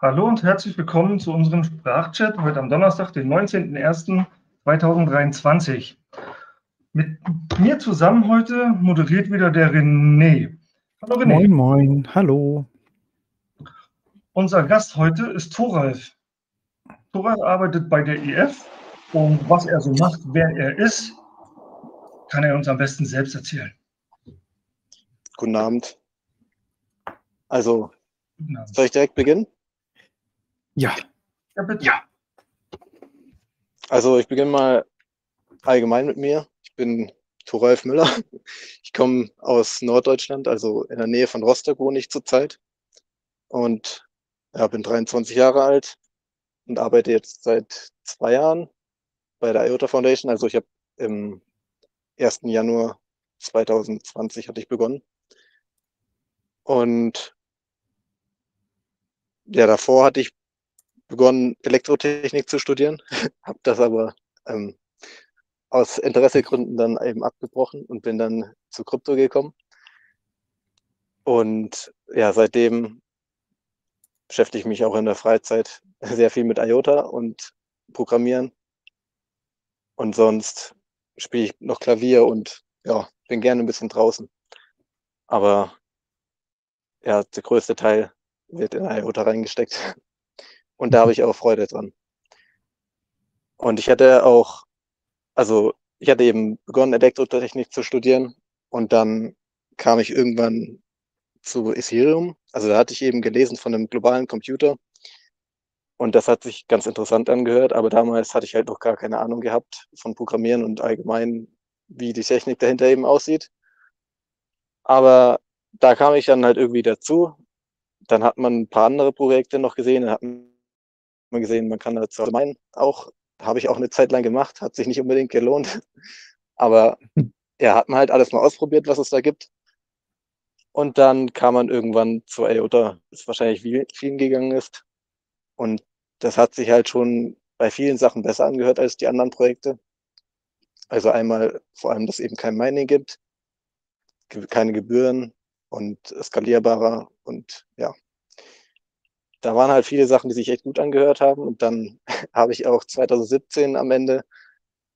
Hallo und herzlich willkommen zu unserem Sprachchat heute am Donnerstag, den 19.01.2023. Mit mir zusammen heute moderiert wieder der René. Hallo René. Moin, moin, hallo. Unser Gast heute ist Thoralf. Thoralf arbeitet bei der IF und was er so macht, wer er ist, kann er uns am besten selbst erzählen. Guten Abend. Also, soll ich direkt beginnen? Ja. Ja, bitte. Ja. Also ich beginne mal allgemein mit mir. Ich bin Thoralf Müller. Ich komme aus Norddeutschland, also in der Nähe von Rostock wohne ich zurzeit. Und ja, bin 23 Jahre alt und arbeite jetzt seit zwei Jahren bei der IOTA Foundation. Also ich habe im 1. Januar 2020 hatte ich begonnen. Und ja, davor hatte ich begonnen, Elektrotechnik zu studieren, habe das aber ähm, aus Interessegründen dann eben abgebrochen und bin dann zu Krypto gekommen. Und ja, seitdem beschäftige ich mich auch in der Freizeit sehr viel mit IOTA und Programmieren. Und sonst spiele ich noch Klavier und ja, bin gerne ein bisschen draußen. Aber ja, der größte Teil wird in IOTA reingesteckt. Und da habe ich auch Freude dran. Und ich hatte auch, also ich hatte eben begonnen, Elektrotechnik zu studieren und dann kam ich irgendwann zu Ethereum. Also da hatte ich eben gelesen von einem globalen Computer und das hat sich ganz interessant angehört, aber damals hatte ich halt noch gar keine Ahnung gehabt von Programmieren und allgemein, wie die Technik dahinter eben aussieht. Aber da kam ich dann halt irgendwie dazu. Dann hat man ein paar andere Projekte noch gesehen, dann hat gesehen, man kann dazu allgemein auch, habe ich auch eine Zeit lang gemacht, hat sich nicht unbedingt gelohnt. Aber ja, hat man halt alles mal ausprobiert, was es da gibt. Und dann kam man irgendwann zu IOTA, das wahrscheinlich vielen gegangen ist. Und das hat sich halt schon bei vielen Sachen besser angehört als die anderen Projekte. Also einmal vor allem, dass eben kein Mining gibt, keine Gebühren und skalierbarer und ja, da waren halt viele Sachen, die sich echt gut angehört haben. Und dann habe ich auch 2017 am Ende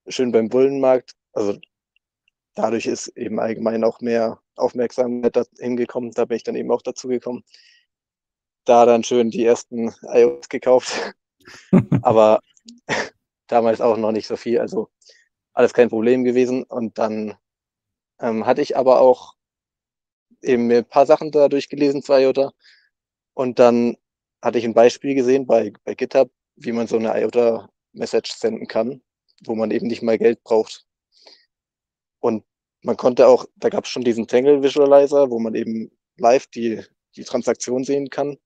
schön beim Bullenmarkt, also dadurch ist eben allgemein auch mehr Aufmerksamkeit hingekommen. Da bin ich dann eben auch dazu gekommen. Da dann schön die ersten iOS gekauft. Aber damals auch noch nicht so viel. Also alles kein Problem gewesen. Und dann ähm, hatte ich aber auch eben mir ein paar Sachen da durchgelesen zu IOTA. Und dann hatte ich ein Beispiel gesehen bei, bei GitHub, wie man so eine IOTA-Message senden kann, wo man eben nicht mal Geld braucht. Und man konnte auch, da gab es schon diesen Tangle Visualizer, wo man eben live die, die Transaktion sehen kann.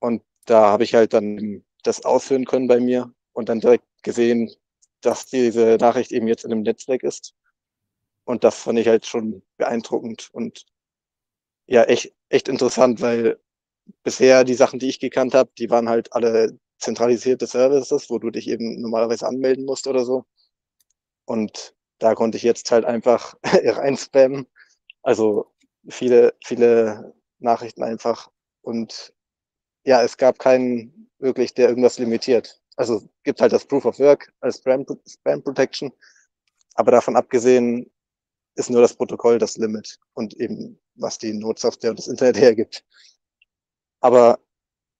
Und da habe ich halt dann das ausführen können bei mir und dann direkt gesehen, dass diese Nachricht eben jetzt in einem Netzwerk ist. Und das fand ich halt schon beeindruckend und ja, echt, echt interessant, weil bisher die Sachen, die ich gekannt habe, die waren halt alle zentralisierte Services, wo du dich eben normalerweise anmelden musst oder so. Und da konnte ich jetzt halt einfach reinspammen. Also viele, viele Nachrichten einfach. Und ja, es gab keinen wirklich, der irgendwas limitiert. Also gibt halt das Proof of Work als Spam, Spam Protection. Aber davon abgesehen ist nur das Protokoll das Limit und eben was die Node-Software und das Internet hergibt. Aber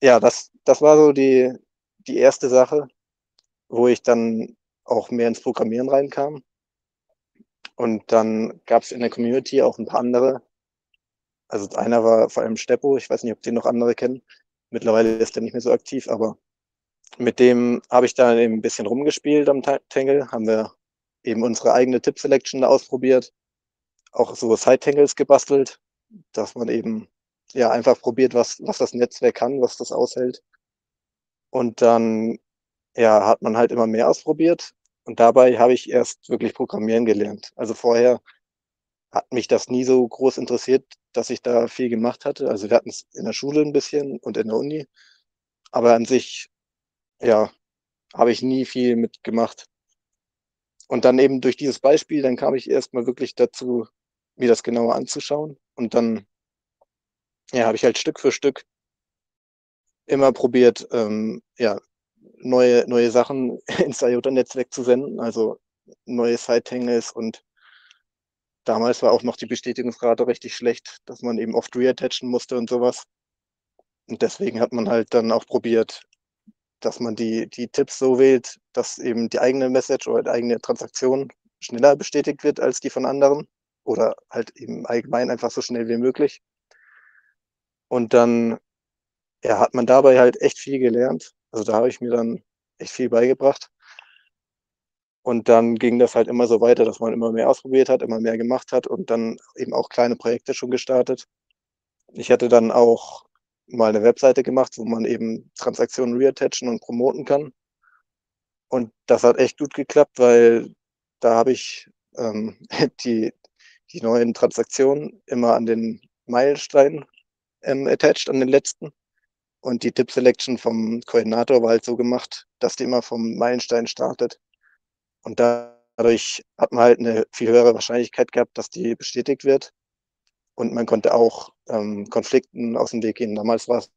ja, das, das war so die, die erste Sache, wo ich dann auch mehr ins Programmieren reinkam. Und dann gab es in der Community auch ein paar andere. Also einer war vor allem Steppo, ich weiß nicht, ob die noch andere kennen. Mittlerweile ist der nicht mehr so aktiv, aber mit dem habe ich dann eben ein bisschen rumgespielt am Tangle, haben wir eben unsere eigene Tip-Selection ausprobiert, auch so Side-Tangles gebastelt, dass man eben ja, einfach probiert, was, was das Netzwerk kann, was das aushält. Und dann, ja, hat man halt immer mehr ausprobiert. Und dabei habe ich erst wirklich Programmieren gelernt. Also vorher hat mich das nie so groß interessiert, dass ich da viel gemacht hatte. Also wir hatten es in der Schule ein bisschen und in der Uni. Aber an sich, ja, habe ich nie viel mitgemacht. Und dann eben durch dieses Beispiel, dann kam ich erstmal wirklich dazu, mir das genauer anzuschauen. Und dann ja, habe ich halt Stück für Stück immer probiert, ähm, ja, neue, neue Sachen ins IOTA-Netzwerk zu senden, also neue Side-Tangles und damals war auch noch die Bestätigungsrate richtig schlecht, dass man eben oft reattachen musste und sowas. Und deswegen hat man halt dann auch probiert, dass man die, die Tipps so wählt, dass eben die eigene Message oder die eigene Transaktion schneller bestätigt wird als die von anderen oder halt eben allgemein einfach so schnell wie möglich. Und dann ja, hat man dabei halt echt viel gelernt. Also da habe ich mir dann echt viel beigebracht. Und dann ging das halt immer so weiter, dass man immer mehr ausprobiert hat, immer mehr gemacht hat und dann eben auch kleine Projekte schon gestartet. Ich hatte dann auch mal eine Webseite gemacht, wo man eben Transaktionen reattachen und promoten kann. Und das hat echt gut geklappt, weil da habe ich ähm, die, die neuen Transaktionen immer an den Meilenstein ähm, attached, an den letzten. Und die Tip Selection vom Koordinator war halt so gemacht, dass die immer vom Meilenstein startet. Und dadurch hat man halt eine viel höhere Wahrscheinlichkeit gehabt, dass die bestätigt wird. Und man konnte auch ähm, Konflikten aus dem Weg gehen. Damals war es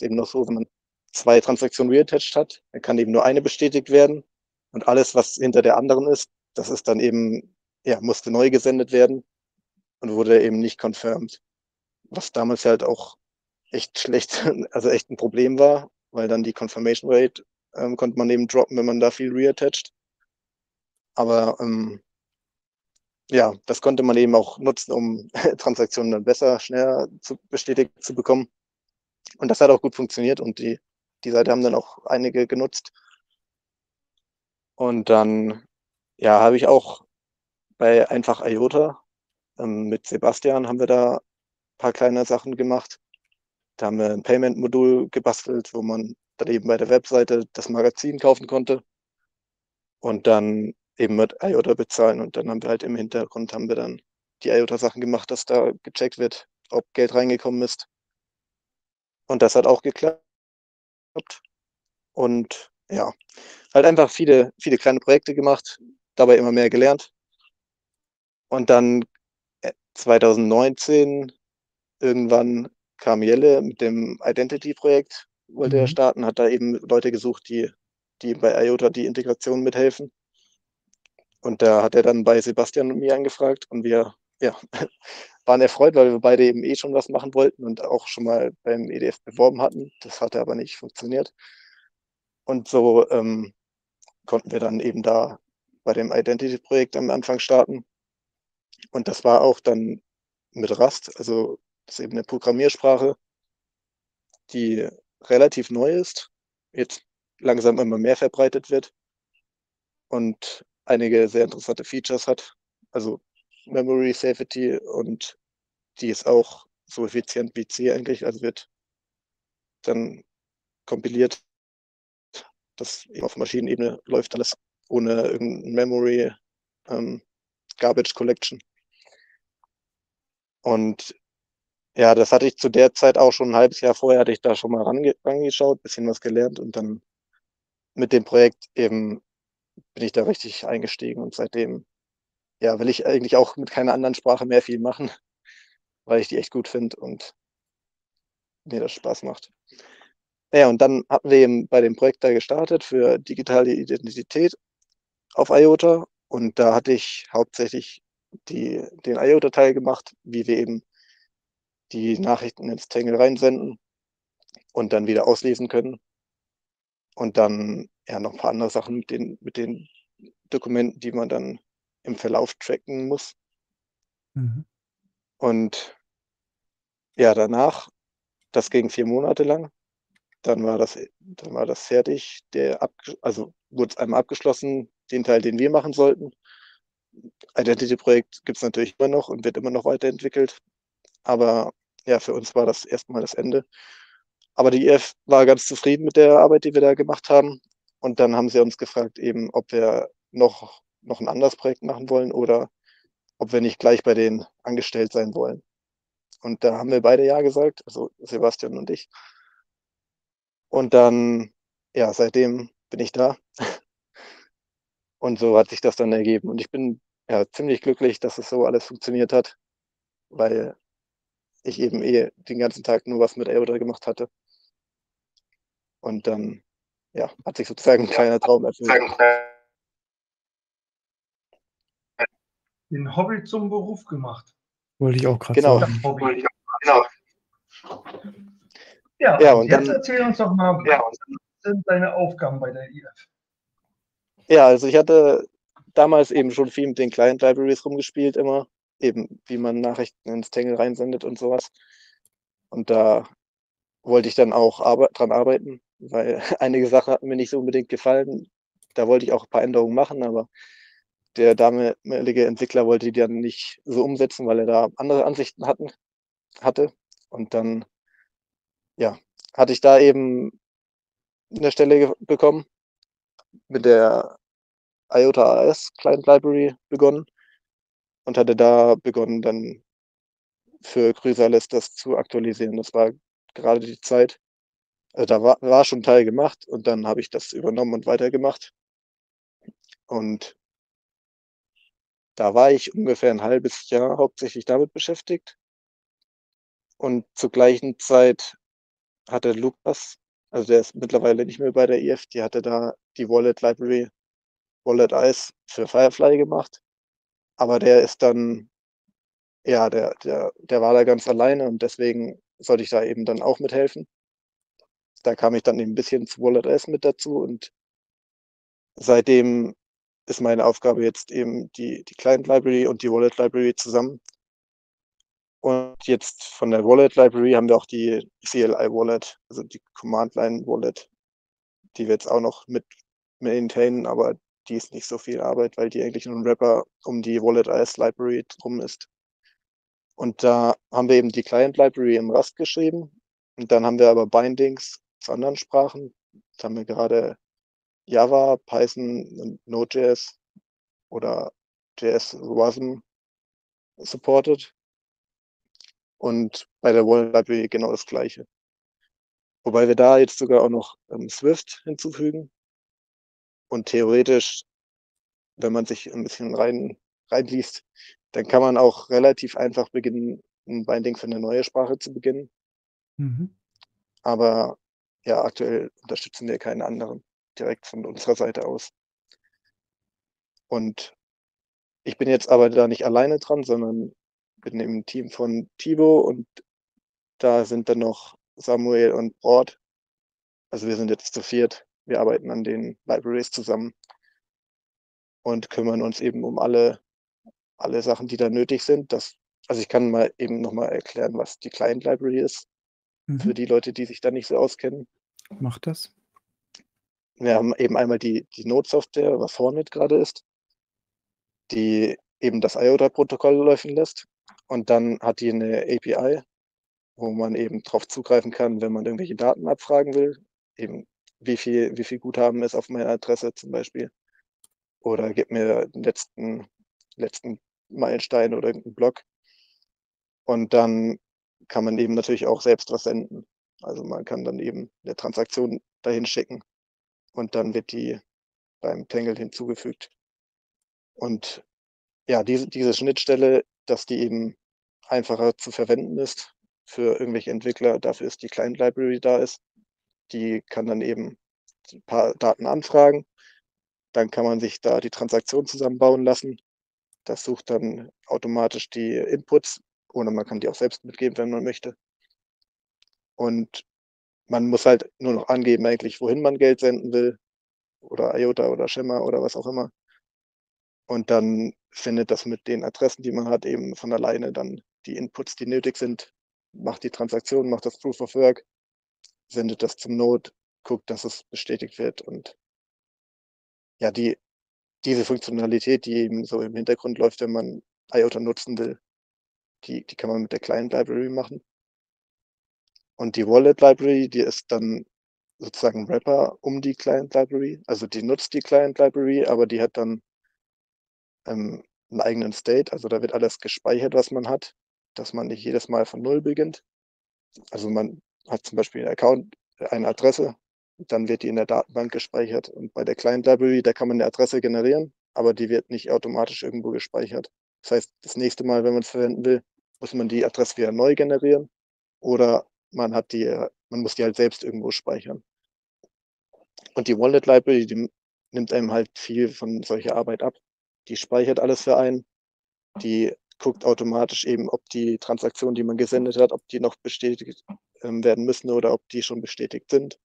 eben noch so, wenn man zwei Transaktionen reattached hat, dann kann eben nur eine bestätigt werden. Und alles, was hinter der anderen ist, das ist dann eben, ja, musste neu gesendet werden und wurde eben nicht confirmed. Was damals halt auch echt schlecht, also echt ein Problem war, weil dann die Confirmation Rate ähm, konnte man eben droppen, wenn man da viel reattached. Aber ähm, ja, das konnte man eben auch nutzen, um Transaktionen dann besser, schneller zu, bestätigt zu bekommen. Und das hat auch gut funktioniert und die, die Seite haben dann auch einige genutzt. Und dann, ja, habe ich auch bei einfach IOTA ähm, mit Sebastian haben wir da paar kleine Sachen gemacht. Da haben wir ein Payment-Modul gebastelt, wo man dann eben bei der Webseite das Magazin kaufen konnte und dann eben mit IOTA bezahlen. Und dann haben wir halt im Hintergrund haben wir dann die IOTA-Sachen gemacht, dass da gecheckt wird, ob Geld reingekommen ist. Und das hat auch geklappt. Und ja, halt einfach viele, viele kleine Projekte gemacht, dabei immer mehr gelernt. Und dann 2019 äh, irgendwann kam Jelle mit dem Identity-Projekt, wollte mhm. er starten, hat da eben Leute gesucht, die, die bei IOTA die Integration mithelfen. Und da hat er dann bei Sebastian und mir angefragt und wir ja, waren erfreut, weil wir beide eben eh schon was machen wollten und auch schon mal beim EDF beworben hatten. Das hatte aber nicht funktioniert. Und so ähm, konnten wir dann eben da bei dem Identity-Projekt am Anfang starten. Und das war auch dann mit Rust, also das ist eben eine Programmiersprache, die relativ neu ist, jetzt langsam immer mehr verbreitet wird und einige sehr interessante Features hat. Also Memory Safety und die ist auch so effizient wie C eigentlich, also wird dann kompiliert, das auf Maschinenebene läuft alles ohne irgendein Memory ähm, Garbage Collection. Und ja, das hatte ich zu der Zeit auch schon ein halbes Jahr vorher, hatte ich da schon mal range rangeschaut, bisschen was gelernt und dann mit dem Projekt eben bin ich da richtig eingestiegen und seitdem ja, will ich eigentlich auch mit keiner anderen Sprache mehr viel machen, weil ich die echt gut finde und mir das Spaß macht. Ja, und dann hatten wir eben bei dem Projekt da gestartet für digitale Identität auf IOTA und da hatte ich hauptsächlich die, den IOTA-Teil gemacht, wie wir eben die Nachrichten ins Tangle reinsenden und dann wieder auslesen können. Und dann ja noch ein paar andere Sachen mit den, mit den Dokumenten, die man dann im Verlauf tracken muss. Mhm. Und ja, danach, das ging vier Monate lang. Dann war das, dann war das fertig. Der also wurde es einmal abgeschlossen, den Teil, den wir machen sollten. Identity-Projekt gibt es natürlich immer noch und wird immer noch weiterentwickelt. Aber ja, für uns war das erstmal das Ende. Aber die IF war ganz zufrieden mit der Arbeit, die wir da gemacht haben. Und dann haben sie uns gefragt, eben, ob wir noch, noch ein anderes Projekt machen wollen oder ob wir nicht gleich bei denen angestellt sein wollen. Und da haben wir beide Ja gesagt, also Sebastian und ich. Und dann, ja, seitdem bin ich da. Und so hat sich das dann ergeben. Und ich bin ja ziemlich glücklich, dass es so alles funktioniert hat, weil ich eben eh den ganzen Tag nur was mit Elder gemacht hatte. Und dann, ja, hat sich sozusagen ein kleiner Traum erfüllt. Den Hobby zum Beruf gemacht. Wollte ich auch gerade Genau. sagen. Hobby. Genau. Ja, Ja, und und jetzt dann- erzähl uns doch mal, Ja, was sind deine Aufgaben bei der IF? Ja, also ich hatte damals eben schon viel mit den Client Libraries rumgespielt immer, eben wie man Nachrichten ins Tangle reinsendet und sowas. Und da wollte ich dann auch arbe dran arbeiten, weil einige Sachen hatten mir nicht so unbedingt gefallen. Da wollte ich auch ein paar Änderungen machen, aber der damalige Entwickler wollte die dann nicht so umsetzen, weil er da andere Ansichten hatten, hatte. Und dann, ja, hatte ich da eben eine Stelle bekommen mit der IOTA AS Client Library begonnen und hatte da begonnen, dann für Chrysalis das zu aktualisieren. Das war gerade die Zeit. Also da war, war schon Teil gemacht und dann habe ich das übernommen und weitergemacht. Und da war ich ungefähr ein halbes Jahr hauptsächlich damit beschäftigt. Und zur gleichen Zeit hatte Lukas, also der ist mittlerweile nicht mehr bei der IF, die hatte da die Wallet Library Wallet Eyes für Firefly gemacht. Aber der ist dann, ja, der, der, der war da ganz alleine und deswegen sollte ich da eben dann auch mithelfen. Da kam ich dann eben ein bisschen zu Wallet Eyes mit dazu und seitdem ist meine Aufgabe jetzt eben die, die Client Library und die Wallet Library zusammen. Und jetzt von der Wallet Library haben wir auch die CLI Wallet, also die Command Line Wallet, die wir jetzt auch noch mit maintainen, aber die ist nicht so viel Arbeit, weil die eigentlich nur ein Wrapper um die Wallet als Library drum ist. Und da haben wir eben die Client Library im Rust geschrieben. Und dann haben wir aber Bindings zu anderen Sprachen. Jetzt haben wir gerade Java, Python Node.js oder JS Wasm supported. Und bei der Wallet Library genau das gleiche. Wobei wir da jetzt sogar auch noch ähm, Swift hinzufügen. Und theoretisch, wenn man sich ein bisschen rein, reinliest, dann kann man auch relativ einfach beginnen, ein Binding für eine neue Sprache zu beginnen. Mhm. Aber ja, aktuell unterstützen wir keinen anderen direkt von unserer Seite aus. Und ich bin jetzt aber da nicht alleine dran, sondern bin im Team von Thibaut und da sind dann noch Samuel und Brod. Also wir sind jetzt zu viert. Wir arbeiten an den Libraries zusammen und kümmern uns eben um alle, alle Sachen, die da nötig sind. Das, also ich kann mal eben nochmal erklären, was die Client Library ist, für Mhm. die Leute, die sich da nicht so auskennen. Mach das. Wir haben eben einmal die, die Node-Software, was Hornet gerade ist, die eben das IOTA-Protokoll laufen lässt. Und dann hat die eine API, wo man eben drauf zugreifen kann, wenn man irgendwelche Daten abfragen will. Eben wie viel, wie viel Guthaben ist auf meiner Adresse zum Beispiel. Oder gib mir den letzten, letzten Meilenstein oder irgendeinen Block. Und dann kann man eben natürlich auch selbst was senden. Also man kann dann eben eine Transaktion dahin schicken und dann wird die beim Tangle hinzugefügt. Und ja, diese, diese Schnittstelle, dass die eben einfacher zu verwenden ist für irgendwelche Entwickler, dafür ist die Client Library da ist. Die kann dann eben ein paar Daten anfragen. Dann kann man sich da die Transaktion zusammenbauen lassen. Das sucht dann automatisch die Inputs oder man kann die auch selbst mitgeben, wenn man möchte. Und man muss halt nur noch angeben, eigentlich, wohin man Geld senden will. Oder IOTA oder Schema oder was auch immer. Und dann findet das mit den Adressen, die man hat, eben von alleine dann die Inputs, die nötig sind, macht die Transaktion, macht das Proof of Work, sendet das zum Node, guckt, dass es bestätigt wird. Und ja, die, diese Funktionalität, die eben so im Hintergrund läuft, wenn man IOTA nutzen will, die, die kann man mit der Client Library machen. Und die Wallet Library, die ist dann sozusagen ein Wrapper um die Client Library. Also die nutzt die Client Library, aber die hat dann ähm, einen eigenen State. Also da wird alles gespeichert, was man hat, dass man nicht jedes Mal von Null beginnt. Also man hat zum Beispiel einen Account, äh, eine Adresse, dann wird die in der Datenbank gespeichert. Und bei der Client Library, da kann man eine Adresse generieren, aber die wird nicht automatisch irgendwo gespeichert. Das heißt, das nächste Mal, wenn man es verwenden will, muss man die Adresse wieder neu generieren oder man hat die, man muss die halt selbst irgendwo speichern. Und die Wallet Library, die nimmt einem halt viel von solcher Arbeit ab. Die speichert alles für einen. Die guckt automatisch eben, ob die Transaktionen, die man gesendet hat, ob die noch bestätigt ähm, werden müssen oder ob die schon bestätigt sind.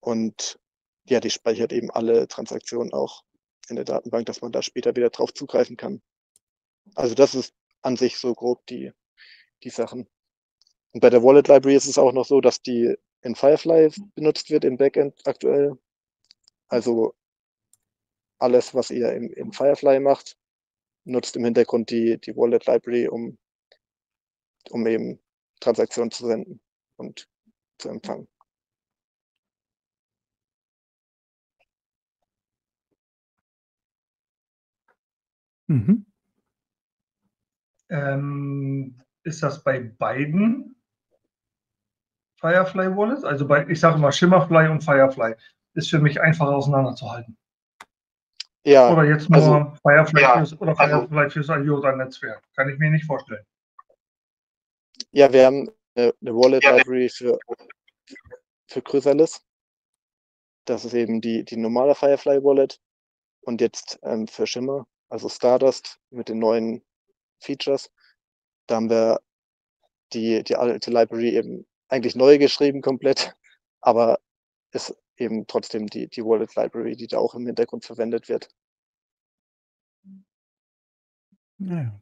Und ja, die speichert eben alle Transaktionen auch in der Datenbank, dass man da später wieder drauf zugreifen kann. Also das ist an sich so grob die, die Sachen. Und bei der Wallet Library ist es auch noch so, dass die in Firefly benutzt wird im Backend aktuell. Also alles, was ihr im, im Firefly macht, nutzt im Hintergrund die, die Wallet Library, um, um eben Transaktionen zu senden und zu empfangen. Mhm. Ähm, ist das bei beiden Firefly Wallets? Also bei, ich sage immer Shimmerfly und Firefly. Ist für mich einfacher auseinanderzuhalten. Ja, Oder jetzt nur also- Firefly ja, fürs, oder also- Firefly fürs IOTA-Netzwerk. Kann ich mir nicht vorstellen. ja, wir haben eine, eine Wallet Library für, für Chrysalis. Das ist eben die, die normale Firefly Wallet. Und jetzt ähm, für Shimmer, also Stardust mit den neuen Features. Da haben wir die, die alte Library eben eigentlich neu geschrieben komplett, aber ist eben trotzdem die, die Wallet Library, die da auch im Hintergrund verwendet wird. Naja.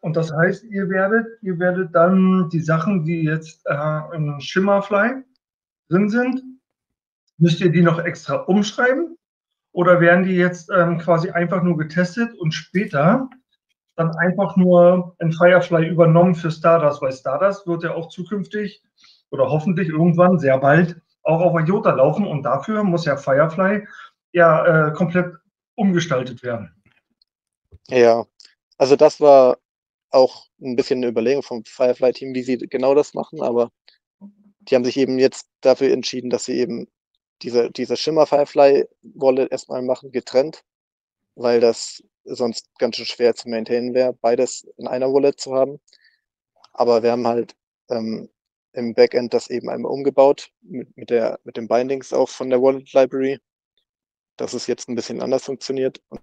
Und das heißt, ihr werdet, ihr werdet dann die Sachen, die jetzt äh, in Shimmerfly drin sind, müsst ihr die noch extra umschreiben? Oder werden die jetzt ähm, quasi einfach nur getestet und später dann einfach nur in Firefly übernommen für Stardust? Weil Stardust wird ja auch zukünftig oder hoffentlich irgendwann sehr bald auch auf IOTA laufen und dafür muss ja Firefly ja äh, komplett umgestaltet werden. Ja, also das war auch ein bisschen eine Überlegung vom Firefly-Team, wie sie genau das machen, aber die haben sich eben jetzt dafür entschieden, dass sie eben diese, diese Shimmer Firefly Wallet erstmal machen, getrennt, weil das sonst ganz schön schwer zu maintainen wäre, beides in einer Wallet zu haben. Aber wir haben halt ähm, im Backend das eben einmal umgebaut mit, mit, der, mit den Bindings auch von der Wallet Library, dass es jetzt ein bisschen anders funktioniert und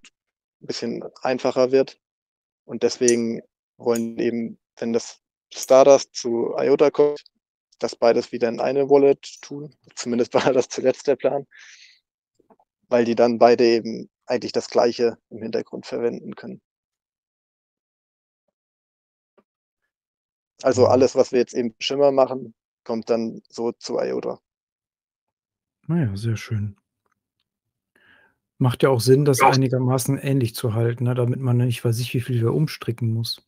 ein bisschen einfacher wird. Und deswegen wollen eben, wenn das Stardust zu IOTA kommt, das beides wieder in eine Wallet tun. Zumindest war das zuletzt der Plan, weil die dann beide eben eigentlich das Gleiche im Hintergrund verwenden können. Also alles, was wir jetzt eben Schimmer machen, kommt dann so zu IOTA. Naja, sehr schön. Macht ja auch Sinn, das einigermaßen ähnlich zu halten, ne, damit man nicht weiß ich, wie viel wieder umstricken muss.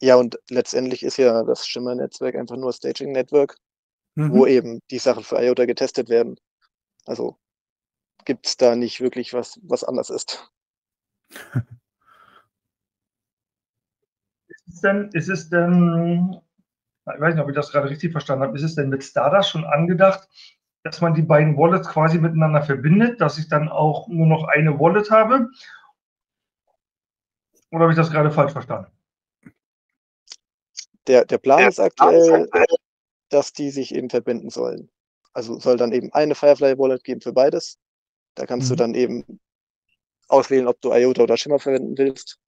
Ja, und letztendlich ist ja das Shimmer-Netzwerk einfach nur Staging-Network, Mhm. wo eben die Sachen für IOTA getestet werden. Also gibt es da nicht wirklich was, was anders ist. Ist es denn, ist es denn, ich weiß nicht, ob ich das gerade richtig verstanden habe, ist es denn mit Stardust schon angedacht, dass man die beiden Wallets quasi miteinander verbindet, dass ich dann auch nur noch eine Wallet habe? Oder habe ich das gerade falsch verstanden? Der, der Plan ist aktuell, dass die sich eben verbinden sollen. Also soll dann eben eine Firefly Wallet geben für beides. Da kannst du Mhm. dann eben auswählen, ob du IOTA oder Shimmer verwenden willst.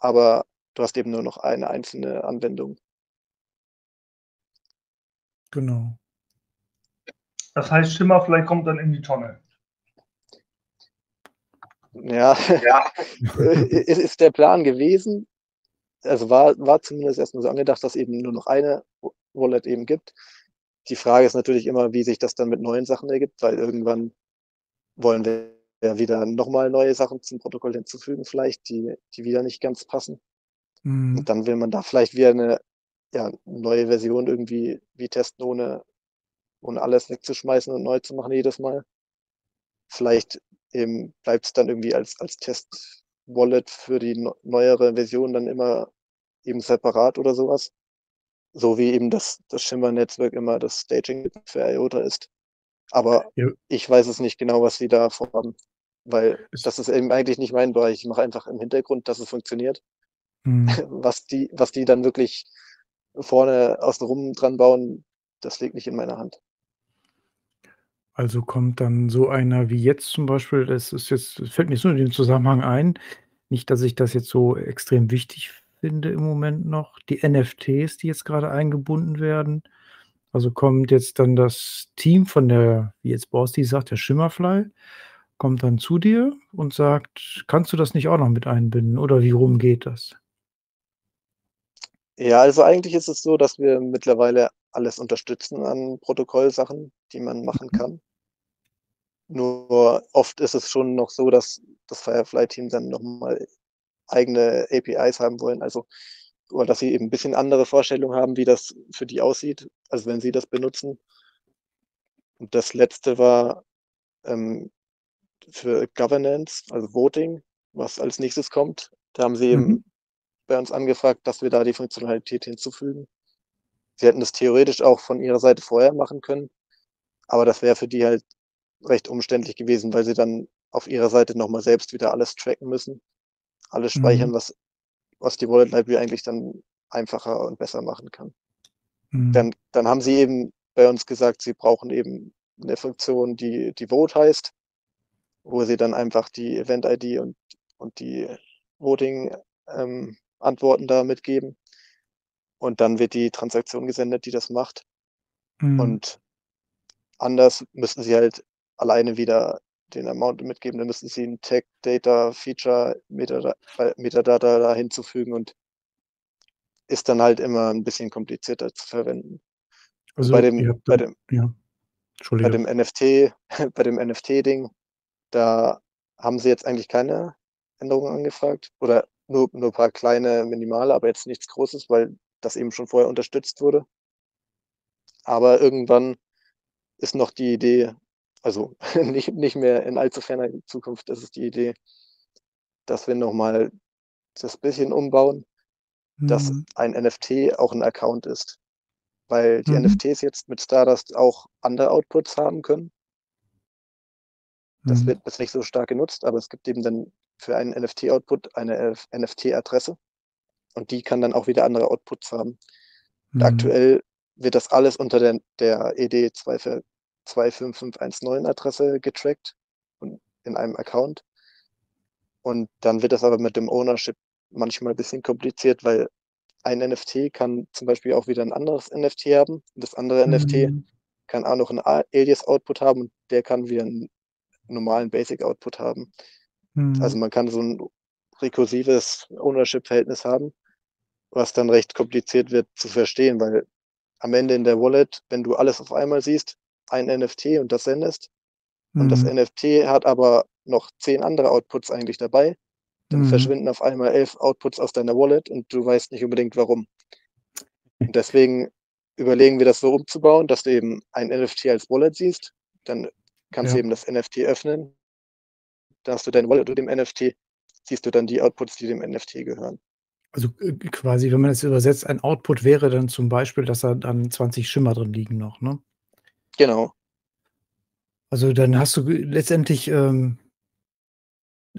Aber du hast eben nur noch eine einzelne Anwendung. Genau. Das heißt, Schimmer vielleicht kommt dann in die Tonne. Ja, ist, ist der Plan gewesen. Also war, war zumindest erstmal so angedacht, dass eben nur noch eine Wallet eben gibt. Die Frage ist natürlich immer, wie sich das dann mit neuen Sachen ergibt, weil irgendwann wollen wir ja wieder nochmal neue Sachen zum Protokoll hinzufügen, vielleicht, die, die wieder nicht ganz passen. Mhm. Und dann will man da vielleicht wieder eine ja, neue Version irgendwie wie testen, ohne, ohne alles wegzuschmeißen und neu zu machen jedes Mal. Vielleicht eben bleibt es dann irgendwie als, als Test-Wallet für die no- neuere Version dann immer eben separat oder sowas. So wie eben das, das Shimmer-Netzwerk immer das Staging für IOTA ist. Aber Ja. ich weiß es nicht genau, was sie da vorhaben. Weil das ist eben eigentlich nicht mein Bereich. Ich mache einfach im Hintergrund, dass es funktioniert Mhm. was die, was die dann wirklich vorne außenrum dran bauen, das liegt nicht in meiner Hand. Also kommt dann so einer wie jetzt zum Beispiel das ist jetzt das fällt mir so in dem Zusammenhang ein, nicht, dass ich das jetzt so extrem wichtig finde im Moment noch, die NFTs, die jetzt grade eingebunden werden. Also kommt jetzt dann das Team von der wie jetzt Borsti sagt, der Shimmerfly, kommt dann zu dir und sagt: „Kannst du das nicht auch noch mit einbinden?“ Oder wie rum geht das? Ja, also eigentlich ist es so, dass wir mittlerweile alles unterstützen an Protokollsachen, die man machen Mhm. kann. Nur oft ist es schon noch so, dass das Firefly-Team dann noch mal eigene APIs haben wollen, also oder dass sie eben 'n bisschen andere Vorstellungen haben, wie das für die aussieht, als wenn sie das benutzen. Und das Letzte war, ähm, für Governance, also Voting, was als Nächstes kommt. Da haben sie Mhm. Bei uns angefragt, dass wir da die Funktionalität hinzufügen. Sie hätten das theoretisch auch von ihrer Seite vorher machen können, aber das wäre für die halt recht umständlich gewesen, weil sie dann auf ihrer Seite noch mal selbst wieder alles tracken müssen, alles speichern, Mhm. was was die Wallet Library eigentlich dann einfacher und besser machen kann. Mhm. Dann dann haben sie eben bei uns gesagt, sie brauchen eben 'ne Funktion, die die Vote heißt, wo sie dann einfach die Event-ID und und die Voting, ähm, Antworten da mitgeben. Und dann wird die Transaktion gesendet, die das macht. Mhm. Und anders müssten sie halt alleine wieder den Amount mitgeben. Dann müssten sie 'n Tag Data Feature Metada Metadata da hinzufügen und ist dann halt immer 'n bisschen komplizierter zu verwenden. Und bei Also, dem habt bei dann dem ja, bei dem NFT bei dem NFT-Ding, da haben sie jetzt eigentlich keine Änderungen angefragt oder nur nur paar kleine minimale, aber jetzt nichts Großes, weil das eben schon vorher unterstützt wurde. Aber irgendwann ist noch die Idee also nicht nicht mehr in allzu ferner Zukunft ist es die Idee dass wir noch mal das bisschen umbauen, dass Mhm. ein NFT auch 'n Account ist, weil die Mhm. NFTs jetzt mit Stardust auch andere Outputs haben können. Das Mhm. wird jetzt nicht so stark genutzt, aber es gibt eben dann für einen NFT-Output eine NFT-Adresse und die kann dann auch wieder andere Outputs haben. Und Mhm. aktuell wird das alles unter der der ED 24 25519 Adresse getrackt und in einem Account. Und dann wird das aber mit dem Ownership manchmal bisschen kompliziert, weil ein NFT kann zum Beispiel auch wieder 'n anderes NFT haben und das andere NFT Mhm. kann auch noch 'n A Alias-Output haben und der kann wieder 'n normalen Basic-Output haben. Also, Mhm. man kann so 'n rekursives Ownership-Verhältnis haben, was dann recht kompliziert wird zu verstehen, weil am Ende in der Wallet, wenn du alles auf einmal siehst, ein NFT und das sendest und das Mhm. NFT hat aber noch 10 andere Outputs eigentlich dabei, dann Mhm. verschwinden auf einmal 11 Outputs aus deiner Wallet und du weißt nicht unbedingt warum. Und deswegen überlegen wir das so umzubauen, dass du eben ein NFT als Wallet siehst. Dann kannst du Ja. eben das NFT öffnen. Da hast du deine Wallet und dem NFT siehst du dann die Outputs, die dem NFT gehören. Also, äh, quasi, wenn man das übersetzt, ein Output wäre dann zum Beispiel, dass da dann 20 Shimmer drin liegen noch, ne? Genau. Also, dann hast du letztendlich, ähm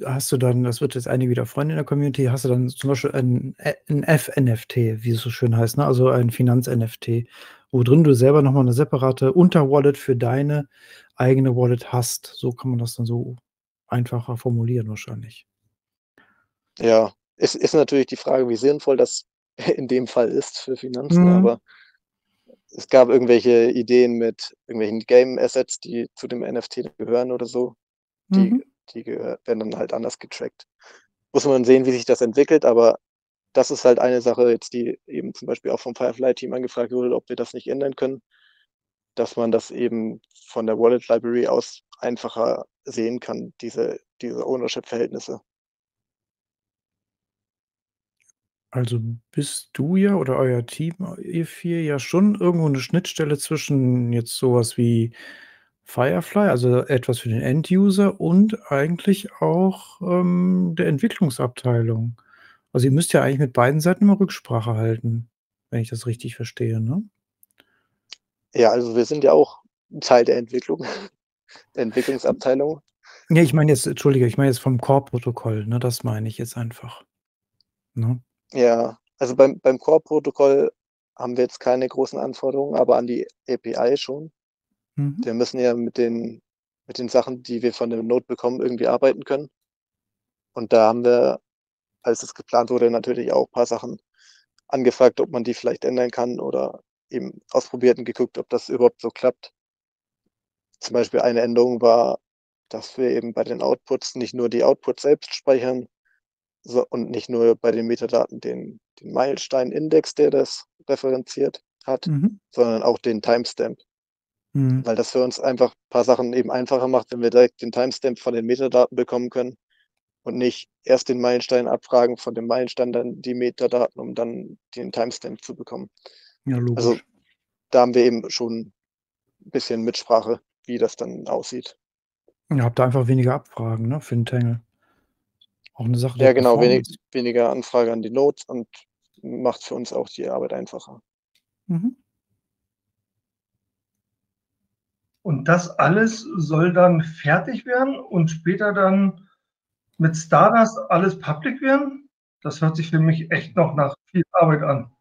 hast du dann das wird jetzt einige wieder freuen in der Community, hast du dann zum Beispiel ein Ä 'n F-NFT, wie es so schön heißt, ne, also ein Finanz-NFT, wo drin du selber noch mal 'ne separate Unterwallet für deine eigene Wallet hast. So kann man das dann so einfacher formulieren wahrscheinlich. Ja, es ist natürlich die Frage, wie sinnvoll das in dem Fall ist für Finanzen, Mhm. aber es gab irgendwelche Ideen mit irgendwelchen Game Assets, die zu dem NFT gehören oder so. Die Mhm. die werden dann halt anders getrackt. Muss man sehen, wie sich das entwickelt, aber das ist halt eine Sache jetzt, die eben zum Beispiel auch vom Firefly-Team angefragt wurde, ob wir das nicht ändern können, dass man das eben von der Wallet Library aus einfacher sehen kann, diese diese Ownership-Verhältnisse. Also, bist du ja oder euer Team, ihr 4 ja schon irgendwo 'ne Schnittstelle zwischen jetzt so was wie Firefly, also etwas für den End-User und eigentlich auch, ähm, der Entwicklungsabteilung. Also, ihr müsst ja eigentlich mit beiden Seiten immer Rücksprache halten, wenn ich das richtig verstehe, ne? Ja, also wir sind ja auch Teil der Entwicklung, der Entwicklungsabteilung. Ne, ich meine jetzt entschuldige, ich meine jetzt vom Core-Protokoll, ne? Das meine ich jetzt einfach, ne? Ja, also beim beim Core-Protokoll haben wir jetzt keine großen Anforderungen, aber an die API schon. Mhm. Wir müssen ja mit den, mit den Sachen, die wir von dem Node bekommen, irgendwie arbeiten können. Und da haben wir, als es geplant wurde, natürlich auch ein paar Sachen angefragt, ob man die vielleicht ändern kann oder eben ausprobiert und geguckt, ob das überhaupt so klappt. Zum Beispiel eine Änderung war, dass wir eben bei den Outputs nicht nur die Outputs selbst speichern so, und nicht nur bei den Metadaten den, den Meilenstein-Index, der das referenziert hat, Mhm. sondern auch den Timestamp. Mhm. Weil das für uns einfach ein paar Sachen eben einfacher macht, wenn wir direkt den Timestamp von den Metadaten bekommen können und nicht erst den Meilenstein abfragen, von dem Meilenstein dann die Metadaten, um dann den Timestamp zu bekommen. Ja, logisch. Also da haben wir eben schon ein bisschen Mitsprache, wie das dann aussieht. Ihr habt da einfach weniger Abfragen, ne, für 'n Tangle. Auch 'ne Sache Ja, genau, wenig, weniger Anfrage an die Nodes und macht für uns auch die Arbeit einfacher. Mhm. Und das alles soll dann fertig werden und später dann mit Stardust alles public werden? Das hört sich für mich echt noch nach viel Arbeit an.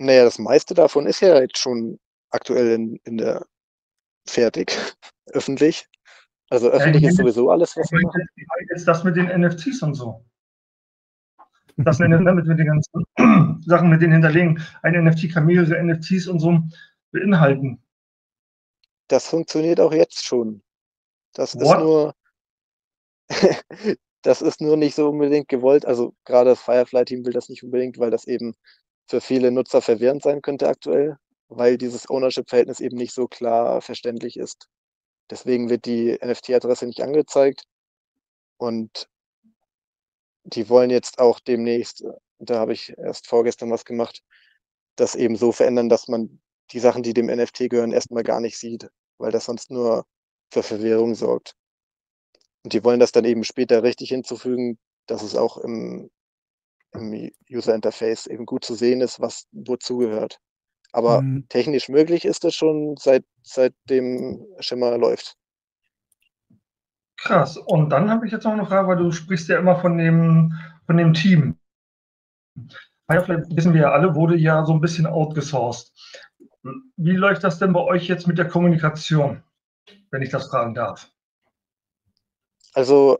Na ja, das meiste davon ist ja jetzt schon aktuell in in der fertig, öffentlich. Also, Ja, ich öffentlich ist meine sowieso alles, was wir machen. jetzt das mit den NFTs und so. Das mit den ne, mit den ganzen Sachen, mit den Hinterlegen. Ein NFT kann mehrere NFTs und so beinhalten. Das funktioniert auch jetzt schon. Das ist What? nur das ist nur nicht so unbedingt gewollt. Also, grade das Firefly-Team will das nicht unbedingt, weil das eben für viele Nutzer verwirrend sein könnte aktuell, weil dieses Ownership-Verhältnis eben nicht so klar verständlich ist. Deswegen wird die NFT-Adresse nicht angezeigt. Und die wollen jetzt auch demnächst da habe ich erst vorgestern was gemacht, das eben so verändern, dass man die Sachen, die dem NFT gehören, erst mal gar nicht sieht, weil das sonst nur für Verwirrung sorgt. Und die wollen das dann eben später richtig hinzufügen, dass es auch im im User Interface eben gut zu sehen ist, was wozu gehört. Aber Mhm. technisch möglich ist das schon seit seitdem Shimmer läuft. Krass. Und dann habe ich jetzt noch 'ne Frage, weil du sprichst ja immer von dem von dem Team. Firefly, wissen wir ja alle, wurde ja so 'n bisschen outgesourced. Wie läuft das denn bei euch jetzt mit der Kommunikation, wenn ich das fragen darf? Also,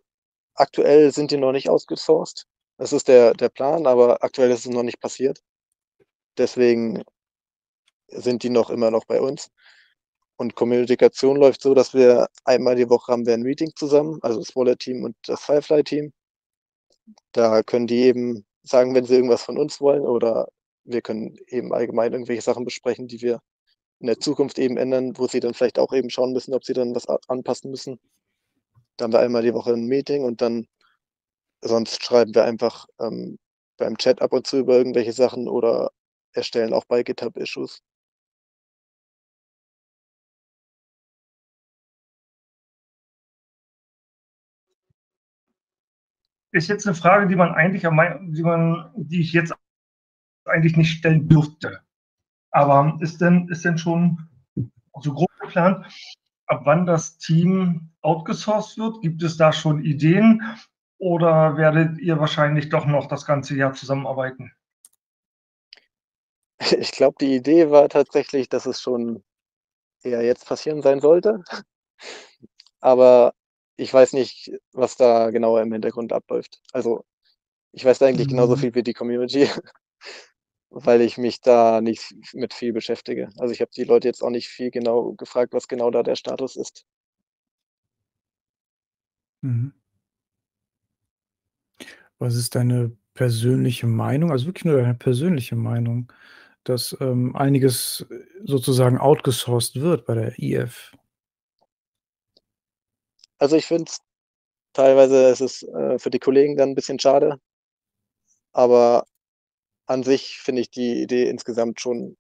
aktuell sind die noch nicht outgesourced. Das ist der der Plan, aber aktuell ist es noch nicht passiert. Deswegen sind die noch immer noch bei uns. Und Kommunikation läuft so, dass wir einmal die Woche haben wir 'n Meeting zusammen, also das Wallet-Team und das Firefly-Team. Da können die eben sagen, wenn sie irgendwas von uns wollen oder wir können eben allgemein irgendwelche Sachen besprechen, die wir in der Zukunft eben ändern, wo sie dann vielleicht auch eben schauen müssen, ob sie dann was anpassen müssen. Da haben wir einmal die Woche 'n Meeting und dann sonst schreiben wir einfach, ähm, beim Chat ab und zu über irgendwelche Sachen oder erstellen auch bei GitHub Issues. Ist jetzt 'ne Frage, die man eigentlich die man die ich jetzt eigentlich nicht stellen dürfte. Aber ist denn ist denn schon so grob geplant, ab wann das Team outgesourced wird? Gibt es da schon Ideen oder werdet ihr wahrscheinlich doch noch das ganze Jahr zusammenarbeiten? Ich glaube, die Idee war tatsächlich, dass es schon eher jetzt passieren sein sollte. Aber ich weiß nicht, was da genauer im Hintergrund abläuft. Also, ich weiß da eigentlich genauso Mhm. viel wie die Community, weil ich mich da nicht mit viel beschäftige. Also, ich habe die Leute jetzt auch nicht viel genau gefragt, was genau da der Status ist. Mhm. Was ist deine persönliche Meinung, also wirklich nur deine persönliche Meinung, dass, ähm, einiges, sozusagen outgesourced wird bei der IF? Also, ich finde es teilweise ist es, äh, für die Kollegen dann 'n bisschen schade. Aber an sich finde ich die Idee insgesamt schon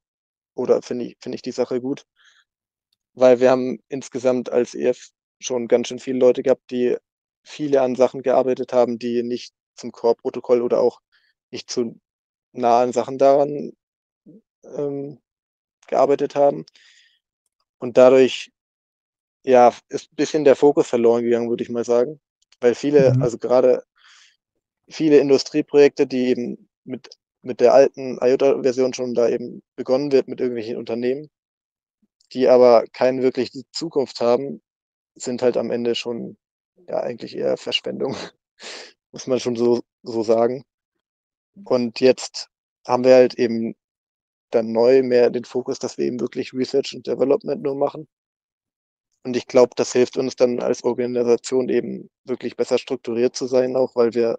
oder finde ich finde ich die Sache gut. Weil wir haben insgesamt als IF schon ganz schön viele Leute gehabt, die viele an Sachen gearbeitet haben, die nicht zum Core-Protokoll oder auch nicht zu nah an Sachen daran, ähm, gearbeitet haben. Und dadurch, ja, ist bisschen der Fokus verloren gegangen, würde ich mal sagen. Weil viele Mhm. also grade viele Industrieprojekte, die eben mit mit der alten IOTA-Version schon da eben begonnen wird mit irgendwelchen Unternehmen, die aber keine wirkliche Zukunft haben, sind halt am Ende schon ja eigentlich eher Verschwendung, muss man schon so, so sagen. Und jetzt haben wir halt eben dann neu mehr den Fokus, dass wir eben wirklich Research und Development nur machen. Und ich glaube, das hilft uns dann als Organisation eben wirklich besser strukturiert zu sein, auch weil wir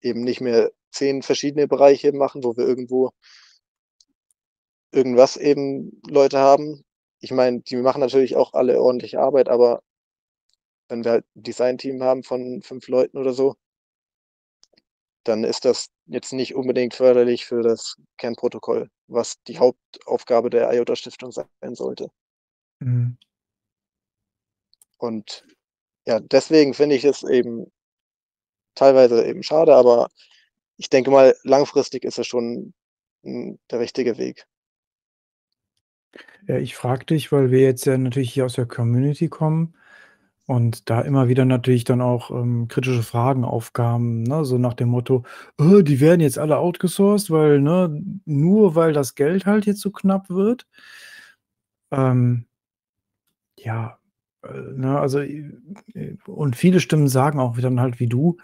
eben nicht mehr zehn verschiedene Bereiche machen, wo wir irgendwo irgendwas eben Leute haben. Ich meine, die machen natürlich auch alle ordentliche Arbeit, aber wenn wir halt ein Design-Team haben von fünf Leuten oder so, dann ist das jetzt nicht unbedingt förderlich für das Kernprotokoll, was die Hauptaufgabe der IOTA-Stiftung sein sollte. Mhm. Und ja, deswegen finde ich es eben teilweise eben schade, aber ich denke mal, langfristig ist es schon hm, der richtige Weg. Ja, ich frage dich, weil wir jetzt ja natürlich hier aus der Community kommen und da immer wieder natürlich dann auch, ähm, kritische Fragen aufkamen, ne, so nach dem Motto: „Äh, die werden jetzt alle outgesourced, weil, ne nur weil das Geld halt jetzt so knapp wird.“ Ähm, ja, ne, also, äh, und viele Stimmen sagen auch dann halt wie du,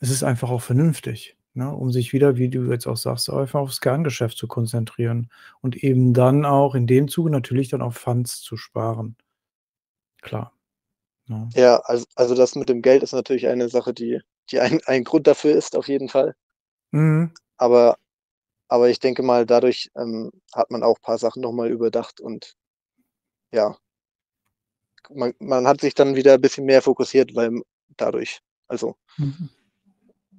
es ist einfach auch vernünftig, ne, um sich wieder, wie du jetzt auch sagst, einfach aufs Kerngeschäft zu konzentrieren und eben dann auch in dem Zuge natürlich dann auf Funds zu sparen. Klar. Ja. Ja, also also das mit dem Geld ist natürlich eine Sache, die die ein ein Grund dafür ist auf jeden Fall. Mhm. Aber aber ich denke mal, dadurch, ähm, hat man auch paar Sachen noch mal überdacht und ja. Man man hat sich dann wieder ein bisschen mehr fokussiert, weil dadurch also Mhm.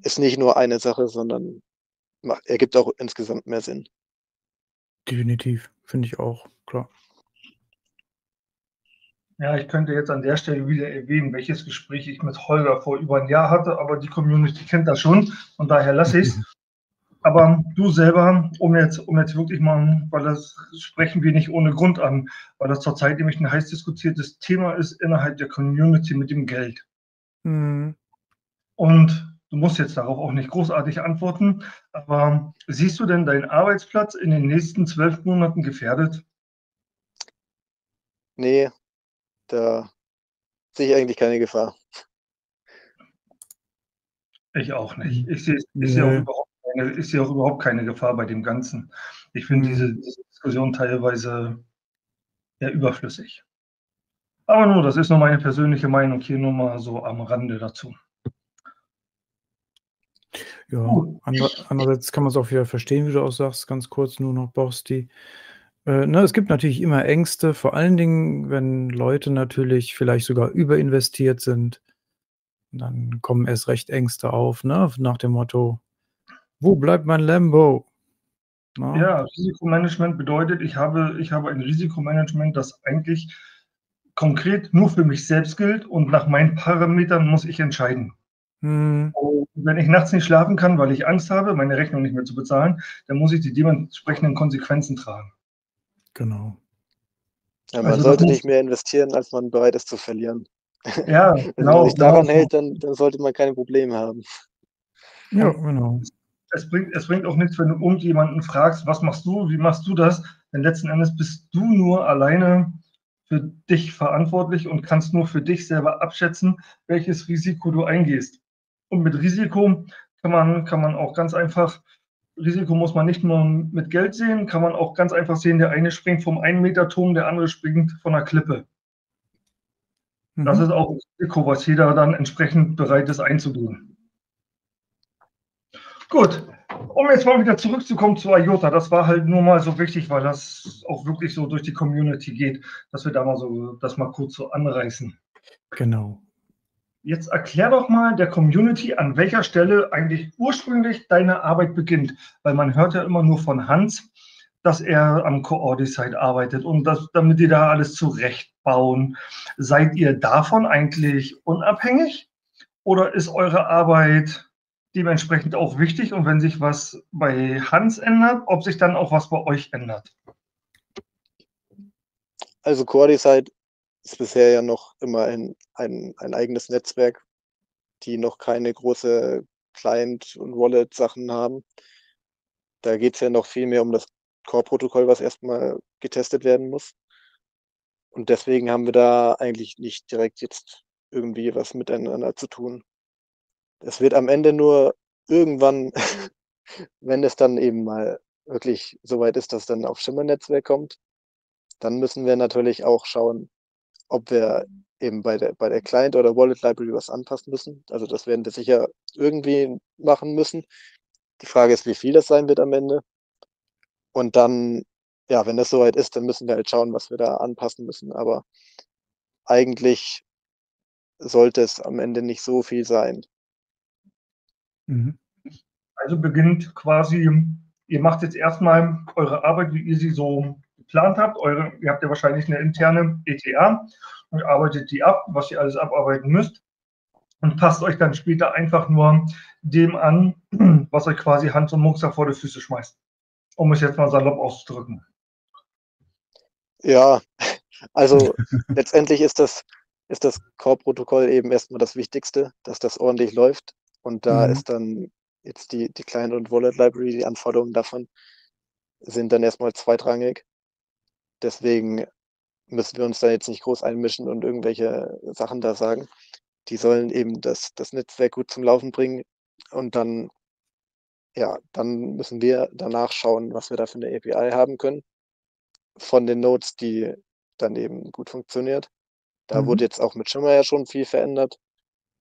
ist nicht nur eine Sache, sondern macht ergibt auch insgesamt mehr Sinn. Definitiv, finde ich auch, klar. Ja, ich könnte jetzt an der Stelle wieder erwähnen, welches Gespräch ich mit Holger vor über ein Jahr hatte, aber die Community kennt das schon und daher lasse ich es. Aber du selber, um jetzt, um jetzt wirklich mal, weil das sprechen wir nicht ohne Grund an, weil das zurzeit nämlich ein heiß diskutiertes Thema ist innerhalb der Community mit dem Geld. Mhm. Und du musst jetzt darauf auch nicht großartig antworten, aber siehst du denn deinen Arbeitsplatz in den nächsten zwölf Monaten gefährdet? Ne, da sehe ich eigentlich keine Gefahr. Ich auch nicht. Ich sehe ich sehe auch überhaupt ich sehe auch überhaupt keine Gefahr bei dem Ganzen. Ich finde Mhm. diese diese Diskussion teilweise ja überflüssig. Aber nur, das ist nur meine persönliche Meinung hier nur mal so am Rande dazu. Ja, ander andererseits kann man's auch wieder verstehen, wie du auch sagst, ganz kurz nur noch, Borsti. Äh, ne, es gibt natürlich immer Ängste, vor allen Dingen, wenn Leute natürlich vielleicht sogar überinvestiert sind. Dann kommen erst recht Ängste auf, ne, nach dem Motto: „Wo bleibt mein Lambo?“ Ne? Ja, Risikomanagement bedeutet, ich habe ich habe ein Risikomanagement, das eigentlich konkret nur für mich selbst gilt und nach meinen Parametern muss ich entscheiden. Und wenn ich nachts nicht schlafen kann, weil ich Angst habe, meine Rechnung nicht mehr zu bezahlen, dann muss ich die dementsprechenden Konsequenzen tragen. Genau. Ja, man Also, sollte nicht mehr investieren, als man bereit ist zu verlieren. Ja, Also, wenn man genau, sich genau daran so. hält, dann dann sollte man keine Probleme haben. Ja, genau. Es bringt es bringt auch nichts, wenn du irgendjemanden fragst: „Was machst du? Wie machst du das?“ Denn letzten Endes bist du nur alleine für dich verantwortlich und kannst nur für dich selber abschätzen, welches Risiko du eingehst. Und mit Risiko kann man kann man auch ganz einfach Risiko muss man nicht nur mit Geld sehen, kann man auch ganz einfach sehen, der eine springt vom 1 m Turm, der andere springt von 'ner Klippe. Das Mhm. ist auch 'n Risiko, was jeder dann entsprechend bereit ist einzugehen. Gut, um jetzt mal wieder zurückzukommen zu IOTA. Das war halt nur mal so wichtig, weil das auch wirklich so durch die Community geht, dass wir da mal so das mal kurz so anreißen. Genau. Jetzt erklär doch mal der Community, an welcher Stelle eigentlich ursprünglich deine Arbeit beginnt, weil man hört ja immer nur von Hans, dass er am Coordicate arbeitet und das damit die da alles zurechtbauen. Seid ihr davon eigentlich unabhängig oder ist eure Arbeit dementsprechend auch wichtig und wenn sich was bei Hans ändert, ob sich dann auch was bei euch ändert? Also, Coordicate ist bisher ja noch immer ein ein ein eigenes Netzwerk, die noch keine große Client und Wallet-Sachen haben. Da geht es ja noch viel mehr um das Core-Protokoll, was erstmal getestet werden muss. Und deswegen haben wir da eigentlich nicht direkt jetzt irgendwie was miteinander zu tun. Es wird am Ende nur irgendwann, wenn es dann eben mal wirklich so weit ist, dass dann auf Schimmer-Netzwerk kommt, dann müssen wir natürlich auch schauen, ob wir eben bei der, bei der Client oder Wallet Library was anpassen müssen. Also das werden wir sicher irgendwie machen müssen. Die Frage ist, wie viel das sein wird am Ende. Und dann, ja, wenn das soweit ist, dann müssen wir halt schauen, was wir da anpassen müssen. Aber eigentlich sollte es am Ende nicht so viel sein. Mhm. Also beginnt quasi, ihr macht jetzt erstmal eure Arbeit, wie ihr sie so geplant habt. Eure, ihr habt ja wahrscheinlich eine interne ETA und arbeitet die ab, was ihr alles abarbeiten müsst und passt euch dann später einfach nur dem an, was euch quasi Hand und Muxer vor die Füße schmeißt um es jetzt mal salopp auszudrücken. Ja, also letztendlich ist das, ist das Core-Protokoll eben erstmal das Wichtigste, dass das ordentlich läuft. Und da mhm. ist dann jetzt die, die Client- und Wallet-Library, die Anforderungen davon sind dann erstmal zweitrangig. Deswegen müssen wir uns da jetzt nicht groß einmischen und irgendwelche Sachen da sagen. Die sollen eben das, das Netzwerk gut zum Laufen bringen und dann ja, dann müssen wir danach schauen, was wir da für eine API haben können von den Nodes, die dann eben gut funktioniert. Da mhm. wurde jetzt auch mit Shimmer ja schon viel verändert,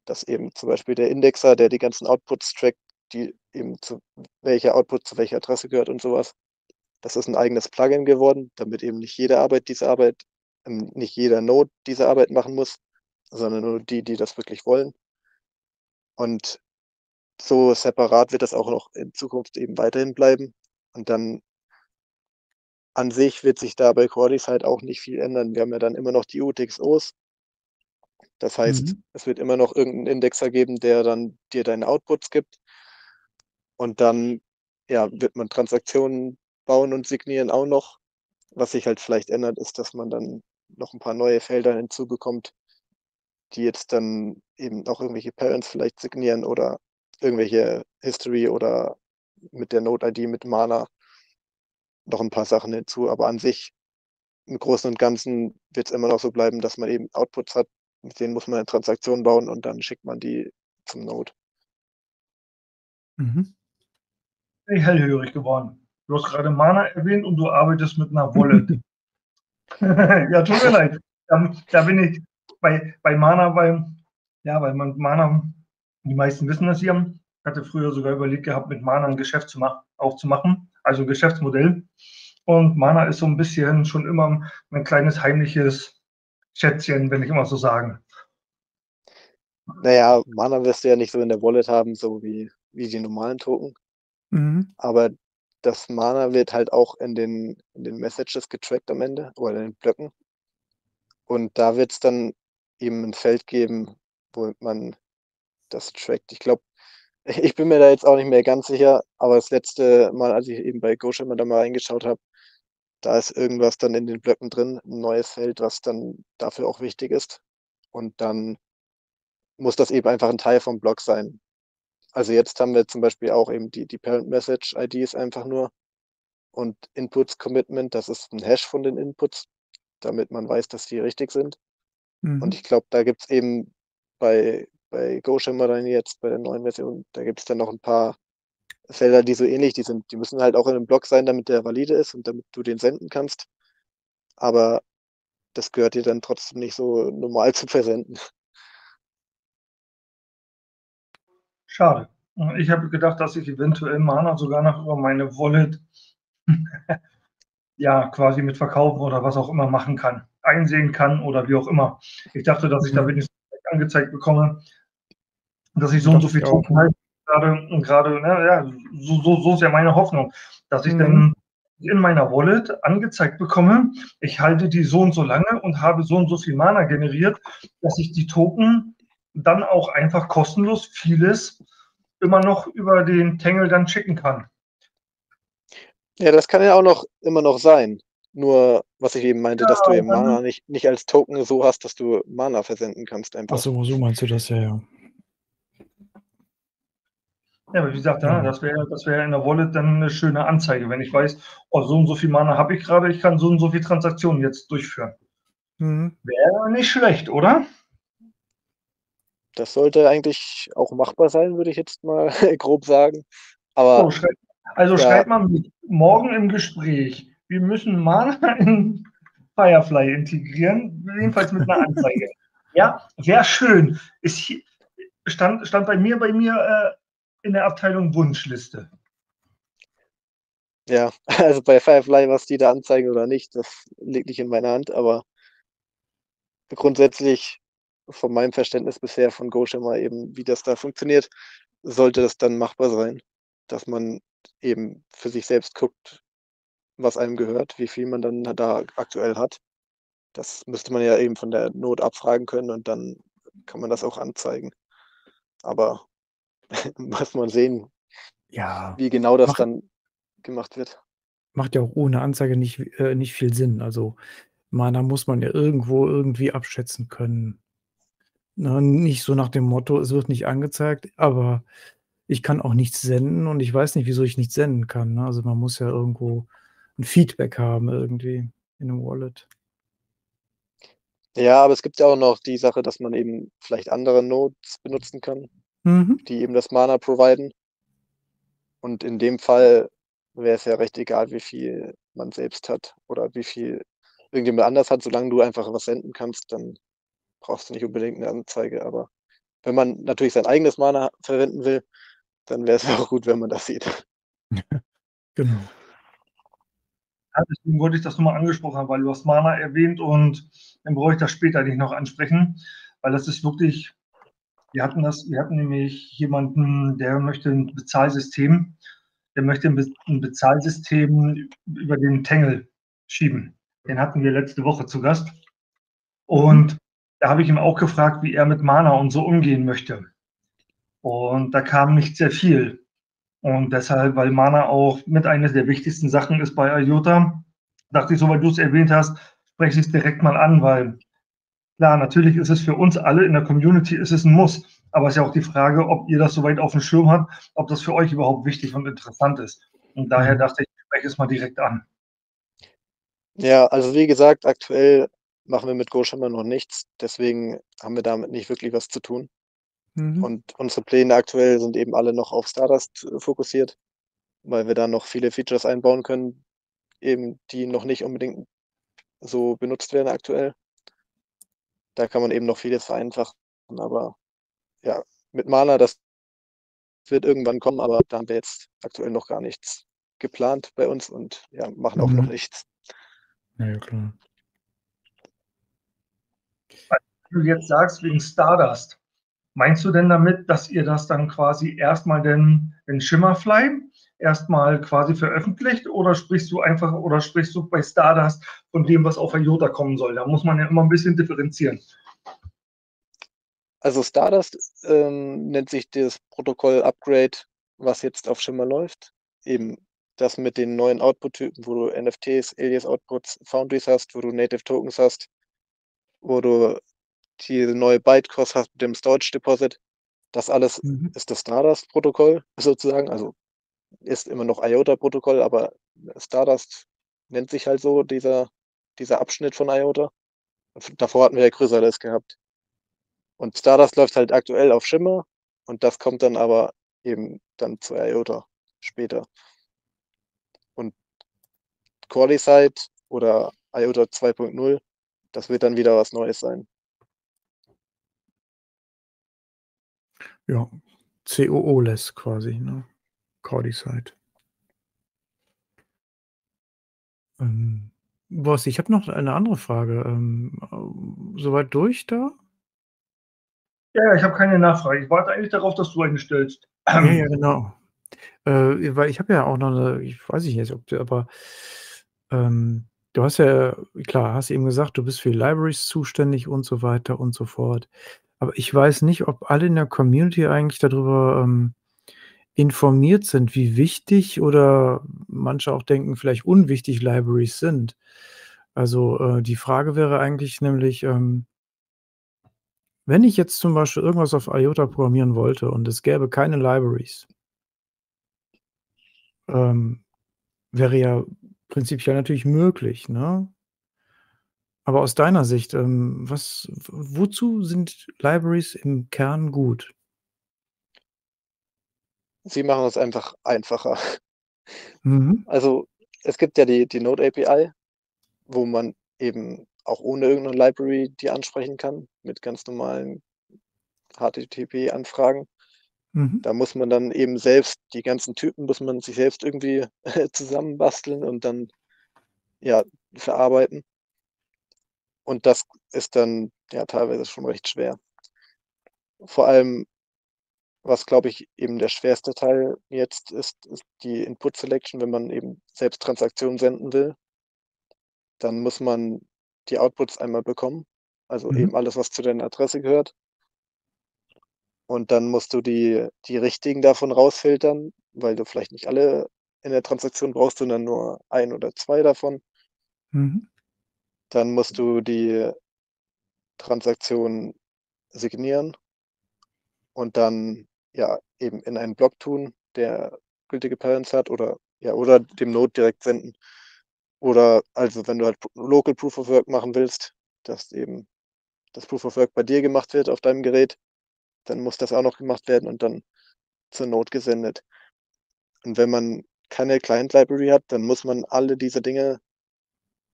dass eben zum Beispiel der Indexer, der die ganzen Outputs trackt, die eben zu welcher Output zu welcher Adresse gehört und sowas. Das ist ein eigenes Plugin geworden, damit eben nicht jede Arbeit diese Arbeit, ähm, nicht jeder Node diese Arbeit machen muss, sondern nur die, die das wirklich wollen. Und so separat wird das auch noch in Zukunft eben weiterhin bleiben. Und dann an sich wird sich da bei Cordis halt auch nicht viel ändern. Wir haben ja dann immer noch die UTXOs. Das heißt, mhm. es wird immer noch irgendeinen Indexer geben, der dann dir deine Outputs gibt. Und dann ja, wird man Transaktionen bauen und signieren auch noch. Was sich halt vielleicht ändert, ist, dass man dann noch ein paar neue Felder hinzubekommt, die jetzt dann eben auch irgendwelche Parents vielleicht signieren oder irgendwelche History oder mit der Node-ID, mit Mana noch ein paar Sachen hinzu. Aber an sich, im Großen und Ganzen wird es immer noch so bleiben, dass man eben Outputs hat, mit denen muss man eine Transaktion bauen und dann schickt man die zum Node. Mhm. Ich bin hellhörig geworden. Du hast gerade Mana erwähnt und du arbeitest mit einer Wallet. ja, tut mir leid. Da, da, bin ich bei, bei Mana, weil, ja, weil man Mana die meisten wissen das hier. Ich hatte früher sogar überlegt gehabt, mit Mana ein Geschäft zu machen, auch zu machen, also ein Geschäftsmodell. Und Mana ist so ein bisschen schon immer ein kleines heimliches Schätzchen, wenn ich immer so sagen. Naja, Mana wirst du ja nicht so in der Wallet haben, so wie, wie die normalen Token. Mhm. Aber das Mana wird halt auch in den, in den Messages getrackt am Ende oder in den Blöcken. Und da wird es dann eben ein Feld geben, wo man das trackt. Ich glaube, ich bin mir da jetzt auch nicht mehr ganz sicher, aber das letzte Mal, als ich eben bei Goshimmer da mal reingeschaut habe, da ist irgendwas dann in den Blöcken drin, ein neues Feld, was dann dafür auch wichtig ist. Und dann muss das eben einfach ein Teil vom Block sein. Also jetzt haben wir zum Beispiel auch eben die, die Parent Message IDs einfach nur und Inputs Commitment, das ist ein Hash von den Inputs, damit man weiß, dass die richtig sind. Mhm. Und ich glaube, da gibt es eben bei bei GoShimmer dann jetzt, bei der neuen Version, da gibt es dann noch ein paar Felder, die so ähnlich die sind. Die müssen halt auch in einem Block sein, damit der valide ist und damit du den senden kannst. Aber das gehört dir dann trotzdem nicht so normal zu versenden. Schade. Ich habe gedacht, dass ich eventuell Mana sogar noch über meine Wallet ja quasi mit verkaufen oder was auch immer machen kann, einsehen kann oder wie auch immer. Ich dachte, dass ich da mhm. wenigstens angezeigt bekomme, dass ich so und so viel Token halte, gerade, gerade, ne, ja, so, so, so ist ja meine Hoffnung, dass ich mhm. dann in meiner Wallet angezeigt bekomme, ich halte die so und so lange und habe so und so viel Mana generiert, dass ich die Token dann auch einfach kostenlos vieles immer noch über den Tangle dann schicken kann. Ja, das kann ja auch noch immer noch sein. Nur, was ich eben meinte, ja, dass du eben Mana nicht, nicht als Token so hast, dass du Mana versenden kannst einfach. Achso, so meinst du das ja, ja. Ja, aber wie gesagt, ja, das wäre das wäre in der Wallet dann 'ne schöne Anzeige, wenn ich weiß: „Oh, so und so viel Mana habe ich grade, ich kann so und so viel Transaktionen jetzt durchführen.“ Mhm. Wäre nicht schlecht, oder? Das sollte eigentlich auch machbar sein, würde ich jetzt mal grob sagen. So, Aber schreibt also, ja. schreibt mal mit: „Morgen im Gespräch. Wir müssen Mana in Firefly integrieren, jedenfalls mit 'ner Anzeige.“ Ja, wäre schön. Ist hi stand stand bei mir bei mir, äh, in der Abteilung Wunschliste. Ja, also, bei Firefly, was die da anzeigen oder nicht, das liegt nicht in meiner Hand, aber grundsätzlich von meinem Verständnis bisher von GoShimmer eben, wie das da funktioniert, sollte das dann machbar sein, dass man eben für sich selbst guckt, was einem gehört, wie viel man dann da aktuell hat. Das müsste man ja eben von der Node abfragen können und dann kann man das auch anzeigen. Aber muss man sehen Ja, wie genau das macht dann gemacht wird. macht ja auch ohne Anzeige nicht äh, nicht viel Sinn. Also, Mana muss man ja irgendwo irgendwie abschätzen können. Ne, nicht so nach dem Motto: „Es wird nicht angezeigt, aber ich kann auch nichts senden und ich weiß nicht, wieso ich nichts senden kann“, ne? Also, man muss ja irgendwo 'n Feedback haben irgendwie in 'nem Wallet. Ja, aber es gibt ja auch noch die Sache, dass man eben vielleicht andere Nodes benutzen kann, Mhm. die eben das Mana providen. Und in dem Fall wäre es ja recht egal, wie viel man selbst hat oder wie viel irgendjemand anders hat. Solange du einfach was senden kannst, dann brauchst du nicht unbedingt 'ne Anzeige. Aber wenn man natürlich sein eigenes Mana verwenden will, dann wäre es auch gut, wenn man das sieht. Genau. Ja, deswegen wollte ich das nur mal angesprochen haben, weil du hast Mana erwähnt und dann brauche ich das später nicht noch ansprechen, weil das ist wirklich wir hatten das wir hatten nämlich jemanden, der möchte 'n Bezahlsystem der möchte 'n Be 'n Bezahlsystem über den Tangle schieben. Den hatten wir letzte Woche zu Gast. Und da habe ich ihn auch gefragt, wie er mit Mana und so umgehen möchte. Und da kam nicht sehr viel. Und deshalb, weil Mana auch mit eines der wichtigsten Sachen ist bei IOTA, dachte ich so, weil du's erwähnt hast, spreche ich's direkt mal an, weil klar, natürlich ist es für uns alle in der Community ist es 'n Muss, aber ist ja auch die Frage, ob ihr das so weit aufm Schirm habt, ob das für euch überhaupt wichtig und interessant ist. Und daher Mhm. dachte ich, ich spreche es mal direkt an. Ja, also, wie gesagt, aktuell machen wir mit GoShimmer noch nichts, deswegen haben wir damit nicht wirklich was zu tun. Mhm. Und unsere Pläne aktuell sind eben alle noch auf Stardust, äh, fokussiert, weil wir da noch viele Features einbauen können, eben die noch nicht unbedingt so benutzt werden aktuell. Da kann man eben noch vieles vereinfachen, aber ja, mit Mana, das wird irgendwann kommen, aber da haben wir jetzt aktuell noch gar nichts geplant bei uns und, ja, machen auch noch Mhm. nichts. Ja, ja, klar. Wenn du jetzt sagst wegen Stardust, meinst du denn damit, dass ihr das dann quasi erst mal denn in Shimmerfly erst mal quasi veröffentlicht oder sprichst du einfach oder sprichst du bei Stardust von dem, was auf IOTA kommen soll? Da muss man ja immer 'n bisschen differenzieren. Also, Stardust, ähm, nennt sich das Protokoll-Upgrade, was jetzt auf Shimmer läuft. Eben das mit den neuen Output-Typen, wo du NFTs, Alias-Outputs, Foundries hast, wo du Native Tokens hast, wo du diese neue Bytecos hast mit dem Storage Deposit. Das alles Mhm. ist das Stardust-Protokoll sozusagen. Also, ist immer noch IOTA-Protokoll, aber Stardust nennt sich halt so dieser dieser Abschnitt von IOTA. Davor hatten wir ja Chrysalis gehabt. Und Stardust läuft halt aktuell auf Shimmer und das kommt dann aber eben dann zu IOTA später. Und Qualyside oder IOTA 2.0, das wird dann wieder was Neues sein. Ja, COO-less quasi, ne? Qualyside. Ähm, Boss, ich habe noch eine andere Frage. Ähm, ähm, so weit durch da? Ja, ich habe keine Nachfrage. Ich warte eigentlich darauf, dass du eine stellst. Ja, ja, genau. Äh, weil ich habe ja auch noch 'ne ich weiß nicht jetzt, ob du aber, ähm, du hast ja klar, hast eben gesagt, du bist für Libraries zuständig und so weiter und so fort. Aber ich weiß nicht, ob alle in der Community eigentlich da drüber, ähm, informiert sind, wie wichtig oder manche auch denken, vielleicht unwichtig Libraries sind. Also, äh, die Frage wäre eigentlich nämlich, ähm wenn ich jetzt zum Beispiel irgendwas auf IOTA programmieren wollte und es gäbe keine Libraries Ähm, wäre ja prinzipiell natürlich möglich, ne? Aber aus deiner Sicht, ähm, was wozu sind Libraries im Kern gut? Sie machen es einfach einfacher. Mhm. Also, es gibt ja die die Node API, wo man eben auch ohne irgend 'ne Library die ansprechen kann mit ganz normalen HTTP-Anfragen. Mhm. Da muss man dann eben selbst die ganzen Typen muss man sich selbst irgendwie zusammenbasteln und dann, ja, verarbeiten. Und das ist dann, ja, teilweise schon recht schwer. Vor allem, was, glaube ich, eben der schwerste Teil jetzt ist, ist die Input Selection, wenn man eben selbst Transaktionen senden will. Dann muss man die Outputs einmal bekommen, also Mhm. eben alles, was zu deiner Adresse gehört. Und dann musst du die die richtigen davon rausfiltern, weil du vielleicht nicht alle in der Transaktion brauchst, sondern nur 1 oder 2 davon. Mhm. Dann musst du die Transaktion signieren und dann, ja, eben in einen Block tun, der gültige Parents hat oder ja, oder dem Node direkt senden. Oder also, wenn du halt Local Proof of Work machen willst, dass eben das Proof of Work bei dir gemacht wird auf deinem Gerät, dann muss das auch noch gemacht werden und dann zur Node gesendet. Und wenn man keine Client Library hat, dann muss man alle diese Dinge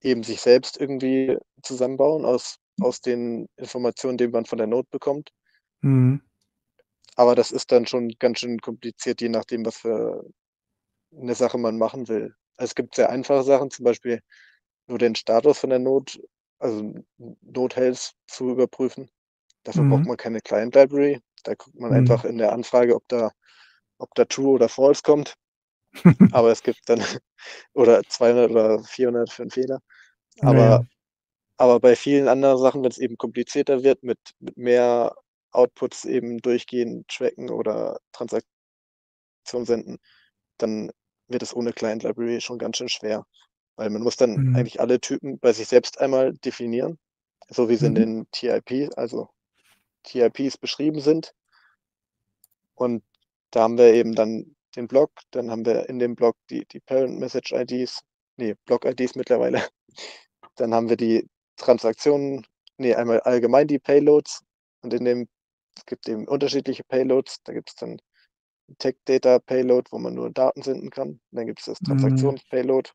eben sich selbst irgendwie zusammenbauen aus aus den Informationen, die man von der Node bekommt. Mhm. Aber das ist dann schon ganz schön kompliziert, je nachdem, was für 'ne Sache man machen will. Es gibt sehr einfache Sachen, zum Beispiel nur den Status von der Node, also N Node Health zu überprüfen. Dafür braucht Mhm. man keine Client Library. Da guckt man Mhm. einfach in der Anfrage, ob da ob da True oder False kommt. Aber es gibt dann oder 200 oder 400 für 'n Fehler. Ja, ja. Aber aber bei vielen anderen Sachen, wenn's eben komplizierter wird mit mit mehr Outputs eben durchgehend tracken oder Transaktionen senden, dann wird es ohne Client Library schon ganz schön schwer, weil man muss dann Mhm. eigentlich alle Typen bei sich selbst einmal definieren, so wie sie in Mhm. den TIP also TIPs beschrieben sind. Und da haben wir eben dann den Block, dann haben wir in dem Block die die Parent Message IDs ne, Block IDs mittlerweile. Dann haben wir die Transaktionen ne, einmal allgemein die Payloads und in dem es gibt eben unterschiedliche Payloads. Da gibt's dann Tech Data Payload, wo man nur Daten senden kann. Dann gibt's das Mhm. Transaktions-Payload.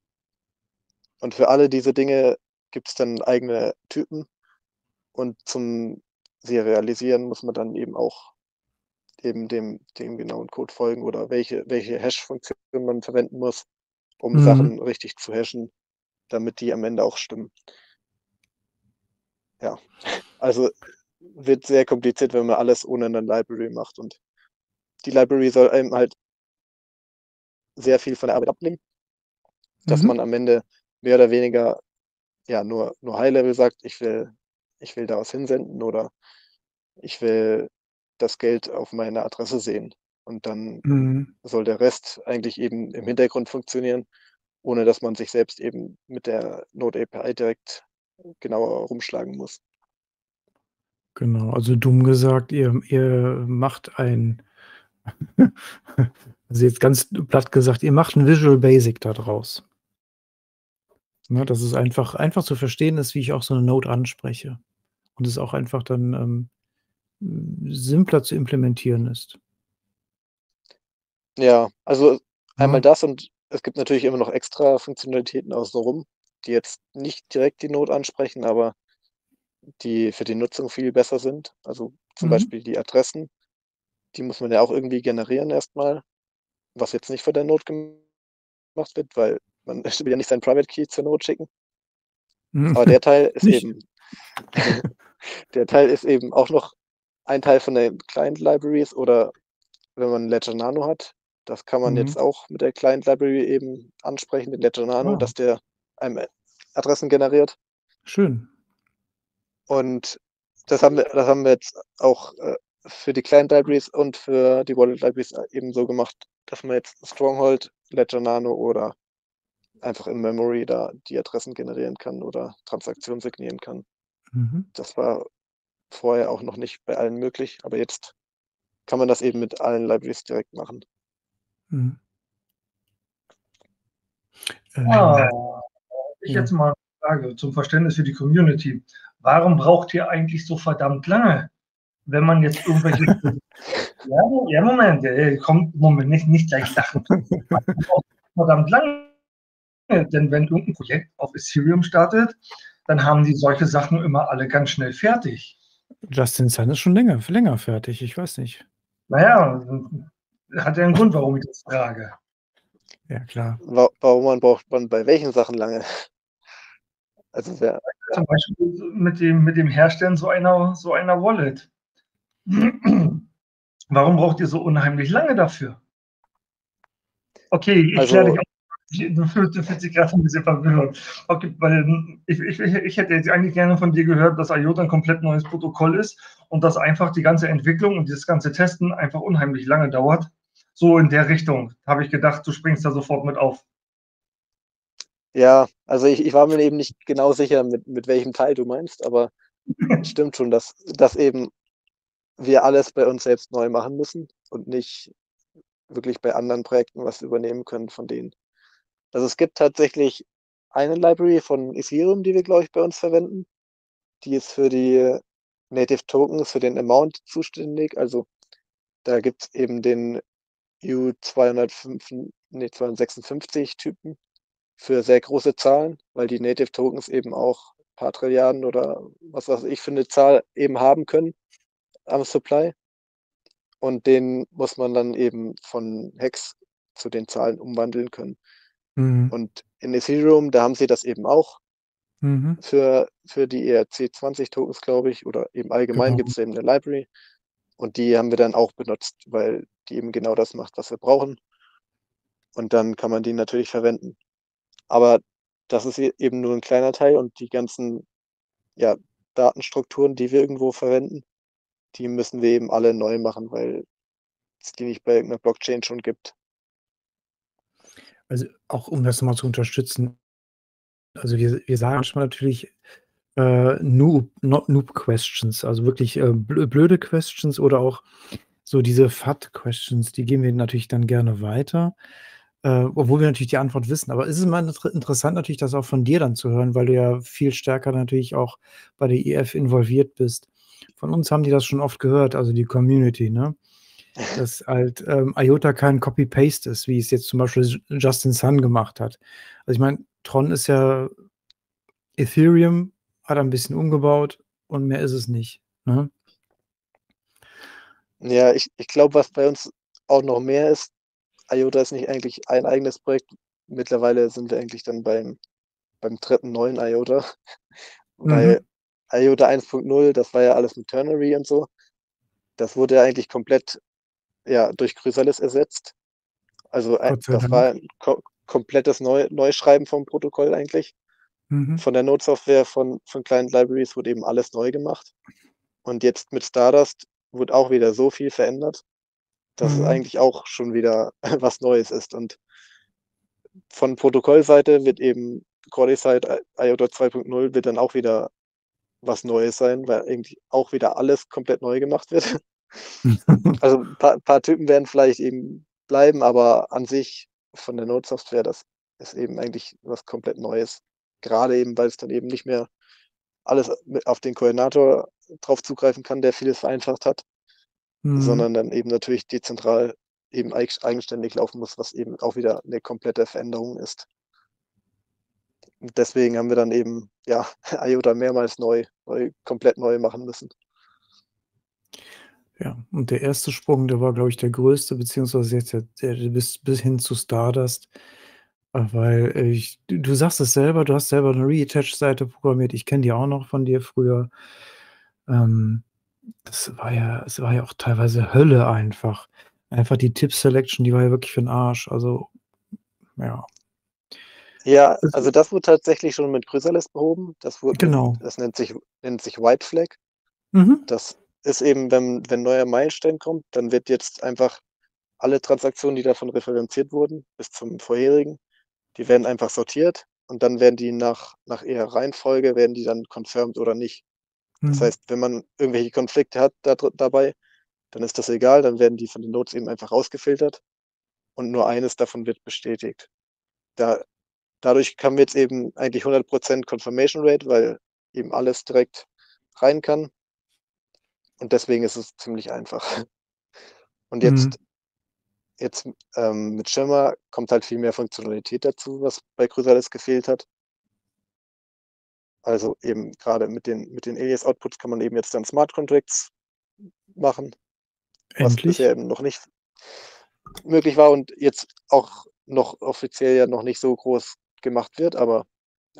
Und für alle diese Dinge gibt's dann eigene Typen. Und zum Serialisieren muss man dann eben auch eben dem dem genauen Code folgen oder welche welche Hash-Funktion man verwenden muss, um Mhm. Sachen richtig zu hashen, damit die am Ende auch stimmen. Ja, also wird sehr kompliziert, wenn man alles ohne 'ne Library macht und die Library soll einem halt sehr viel von der Arbeit abnehmen, dass Mhm. man am Ende mehr oder weniger, ja, nur nur High Level sagt: „Ich will ich will da was hinsenden“ oder „Ich will das Geld auf meiner Adresse sehen.“ Und dann Mhm. soll der Rest eigentlich eben im Hintergrund funktionieren, ohne dass man sich selbst eben mit der Node API direkt genauer rumschlagen muss. Genau, also dumm gesagt, ihr ihr macht ein also jetzt ganz platt gesagt, ihr macht 'n Visual Basic da draus. Ne, dass es einfach einfach zu verstehen ist, wie ich auch so 'ne Node anspreche und es auch einfach dann, ähm, hm, simpler zu implementieren ist. Ja, also einmal Ne? das und es gibt natürlich immer noch extra Funktionalitäten außen rum, die jetzt nicht direkt die Node ansprechen, aber die für die Nutzung viel besser sind. Also, zum Mhm. Beispiel die Adressen, die muss man ja auch irgendwie generieren erst mal, was jetzt nicht von der Node gemacht wird, weil man möchte ja nicht seinen Private Key zur Node schicken. Mhm. Aber der Teil ist Nicht? eben der Teil ist eben auch noch ein Teil von den Client Libraries oder wenn man Ledger Nano hat, das kann man Mhm. jetzt auch mit der Client Library eben ansprechen, den Ledger Nano, Ah. dass der einem Adressen generiert. Schön. Und das haben wir das haben wir jetzt auch, äh, für die Client Libraries und für die Wallet Libraries äh, eben so gemacht, dass man jetzt Stronghold, Ledger Nano oder einfach in Memory da die Adressen generieren kann oder Transaktionen signieren kann. Mhm. Das war vorher auch noch nicht bei allen möglich, aber jetzt kann man das eben mit allen Libraries direkt machen. Mhm. Ähm, Ah, ich ja. jetzt mal eine Frage zum Verständnis für die Community. Warum braucht ihr eigentlich so verdammt lange, wenn man jetzt irgendwelche ja, ja, Moment, äh, kommt, Moment, nicht, nicht gleich lachen. Warum braucht ihr verdammt lange? Denn wenn irgendein Projekt auf Ethereum startet, dann haben die solche Sachen immer alle ganz schnell fertig. Justin Sun ist schon länger, länger fertig, ich weiß nicht. Naja, hat ja einen Grund, warum ich das frage. Ja, klar. Wa warum man braucht man bei welchen Sachen lange? Also wer Zum Beispiel mit dem, mit dem Herstellen so einer, so einer Wallet. Warum braucht ihr so unheimlich lange dafür? Okay, ich Also- kläre dich auf. Du fühlst, dich gerade ein bisschen verwirrt. Okay, weil ich, ich, ich hätte jetzt eigentlich gerne von dir gehört, dass IOTA ein komplett neues Protokoll ist und dass einfach die ganze Entwicklung und das ganze Testen einfach unheimlich lange dauert. So in der Richtung habe ich gedacht, du springst da sofort mit auf. Ja, also ich, ich war mir eben nicht genau sicher, mit, mit welchem Teil du meinst, aber es stimmt schon, dass, dass eben wir alles bei uns selbst neu machen müssen und nicht wirklich bei anderen Projekten was übernehmen können von denen. Also es gibt tatsächlich eine Library von Ethereum, die wir, glaube ich, bei uns verwenden. Die ist für die Native Tokens, für den Amount zuständig. Also da gibt es eben den U205, nee, 256 Typen für sehr große Zahlen, weil die Native Tokens eben auch ein paar Trilliarden oder was weiß ich für eine Zahl eben haben können am Supply. Und den muss man dann eben von Hex zu den Zahlen umwandeln können. Mhm. Und in Ethereum, da haben sie das eben auch Mhm. für, für die E ERC20-Tokens, glaube ich, oder eben allgemein Genau. gibt es eben eine Library. Und die haben wir dann auch benutzt, weil die eben genau das macht, was wir brauchen. Und dann kann man die natürlich verwenden. Aber das ist e- eben nur ein kleiner Teil und die ganzen ja, Datenstrukturen, die wir irgendwo verwenden, die müssen wir eben alle neu machen, weil es die nicht bei irgendeiner Blockchain schon gibt. Also auch um das mal zu unterstützen. Also wir, wir sagen manchmal natürlich äh, Noob, no, Noob Questions, also wirklich äh, blö- blöde Questions oder auch so diese FAT-Questions, die geben wir natürlich dann gerne weiter, äh, obwohl wir natürlich die Antwort wissen. Aber es ist immer inter interessant natürlich, das auch von dir dann zu hören, weil du ja viel stärker natürlich auch bei der EF involviert bist. Von uns haben die das schon oft gehört, also die Community, ne? dass halt ähm, IOTA kein Copy-Paste ist, wie es jetzt zum Beispiel Justin Sun gemacht hat. Also ich meine, Tron ist ja Ethereum, hat ein bisschen umgebaut und mehr ist es nicht. Ne? Ja, ich, ich glaube, was bei uns auch noch mehr ist, IOTA ist nicht eigentlich ein eigenes Projekt. Mittlerweile sind wir eigentlich dann beim, beim dritten neuen IOTA, weil IOTA 1.0, das war ja alles mit Ternary und so. Das wurde ja eigentlich komplett ja, durch Chrysalis ersetzt. Also ein, sei das war ein ko komplettes Neu Neuschreiben vom Protokoll eigentlich. Mhm. Von der Node-Software, von, von Client Libraries wurde eben alles neu gemacht. Und jetzt mit Stardust wurde auch wieder so viel verändert, dass Mhm. es eigentlich auch schon wieder was Neues ist. Und von Protokollseite wird eben Qualyside IOTA 2.0 wird dann auch wieder was Neues sein, weil irgendwie auch wieder alles komplett neu gemacht wird. Also ein paar, paar Typen werden vielleicht eben bleiben, aber an sich von der Node-Software, das ist eben eigentlich was komplett Neues. Gerade eben, weil es dann eben nicht mehr alles auf den Koordinator drauf zugreifen kann, der vieles vereinfacht hat, Mhm. sondern dann eben natürlich dezentral eben eig- eigenständig laufen muss, was eben auch wieder eine komplette Veränderung ist. Und deswegen haben wir dann eben ja IOTA mehrmals neu, neu komplett neu machen müssen. Ja, und der erste Sprung, der war, glaube ich, der größte, beziehungsweise jetzt der, der bis, bis hin zu Stardust. Äh, Weil äh, ich, du, du sagst es selber, du hast selber eine Reattach-Seite programmiert. Ich kenne die auch noch von dir früher. Ähm, das war ja, es war ja auch teilweise Hölle einfach. Einfach die Tip-Selection, die war ja wirklich für den Arsch. Also, ja. Ja, also das wurde tatsächlich schon mit Chrysalis behoben. Das wurde, Genau. das nennt sich, nennt sich White Flag. Mhm. Das ist eben, wenn, wenn neuer Meilenstein kommt, dann wird jetzt einfach alle Transaktionen, die davon referenziert wurden, bis zum vorherigen, die werden einfach sortiert und dann werden die nach, nach ihrer Reihenfolge, werden die dann confirmed oder nicht. Das Mhm. heißt, wenn man irgendwelche Konflikte hat da, dabei, dann ist das egal, dann werden die von den Notes eben einfach rausgefiltert und nur eines davon wird bestätigt. Da dadurch haben wir jetzt eben eigentlich 100% Confirmation Rate, weil eben alles direkt rein kann. Und deswegen ist es ziemlich einfach. Und jetzt, Mhm. jetzt ähm, mit Shimmer kommt halt viel mehr Funktionalität dazu, was bei Chrysalis gefehlt hat. Also eben gerade mit den, mit den Alias Outputs kann man eben jetzt dann Smart Contracts machen, was Endlich. bisher eben noch nicht möglich war und jetzt auch noch offiziell ja noch nicht so groß gemacht wird, aber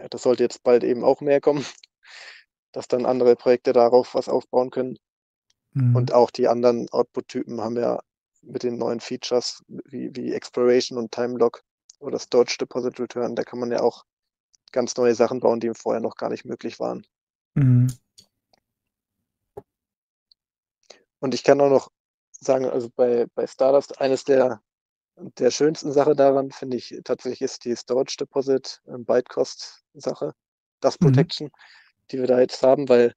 das sollte jetzt bald eben auch mehr kommen, dass dann andere Projekte darauf was aufbauen können. Mhm. Und auch die anderen Output-Typen haben ja mit den neuen Features wie, wie Exploration und Timelock oder Storage Deposit Return, da kann man ja auch ganz neue Sachen bauen, die vorher noch gar nicht möglich waren. Mhm. Und ich kann auch noch sagen, also bei, bei Stardust, eines der, der schönsten Sachen daran, finde ich tatsächlich, ist die Storage Deposit ähm, Byte-Cost-Sache, das Mhm. Protection, die wir da jetzt haben, weil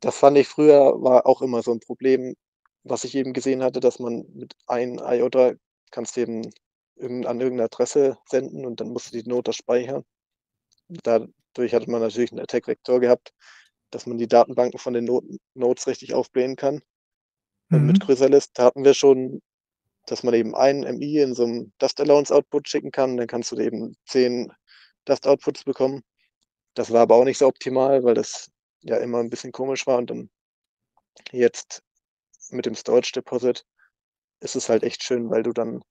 das fand ich früher, war auch immer so ein Problem, was ich eben gesehen hatte, dass man mit einem IOTA kannst du eben an irgendeine Adresse senden und dann musst du die Note speichern. Dadurch hatte man natürlich einen Attack-Vektor gehabt, dass man die Datenbanken von den Nodes richtig aufblähen kann. Und mit Mhm. Chrysalis, da hatten wir schon, dass man eben einen MI in so einem Dust Allowance Output schicken kann, dann kannst du eben zehn Dust Outputs bekommen. Das war aber auch nicht so optimal, weil das ja immer ein bisschen komisch war und dann jetzt mit dem Storage Deposit ist es halt echt schön, weil du dann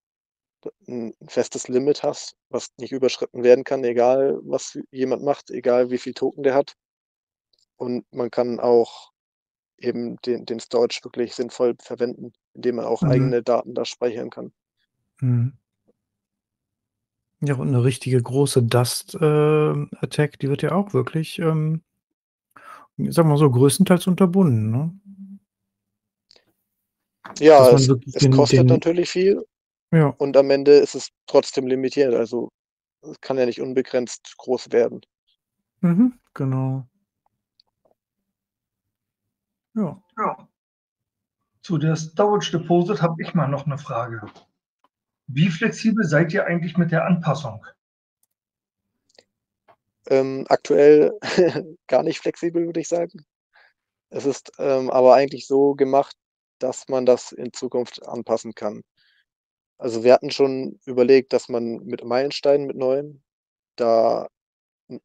ein festes Limit hast, was nicht überschritten werden kann, egal was jemand macht, egal wie viel Token der hat. Und man kann auch eben den, den Storage wirklich sinnvoll verwenden, indem man auch Mhm. eigene Daten da speichern kann. Mhm. Ja, und 'ne richtige große Dust, ähm, Attack, die wird ja auch wirklich, ähm, sagen wir mal so, größtenteils unterbunden, ne? Ja, es, es kostet den natürlich viel Ja. und am Ende ist es trotzdem limitiert. Also es kann ja nicht unbegrenzt groß werden. Mhm, genau. Ja. Ja. Zu der Storage Deposit habe ich mal noch eine Frage. Wie flexibel seid ihr eigentlich mit der Anpassung? Ähm, aktuell gar nicht flexibel, würde ich sagen. Es ist ähm, aber eigentlich so gemacht, dass man das in Zukunft anpassen kann. Also wir hatten schon überlegt, dass man mit Meilensteinen, mit neuen, da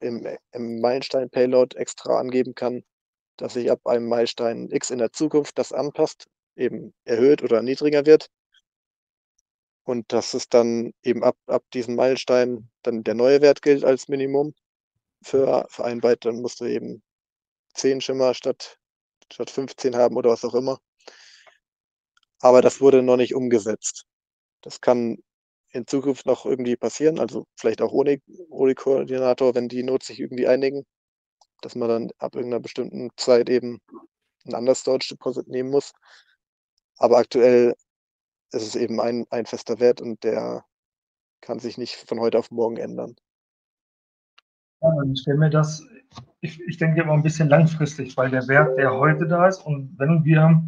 im, im Meilenstein-Payload extra angeben kann, dass sich ab einem Meilenstein X in der Zukunft das anpasst, eben erhöht oder niedriger wird. Und dass es dann eben ab, ab diesem Meilenstein dann der neue Wert gilt als Minimum für, für ein Byte, dann musst du eben 10 Schimmer statt, statt 15 haben oder was auch immer. Aber das wurde noch nicht umgesetzt. Das kann in Zukunft noch irgendwie passieren, also vielleicht auch ohne, ohne Koordinator, wenn die Nodes sich irgendwie einigen, dass man dann ab irgendeiner bestimmten Zeit eben ein anderes Storage Deposit nehmen muss. Aber aktuell ist es eben ein, ein fester Wert und der kann sich nicht von heute auf morgen ändern. Ja, ich stelle mir das, ich, ich denke immer ein bisschen langfristig, weil der Wert, der heute da ist, und wenn wir,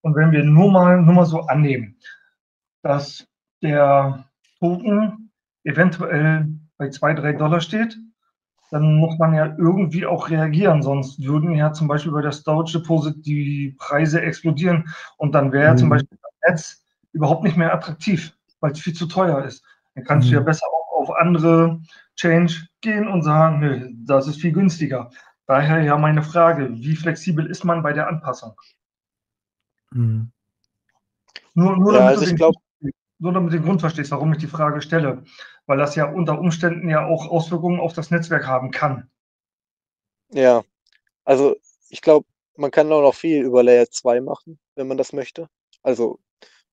und wenn wir nur mal, nur mal so annehmen, dass der Token eventuell bei 2, 3 Dollar steht, dann muss man ja irgendwie auch reagieren, sonst würden ja zum Beispiel bei der Storage Deposit die Preise explodieren und dann wäre zum Mhm. Beispiel das Netz überhaupt nicht mehr attraktiv, weil es viel zu teuer ist. Dann kannst du ja Mhm. besser auch auf andere Change gehen und sagen, nö, das ist viel günstiger. Daher ja meine Frage, wie flexibel ist man bei der Anpassung? Mhm. Nur, nur, Ja, also ich glaube, nur damit du den Grund verstehst, warum ich die Frage stelle, weil das ja unter Umständen ja auch Auswirkungen auf das Netzwerk haben kann. ja, also ich glaube, man kann auch noch viel über Layer 2 machen, wenn man das möchte. Also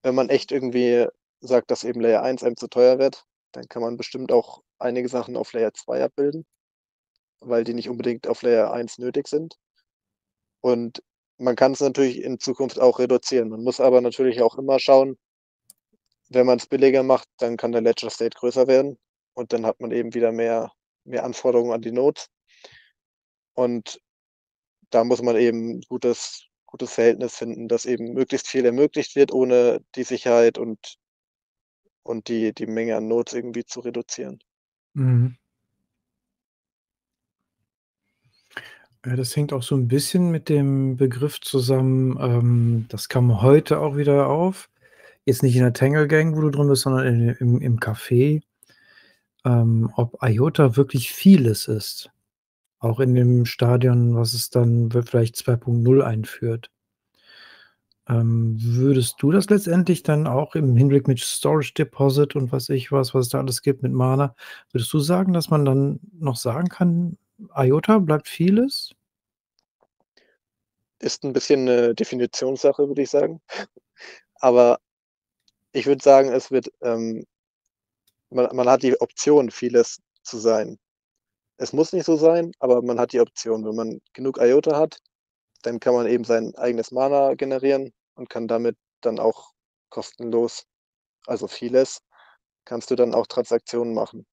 wenn man echt irgendwie sagt, dass eben Layer 1 einem zu teuer wird, dann kann man bestimmt auch einige Sachen auf Layer 2 abbilden, weil die nicht unbedingt auf Layer 1 nötig sind. Und man kann es natürlich in Zukunft auch reduzieren. Man muss aber natürlich auch immer schauen, wenn man es billiger macht, dann kann der Ledger State größer werden und dann hat man eben wieder mehr, mehr Anforderungen an die Nodes. Und da muss man eben gutes, gutes Verhältnis finden, dass eben möglichst viel ermöglicht wird, ohne die Sicherheit und, und die, die Menge an Nodes irgendwie zu reduzieren. Mhm. Das hängt auch so ein bisschen mit dem Begriff zusammen, ähm, das kam heute auch wieder auf, Jetzt nicht in der Tangle Gang, wo du drin bist, sondern in im im Café, ähm, ob IOTA wirklich vieles ist. Auch in dem Stadion, was es dann vielleicht 2.0 einführt. Ähm, würdest du das letztendlich dann auch im Hinblick mit Storage Deposit und weiß ich was, was es da alles gibt mit Mana würdest du sagen, dass man dann noch sagen kann, IOTA bleibt vieles? Ist 'n bisschen 'ne Definitionssache, würde ich sagen. Aber ich würde sagen, es wird, ähm man man hat die Option, vieles zu sein. Es muss nicht so sein, aber man hat die Option. Wenn man genug IOTA hat, dann kann man eben sein eigenes Mana generieren und kann damit dann auch kostenlos also vieles kannst du dann auch Transaktionen machen.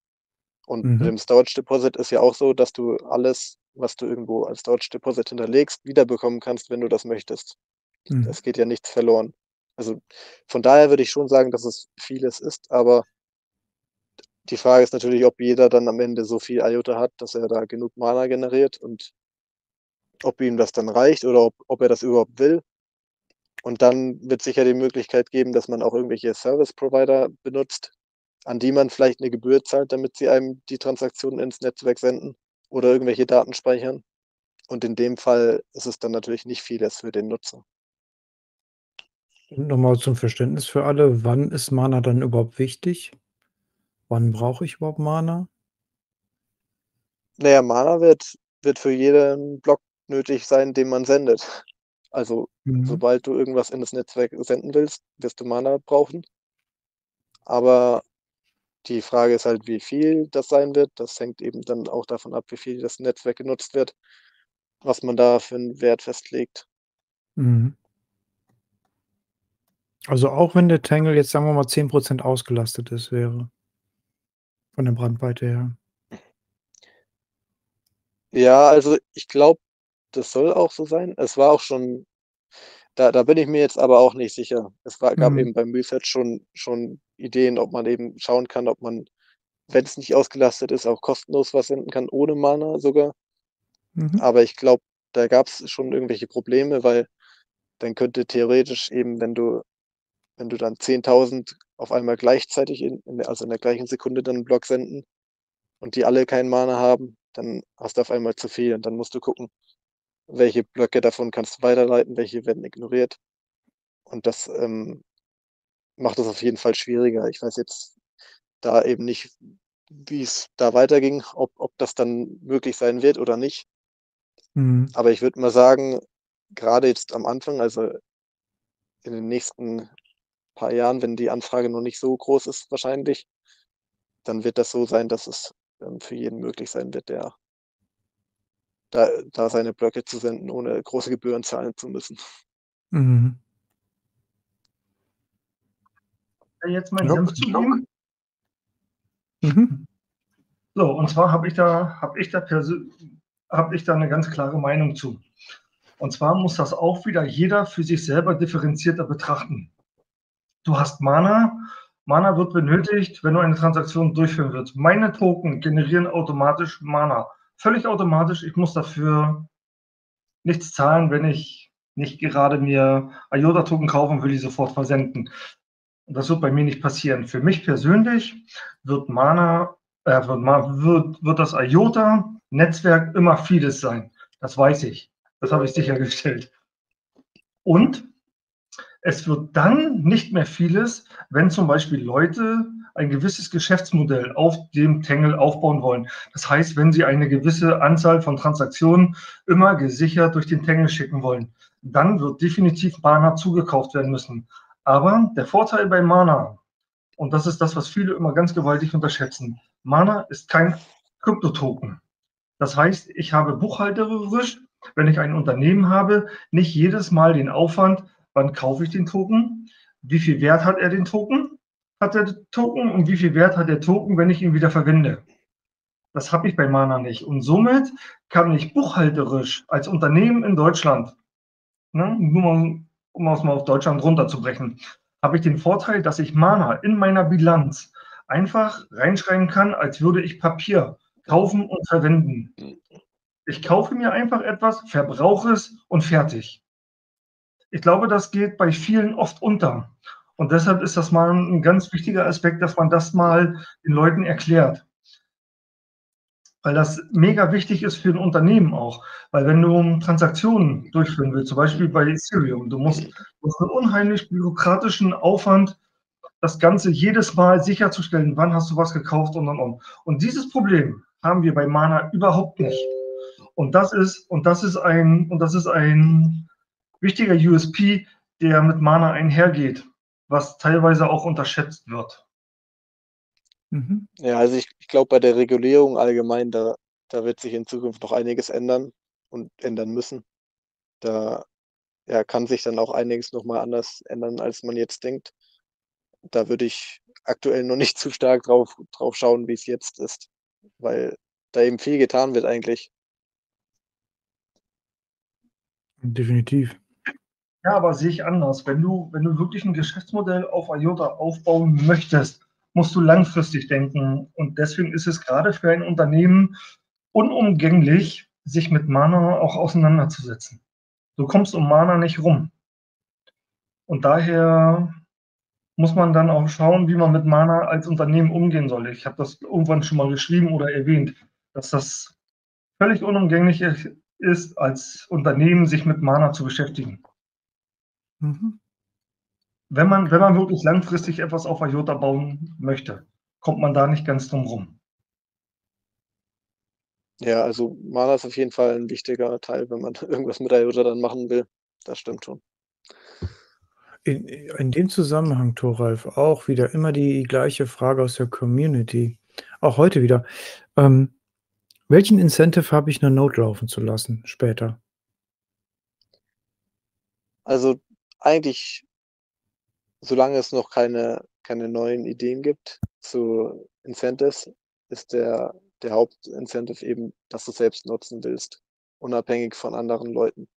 Und mit Mhm. dem Storage Deposit ist ja auch so, dass du alles, was du irgendwo als Storage Deposit hinterlegst, wiederbekommen kannst, wenn du das möchtest. Mhm. Es geht ja nichts verloren. Also, von daher würde ich schon sagen, dass es vieles ist, aber die Frage ist natürlich, ob jeder dann am Ende so viel IOTA hat, dass er da genug Mana generiert und ob ihm das dann reicht oder ob ob er das überhaupt will. Und dann wird's sicher die Möglichkeit geben, dass man auch irgendwelche Service Provider benutzt, an die man vielleicht 'ne Gebühr zahlt, damit sie einem die Transaktionen ins Netzwerk senden oder irgendwelche Daten speichern. Und in dem Fall ist es dann natürlich nicht vieles für den Nutzer. Und noch mal zum Verständnis für alle, wann ist Mana dann überhaupt wichtig? Wann brauche ich überhaupt Mana? Na ja, Mana wird wird für jeden Block nötig sein, den man sendet. Also, Mhm. sobald du irgendwas in das Netzwerk senden willst, wirst du Mana brauchen. Aber die Frage ist halt, wie viel das sein wird. Das hängt eben dann auch davon ab, wie viel das Netzwerk genutzt wird, was man da für 'n Wert festlegt. Mhm. Also, auch wenn der Tangle jetzt, sagen wir mal, 10 % ausgelastet ist wäre von der Brandweite her? Ja, also, ich glaube, das soll auch so sein. Es war auch schon da da bin ich mir jetzt aber auch nicht sicher. Es war gab Mhm. eben beim Research schon schon Ideen, ob man eben schauen kann, ob man, wenn's nicht ausgelastet ist, auch kostenlos was senden kann, ohne Mana sogar. Mhm. Aber ich glaube, da gab's schon irgendwelche Probleme, weil dann könnte theoretisch eben, wenn du wenn du dann 10.000 auf einmal gleichzeitig in in also, in der gleichen Sekunde dann 'n Block senden und die alle kein Mana haben, dann hast du auf einmal zu viel und dann musst du gucken, welche Blöcke davon kannst du weiterleiten, welche werden ignoriert. Und das, ähm, macht es auf jeden Fall schwieriger. Ich weiß jetzt da eben nicht, wie's da weiterging, ob ob das dann möglich sein wird oder nicht. Mhm. Aber ich würde mal sagen, grade jetzt am Anfang, also in den nächsten paar Jahren, wenn die Anfrage noch nicht so groß ist wahrscheinlich dann wird das so sein, dass es, ähm, für jeden möglich sein wird, der da da seine Blöcke zu senden, ohne große Gebühren zahlen zu müssen. Mhm. Da jetzt meinen Ja. Senf zugeben? Mhm. So, und zwar habe ich da habe ich da habe ich da 'ne ganz klare Meinung zu. Und zwar muss das auch wieder jeder für sich selber differenzierter betrachten. Du hast Mana. Mana wird benötigt, wenn du eine Transaktion durchführen willst. Meine Token generieren automatisch Mana. Völlig automatisch. Ich muss dafür nichts zahlen, wenn ich nicht gerade mir IOTA-Token kaufe und will die sofort versenden. Das wird bei mir nicht passieren. Für mich persönlich wird Mana äh, wird wird wird das IOTA-Netzwerk immer vieles sein. Das weiß ich. Das habe ich sichergestellt. Und es wird dann nicht mehr vieles, wenn zum Beispiel Leute ein gewisses Geschäftsmodell auf dem Tangle aufbauen wollen. Das heißt, wenn sie eine gewisse Anzahl von Transaktionen immer gesichert durch den Tangle schicken wollen, dann wird definitiv Mana zugekauft werden müssen. Aber der Vorteil bei Mana, und das ist das, was viele immer ganz gewaltig unterschätzen: Mana ist kein Kryptotoken. Das heißt, ich habe buchhalterisch, wenn ich ein Unternehmen habe, nicht jedes Mal den Aufwand: Wann kaufe ich den Token? Wie viel Wert hat er den Token hat der Token und wie viel Wert hat der Token, wenn ich ihn wieder verwende? Das habe ich bei Mana nicht. Und somit kann ich buchhalterisch als Unternehmen in Deutschland, ne, nur mal um es mal auf Deutschland runterzubrechen, habe ich den Vorteil, dass ich Mana in meiner Bilanz einfach reinschreiben kann, als würde ich Papier kaufen und verwenden. Ich kaufe mir einfach etwas, verbrauche es und fertig. Ich glaube, das geht bei vielen oft unter. Und deshalb ist das mal ein ganz wichtiger Aspekt, dass man das mal den Leuten erklärt. Weil das mega wichtig ist für ein Unternehmen auch. Weil wenn du Transaktionen durchführen willst, zum Beispiel bei Ethereum, du musst, du einen unheimlich bürokratischen Aufwand, das Ganze jedes Mal sicherzustellen, wann hast du was gekauft und und und. Und dieses Problem haben wir bei Mana überhaupt nicht. Und das ist, und das ist ein, und das ist ein wichtiger USP, der mit Mana einhergeht, was teilweise auch unterschätzt wird. Mhm. Ja, also ich, ich glaube, bei der Regulierung allgemein, da, da wird sich in Zukunft noch einiges ändern und ändern müssen. Da ja, kann sich dann auch einiges nochmal anders ändern, als man jetzt denkt. Da würde ich aktuell noch nicht zu stark drauf, drauf schauen, wie es jetzt ist, weil da eben viel getan wird eigentlich. Definitiv. Ja, aber sehe ich anders. Wenn du, wenn du wirklich ein Geschäftsmodell auf IOTA aufbauen möchtest, musst du langfristig denken. Und deswegen ist es gerade für ein Unternehmen unumgänglich, sich mit Mana auch auseinanderzusetzen. Du kommst um Mana nicht rum. Und daher muss man dann auch schauen, wie man mit Mana als Unternehmen umgehen soll. Ich habe das irgendwann schon mal geschrieben oder erwähnt, dass das völlig unumgänglich ist, als Unternehmen sich mit Mana zu beschäftigen. Mhm. Wenn, man, wenn man wirklich langfristig etwas auf IOTA bauen möchte, kommt man da nicht ganz drum rum. Ja, also Mana ist auf jeden Fall ein wichtiger Teil, wenn man irgendwas mit IOTA dann machen will. Das stimmt schon. In, in dem Zusammenhang, Thoralf, auch wieder immer die gleiche Frage aus der Community. Auch heute wieder. Ähm, welchen Incentive habe ich, eine Note laufen zu lassen später? Also eigentlich, solange es noch keine, keine neuen Ideen gibt zu Incentives, ist der, der Hauptincentive eben, dass du selbst nutzen willst, unabhängig von anderen Leuten.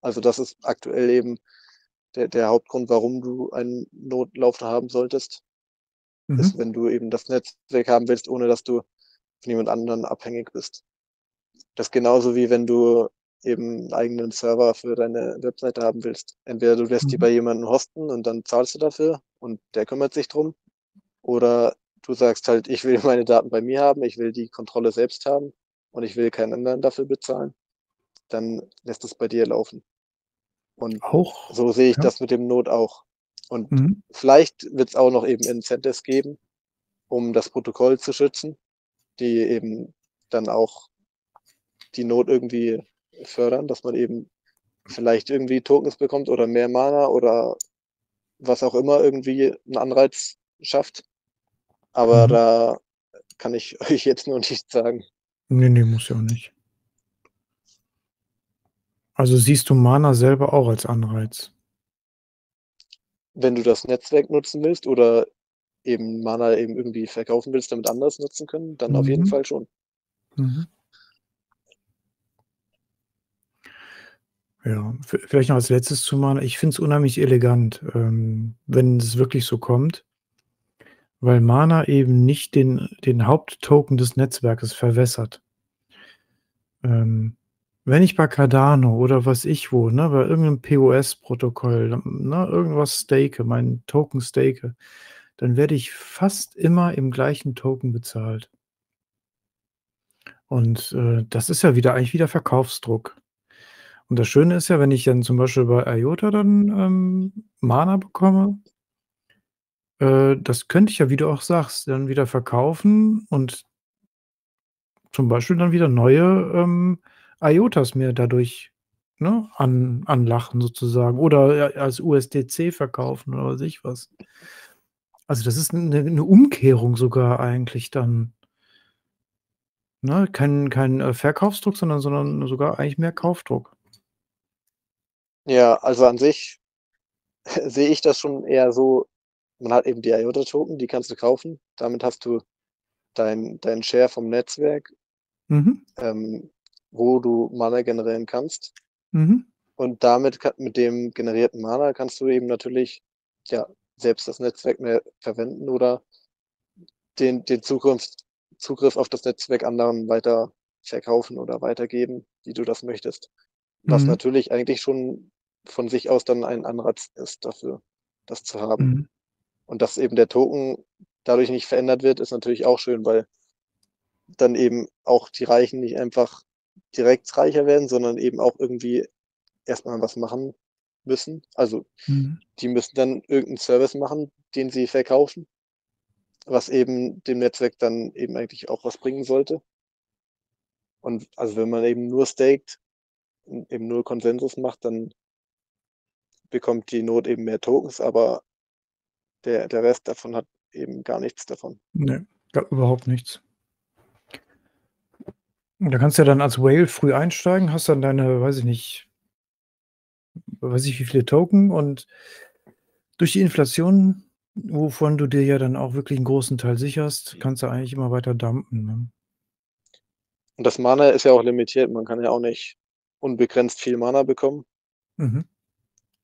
Also das ist aktuell eben der, der Hauptgrund, warum du einen Notlauf haben solltest, mhm. ist, wenn du eben das Netzwerk haben willst, ohne dass du von jemand anderen abhängig bist. Das genauso wie wenn du eben einen eigenen Server für deine Webseite haben willst. Entweder du lässt mhm. die bei jemandem hosten und dann zahlst du dafür und der kümmert sich drum. Oder du sagst halt, ich will meine Daten bei mir haben, ich will die Kontrolle selbst haben und ich will keinen anderen dafür bezahlen. Dann lässt es bei dir laufen. Und auch, so sehe ich ja. das mit dem Not auch. Und mhm. vielleicht wird es auch noch eben Incentives geben, um das Protokoll zu schützen, die eben dann auch die Not irgendwie fördern, dass man eben vielleicht irgendwie Tokens bekommt oder mehr Mana oder was auch immer irgendwie einen Anreiz schafft. Aber mhm. da kann ich euch jetzt nur nicht sagen. Nee, nee, muss ja auch nicht. Also siehst du Mana selber auch als Anreiz? Wenn du das Netzwerk nutzen willst oder eben Mana eben irgendwie verkaufen willst, damit anders nutzen können, dann mhm. auf jeden mhm. Fall schon. Mhm. Ja, vielleicht noch als Letztes zu Mana. Ich finde es unheimlich elegant, ähm, wenn es wirklich so kommt, weil Mana eben nicht den, den Haupttoken des Netzwerkes verwässert. Ähm, wenn ich bei Cardano oder was ich wo, ne, bei irgendeinem POS-Protokoll, ne, irgendwas stake, meinen Token stake, dann werde ich fast immer im gleichen Token bezahlt. Und äh, das ist ja wieder eigentlich wieder Verkaufsdruck. Und das Schöne ist ja, wenn ich dann zum Beispiel bei IOTA dann, ähm, Mana bekomme äh, das könnte ich ja, wie du auch sagst, dann wieder verkaufen und zum Beispiel dann wieder neue, ähm, IOTAs mir dadurch, ne, an anlachen sozusagen oder, äh, als USDC verkaufen oder weiß ich was. Also, das ist eine 'ne Umkehrung sogar eigentlich dann. Ne, kein kein, äh, Verkaufsdruck, sondern sondern sogar eigentlich mehr Kaufdruck. Ja, also an sich sehe ich das schon eher so, man hat eben die IOTA-Token, die kannst du kaufen. Damit hast du dein dein Share vom Netzwerk, Mhm. ähm, wo du Mana generieren kannst. Mhm. Und damit mit dem generierten Mana kannst du eben natürlich, ja, selbst das Netzwerk mehr verwenden oder den den Zukunft Zugriff auf das Netzwerk anderen weiter verkaufen oder weitergeben, wie du das möchtest. Was Mhm. natürlich eigentlich schon von sich aus dann ein Anreiz ist dafür, das zu haben. Mhm. Und dass eben der Token dadurch nicht verändert wird, ist natürlich auch schön, weil dann eben auch die Reichen nicht einfach direkt reicher werden, sondern eben auch irgendwie erst mal was machen müssen. Also, Mhm. die müssen dann irgend 'n Service machen, den sie verkaufen, was eben dem Netzwerk dann eben eigentlich auch was bringen sollte. Und also, wenn man eben nur staked eben nur Konsensus macht, dann bekommt die Node eben mehr Tokens, aber der der Rest davon hat eben gar nichts davon. Ne, ga überhaupt nichts. Da kannst du ja dann als Whale früh einsteigen, hast dann deine, weiß ich nicht weiß ich wie viele Token und durch die Inflation, wovon du dir ja dann auch wirklich 'n großen Teil sicherst, kannst du eigentlich immer weiter dumpen, ne? Und das Mana ist ja auch limitiert. Man kann ja auch nicht unbegrenzt viel Mana bekommen. Mhm.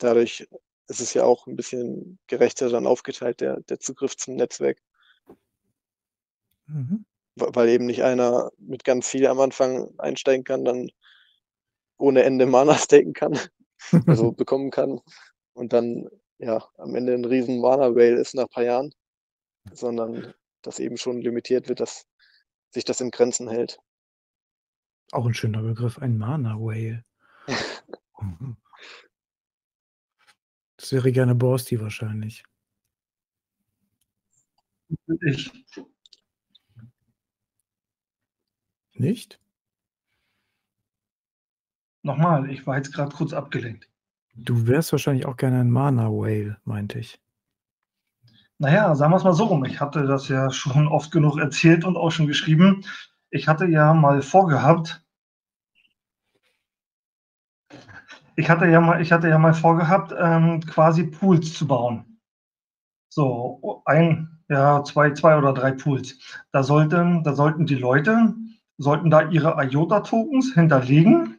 Dadurch ist es ja auch 'n bisschen gerechter dann aufgeteilt, der der Zugriff zum Netzwerk. Mhm. Weil eben nicht einer mit ganz viel am Anfang einsteigen kann, dann ohne Ende Mana staken kann, also bekommen kann und dann, ja, am Ende 'n riesen Mana-Whale ist nach paar Jahren, sondern dass eben schon limitiert wird, dass sich das in Grenzen hält. Auch 'n schöner Begriff, ein Mana-Whale. Das wäre gerne Borsty wahrscheinlich. Ich. Nicht? Noch mal, ich war jetzt grad kurz abgelenkt. Du wärst wahrscheinlich auch gerne ein Mana-Whale, meinte ich. Na ja, sagen wir's mal so rum. Ich hatte das ja schon oft genug erzählt und auch schon geschrieben. Ich hatte ja mal vorgehabt ich hatte ja mal ich hatte ja mal vorgehabt, ähm, quasi Pools zu bauen. So, o ein ja, 2 2 oder 3 Pools. Da sollten da sollten die Leute sollten da ihre IOTA-Tokens hinterlegen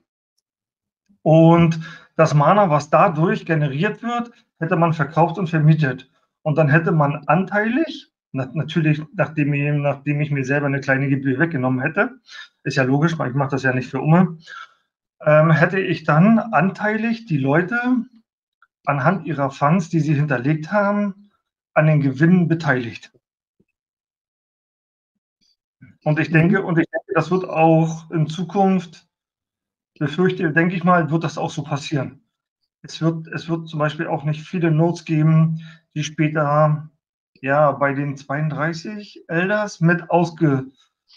und das Mana, was dadurch generiert wird, hätte man verkauft und vermietet. Und dann hätte man anteilig na natürlich, nachdem i nachdem ich mir selber 'ne kleine Gebühr weggenommen hätte, ist ja logisch, ich mache das ja nicht für Umme, ähm, hätte ich dann anteilig die Leute anhand ihrer Funds, die sie hinterlegt haben, an den Gewinnen beteiligt. Und ich denke Mhm. und ich denke, das wird auch in Zukunft befürchte denke ich mal, wird das auch so passieren. Es wird es wird zum Beispiel auch nicht viele Nodes geben, die später, ja, bei den 32 Elders mit ausge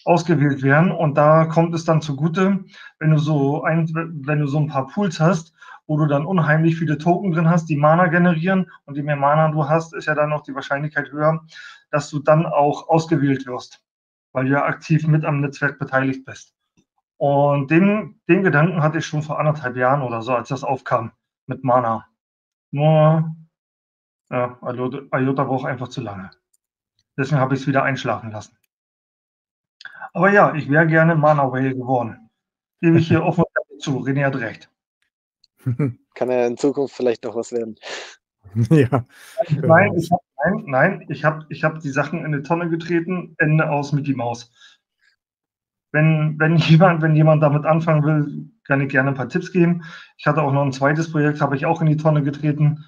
ausgewählt werden. Und da kommt es dann zugute, wenn du so ein we wenn du so 'n paar Pools hast, wo du dann unheimlich viele Token drin hast, die Mana generieren. Und je mehr Mana du hast, ist ja dann auch die Wahrscheinlichkeit höher, dass du dann auch ausgewählt wirst, weil du ja aktiv mit am Netzwerk beteiligt bist. Und den den Gedanken hatte ich schon vor 1 1/2 Jahren oder so, als das aufkam mit Mana. Nur, ja, IOTA braucht einfach zu lange. Deswegen habe ich's wieder einschlafen lassen. Aber ja, ich wäre gerne Mana-Whale geworden. Gebe ich hier offen zu. René hat recht. Kann ja in Zukunft vielleicht noch was werden. Ja, wer Nein, ich habe nein, nein, ich habe ich habe die Sachen in 'ne Tonne getreten, Ende aus Micky Maus. Wenn wenn jemand wenn jemand damit anfangen will, kann ich gerne 'n paar Tipps geben. Ich hatte auch noch 'n 2. Projekt, habe ich auch in die Tonne getreten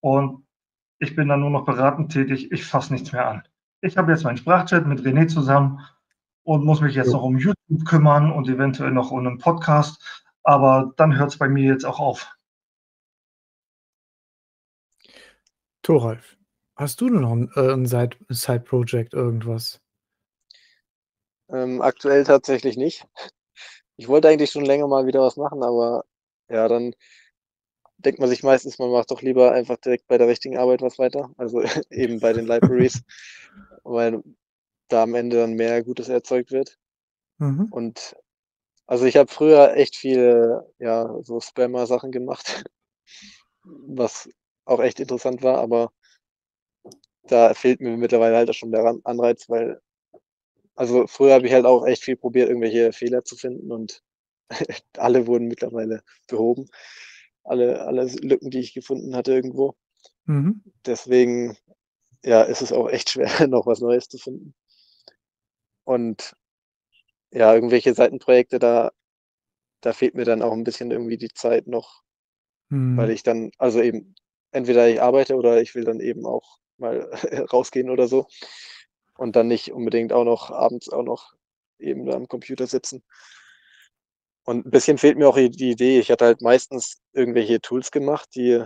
und ich bin da nur noch beratend tätig. Ich fasse nichts mehr an. Ich habe jetzt meinen Sprachchat mit René zusammen und muss mich jetzt Jo. noch um YouTube kümmern und eventuell noch um 'nen Podcast, aber dann hört's bei mir jetzt auch auf. Thoralf, hast du noch 'n äh, 'n Side Side-Project, irgendwas? Ähm, aktuell tatsächlich nicht. Ich wollte eigentlich schon länger mal wieder was machen, aber ja, dann denkt man sich meistens, man macht doch lieber einfach direkt bei der richtigen Arbeit was weiter, also eben bei den Libraries, weil da am Ende dann mehr Gutes erzeugt wird. Mhm. Und also, ich habe früher echt viele, ja, so Spammer-Sachen gemacht, was auch echt interessant war, aber da fehlt mir mittlerweile halt auch schon der Anreiz, weil also, früher habe ich halt auch echt viel probiert, irgendwelche Fehler zu finden und alle wurden mittlerweile behoben. Alle alle Lücken, die ich gefunden hatte irgendwo. Mhm. Deswegen, ja, ist es auch echt schwer, noch was Neues zu finden. Und ja, irgendwelche Seitenprojekte, da da fehlt mir dann auch 'n bisschen irgendwie die Zeit noch, weil Mhm. ich dann also eben entweder ich arbeite oder ich will dann eben auch mal rausgehen oder so und dann nicht unbedingt auch noch abends auch noch eben da am Computer sitzen. Und 'n bisschen fehlt mir auch die Idee. Ich hatte halt meistens irgendwelche Tools gemacht, die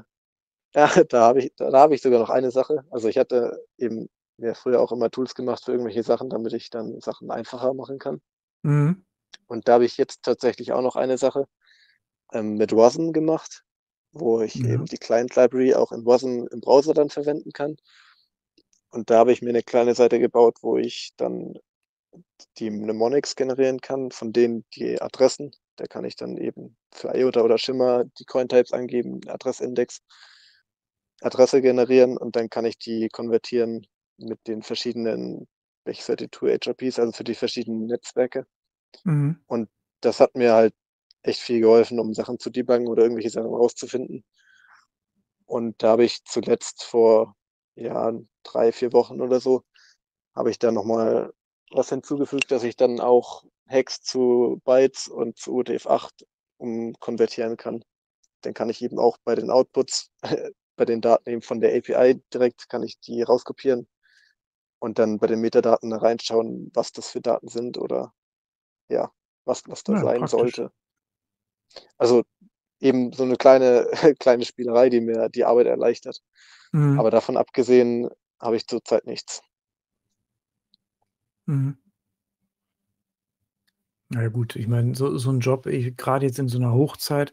ja, da habe ich da habe ich sogar noch eine Sache. Also, ich hatte eben mir früher auch immer Tools gemacht für irgendwelche Sachen, damit ich dann Sachen einfacher machen kann. Mhm. Und da habe ich jetzt tatsächlich auch noch eine Sache, ähm, mit Wasm gemacht, wo ich eben Ja. die Client Library auch in Wasm im Browser dann verwenden kann. Und da habe ich mir 'ne kleine Seite gebaut, wo ich dann die Mnemonics generieren kann, von denen die Adressen. Da kann ich dann eben für IOTA oder Shimmer die Cointypes eingeben, Adressindex Adresse generieren und dann kann ich die konvertieren mit den verschiedenen bech32 HRPs, also für die verschiedenen Netzwerke. Mhm. Und das hat mir halt echt viel geholfen, um Sachen zu debuggen oder irgendwelche Sachen rauszufinden. Und da habe ich zuletzt vor, ja, 3, 4 Wochen oder so habe ich da noch mal was hinzugefügt, dass ich dann auch Hex zu Bytes und zu UTF-8 umkonvertieren kann. Dann kann ich eben auch bei den Outputs bei den Daten eben von der API direkt kann ich die rauskopieren und dann bei den Metadaten da reinschauen, was das für Daten sind oder ja, was was da Ja, sein praktisch. sollte. Also, eben so 'ne kleine kleine Spielerei, die mir die Arbeit erleichtert. Mhm. Aber davon abgesehen habe ich zurzeit nichts. Mhm. Na ja gut, ich meine, so so 'n Job, grade jetzt in so 'ner Hochzeit,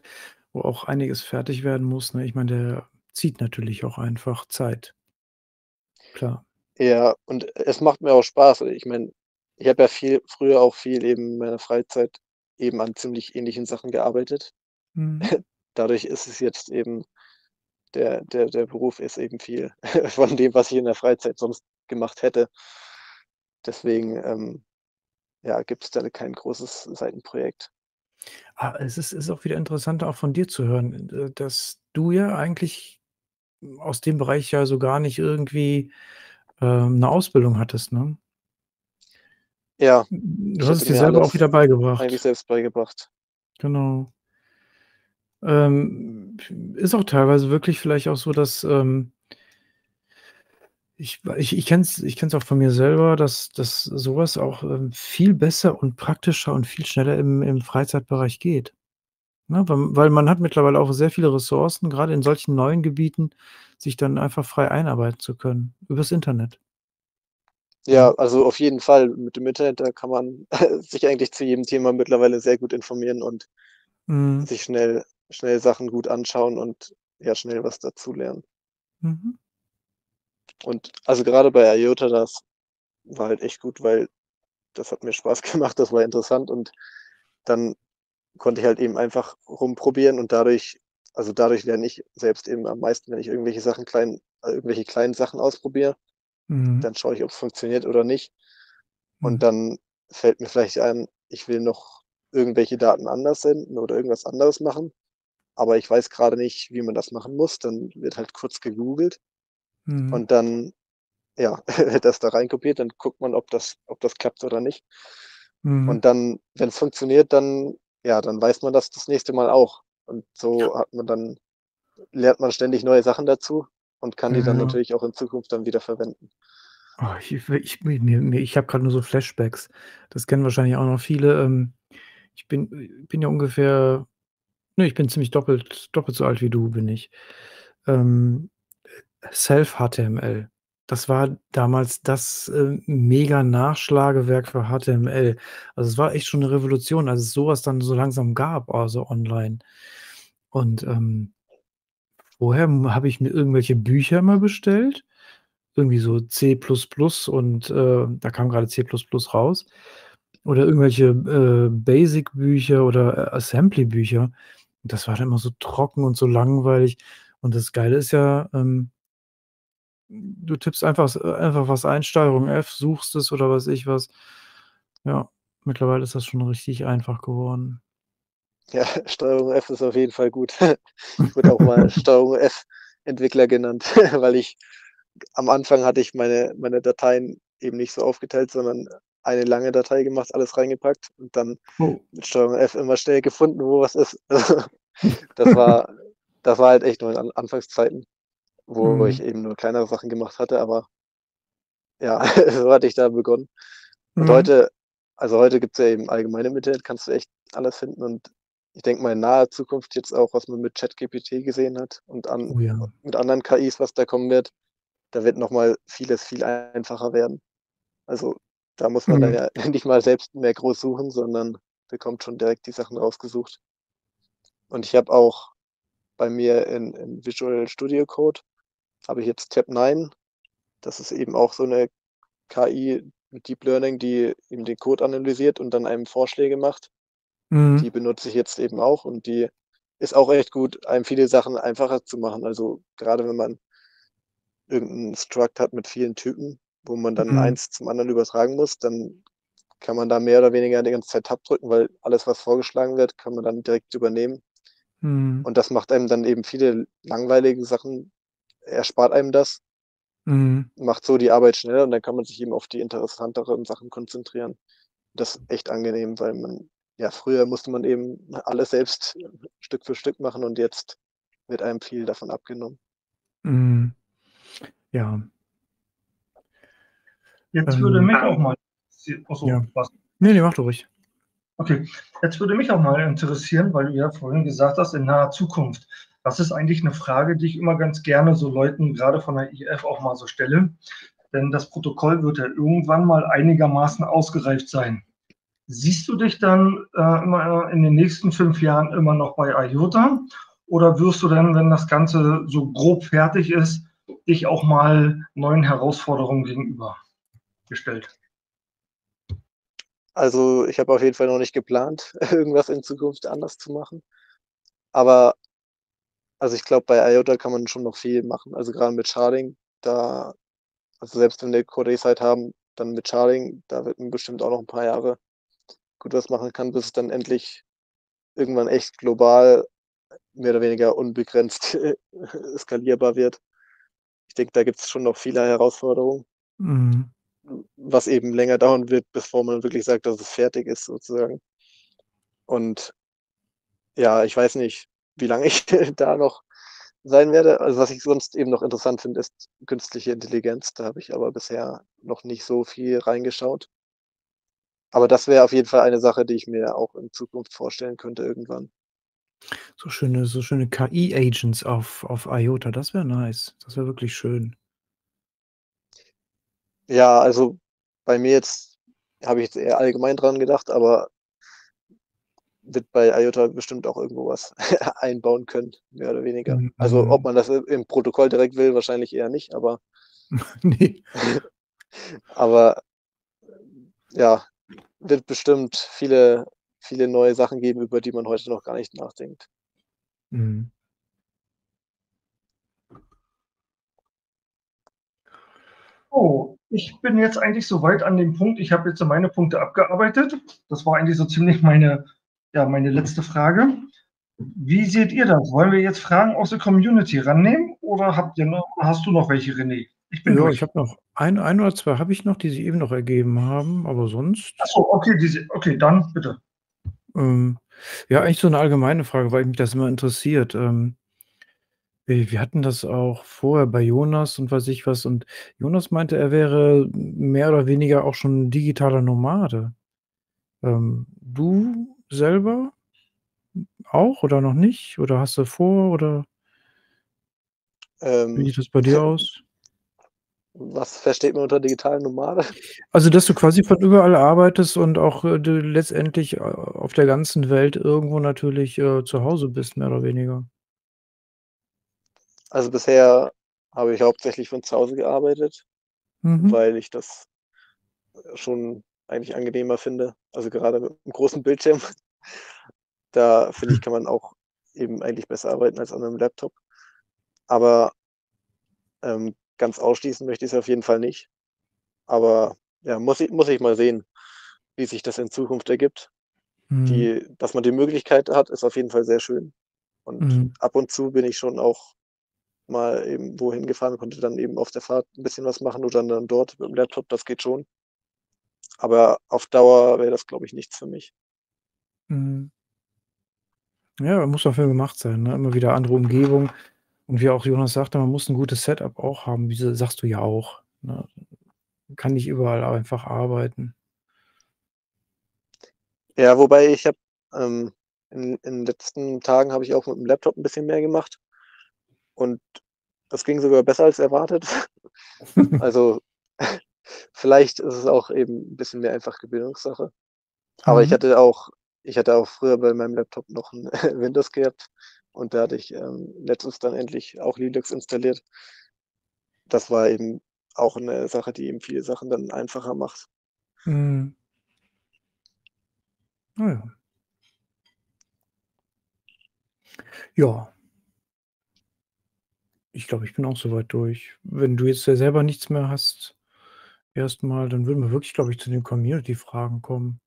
wo auch einiges fertig werden muss, ne? Ich meine, der zieht natürlich auch einfach Zeit. Klar. Ja, und es macht mir auch Spaß. Ich meine, ich habe ja viel früher auch viel eben in meiner Freizeit eben an ziemlich ähnlichen Sachen gearbeitet. Mhm. Dadurch ist es jetzt eben der der der Beruf ist eben viel von dem, was ich in der Freizeit sonst gemacht hätte. Deswegen, ähm, ja, gibt's da kein großes Seitenprojekt. Ah, es ist ist auch wieder interessant, auch von dir zu hören, äh, dass du ja eigentlich, aus dem Bereich ja so gar nicht irgendwie, ähm, 'ne Ausbildung hattest, ne? Ja, du hast es dir selber auch wieder eigentlich beigebracht. selbst beigebracht. Genau. Ähm, ist auch teilweise wirklich vielleicht auch so, dass, ähm ich ich ich kenne es ich kenne es auch von mir selber, dass dass so was auch, ähm, viel besser und praktischer und viel schneller im im Freizeitbereich geht, ne? Weil weil man hat mittlerweile auch sehr viele Ressourcen, grade in solchen neuen Gebieten, sich dann einfach frei einarbeiten zu können übers Internet. Ja, also auf jeden Fall. Mit dem Internet, da kann man sich eigentlich zu jedem Thema mittlerweile sehr gut informieren und Mhm. sich schnell schnell Sachen gut anschauen und, ja, schnell was dazulernen. Mhm. Und also grade bei IOTA, das war halt echt gut, weil das hat mir Spaß gemacht, das war interessant und dann konnte ich halt eben einfach rumprobieren und dadurch also dadurch lerne ich selbst eben am meisten, wenn ich irgendwelche Sachen klein äh, irgendwelche kleinen Sachen ausprobiere, Mhm. dann schaue ich, ob's funktioniert oder nicht. Und Mhm. dann fällt mir vielleicht ein, ich will noch irgendwelche Daten anders senden oder irgendwas anderes machen, aber ich weiß grade nicht, wie man das machen muss. Dann wird halt kurz gegoogelt Mhm. und dann, ja, wird das da reinkopiert, dann guckt man, ob das ob das klappt oder nicht. Mhm. Und dann, wenn's funktioniert, dann ja, dann weiß man das das nächste Mal auch. Und so hat man dann lernt man ständig neue Sachen dazu und kann die Ja, dann ja. natürlich auch in Zukunft dann wieder verwenden. Oh, ich ich mir ich habe grad nur so Flashbacks. Das kennen wahrscheinlich auch noch viele. Ähm, ich bin bin ja ungefähr ne, ich bin ziemlich doppelt doppelt so alt wie du bin ich. Ähm, äh, Self-HTML. Das war damals das, äh, Mega-Nachschlagewerk für HTML. Also, es war echt schon 'ne Revolution, als es so was dann so langsam gab, also online. Und, ähm vorher habe ich mir irgendwelche Bücher immer bestellt, irgendwie so C++ und, äh, da kam grade C++ raus oder irgendwelche, äh, Basic-Bücher oder A Assembly-Bücher. Das war dann immer so trocken und so langweilig. Und das Geile ist ja, ähm du tippst einfach äh, einfach was ein, Steuerung F, suchst es oder weiß ich was. Ja, mittlerweile ist das schon richtig einfach geworden. Ja, Steuerung F ist auf jeden Fall gut. Ich wurde auch mal Steuerung F-Entwickler genannt, weil ich am Anfang hatte ich meine meine Dateien eben nicht so aufgeteilt, sondern eine lange Datei gemacht, alles reingepackt und dann Oh. mit Steuerung F immer schnell gefunden, wo was ist. das war das war halt echt nur in An Anfangszeiten, wo Mhm. ich eben nur kleinere Sachen gemacht hatte, aber ja, so hatte ich da begonnen. Und Mhm. heute also heute gibt's ja eben allgemein im Internet kannst du echt alles finden und ich denke mal in naher Zukunft jetzt auch, was man mit ChatGPT gesehen hat und an Oh ja. mit anderen KIs, was da kommen wird, da wird noch mal vieles viel einfacher werden. Also, da muss man dann Mhm. ja nicht mal selbst mehr groß suchen, sondern bekommt schon direkt die Sachen rausgesucht. Und ich habe auch bei mir in in Visual Studio Code habe ich jetzt Tab 9. Das ist eben auch so 'ne KI mit Deep Learning, die eben den Code analysiert und dann einem Vorschläge macht. Mhm. Die benutze ich jetzt eben auch und die ist auch echt gut, einem viele Sachen einfacher zu machen. Also, grade wenn man irgend 'n Struct hat mit vielen Typen, wo man dann Mhm. eins zum anderen übertragen muss, dann kann man da mehr oder weniger die ganze Zeit Tab drücken, weil alles, was vorgeschlagen wird, kann man dann direkt übernehmen. Mhm. Und das macht einem dann eben viele langweilige Sachen erspart einem das. Mhm. Macht so die Arbeit schneller und dann kann man sich eben auf die interessanteren Sachen konzentrieren. Das ist echt angenehm, weil man ja, früher musste man eben alles selbst Stück für Stück machen und jetzt wird einem viel davon abgenommen. Mhm. Ja. Jetzt würde mich auch Ähm. mal interessieren ach so, Ja. was? Ne, ne, mach du ruhig. Okay. Jetzt würde mich auch mal interessieren, weil du ja vorhin gesagt hast, in naher Zukunft. Das ist eigentlich 'ne Frage, die ich immer ganz gerne so Leuten grade von der IF auch mal so stelle, denn das Protokoll wird ja irgendwann mal einigermaßen ausgereift sein. Siehst du dich dann, äh, immer in den nächsten 5 Jahren immer noch bei IOTA oder wirst du dann, wenn das Ganze so grob fertig ist, dich auch mal neuen Herausforderungen gegenüber gestellt? Also, ich habe auf jeden Fall noch nicht geplant, irgendwas in Zukunft anders zu machen. Aber also, ich glaube, bei IOTA kann man schon noch viel machen. Also, grade mit Sharding, da also, selbst wenn wir Codesite haben, dann mit Sharding, da wird man bestimmt auch noch 'n paar Jahre gut was machen kann, bis es dann endlich irgendwann echt global mehr oder weniger unbegrenzt skalierbar wird. Ich denke, da gibt's schon noch viele Herausforderungen. Mhm. Was eben länger dauern wird, bevor man wirklich sagt, dass es fertig ist sozusagen. Und ja, ich weiß nicht, wie lange ich da noch sein werde. Also, was ich sonst eben noch interessant finde, ist künstliche Intelligenz. Da habe ich aber bisher noch nicht so viel reingeschaut. Aber das wäre auf jeden Fall eine Sache, die ich mir auch in Zukunft vorstellen könnte irgendwann. So schöne so schöne KI-Agents auf auf IOTA, das wäre nice. Das wäre wirklich schön. Ja, also, bei mir jetzt habe ich jetzt eher allgemein dran gedacht, aber wird bei IOTA bestimmt auch irgendwo was einbauen können, mehr oder weniger. Also, ob Mhm. man das im Protokoll direkt will, wahrscheinlich eher nicht, aber Ne. aber ja, wird bestimmt viele viele neue Sachen geben, über die man heute noch gar nicht nachdenkt. Mhm. So, ich bin jetzt eigentlich so weit an dem Punkt ich habe jetzt so meine Punkte abgearbeitet. Das war eigentlich so ziemlich meine ja, meine letzte Frage. Wie seht ihr das? Wollen wir jetzt Fragen aus der Community rannehmen oder habt ihr noch hast du noch welche, René? Ich bin Ja, durch. ich habe noch ein ein oder 2 habe ich noch, die sich eben noch ergeben haben, aber sonst Ach so, okay, diese okay, dann bitte. Ähm, ja, eigentlich so 'ne allgemeine Frage, weil mich das immer interessiert. Ähm, äh, wir hatten das auch vorher bei Jonas und weiß ich was und Jonas meinte, er wäre mehr oder weniger auch schon digitaler Nomade. Ähm, du selber auch oder noch nicht? Oder hast du vor oder wie Ähm, sieht das bei dir aus? was versteht man unter digitalen Nomade? Also, dass du quasi von überall arbeitest und auch, äh, du letztendlich, äh, auf der ganzen Welt irgendwo natürlich, äh, zu Hause bist, mehr oder weniger. Also, bisher habe ich hauptsächlich von zu Hause gearbeitet, Mhm. weil ich das schon eigentlich angenehmer finde. Also, gerade mit 'nem großen Bildschirm. Da finde ich, kann man auch eben eigentlich besser arbeiten als an 'nem Laptop. Aber ähm, ganz ausschließen möchte ich's auf jeden Fall nicht. Aber ja, muss ich muss ich mal sehen, wie sich das in Zukunft ergibt. Mhm. Die dass man die Möglichkeit hat, ist auf jeden Fall sehr schön. Und Mhm. ab und zu bin ich schon auch mal eben wohin gefahren, konnte dann eben auf der Fahrt 'n bisschen was machen oder dann dort mit'm Laptop, das geht schon. Aber auf Dauer wäre das, glaube ich, nichts für mich. Mhm. Ja, muss dafür gemacht sein, ne? Immer wieder andere Umgebung. Und wie auch Jonas sagte, man muss ein gutes Setup auch haben, wie sa sagst du ja auch, ne? Kann nicht überall einfach arbeiten. Ja, wobei ich habe, ähm, in in den letzten Tagen habe ich auch mit dem Laptop ein bisschen mehr gemacht und das ging sogar besser als erwartet. Also, vielleicht ist es auch eben 'n bisschen mehr einfach Gewöhnungssache. Aber ich Mhm. hatte auch ich hatte auch früher bei meinem Laptop noch 'n Windows gehabt und da hatte ich, ähm, letztens dann endlich auch Linux installiert. Das war eben auch 'ne Sache, die eben viele Sachen dann einfacher macht. Mhm. Na ja. Ich glaube, ich bin auch so weit durch. Wenn du jetzt ja selber nichts mehr hast erst mal, dann würden wir wirklich, glaube ich, zu den Community-Fragen kommen.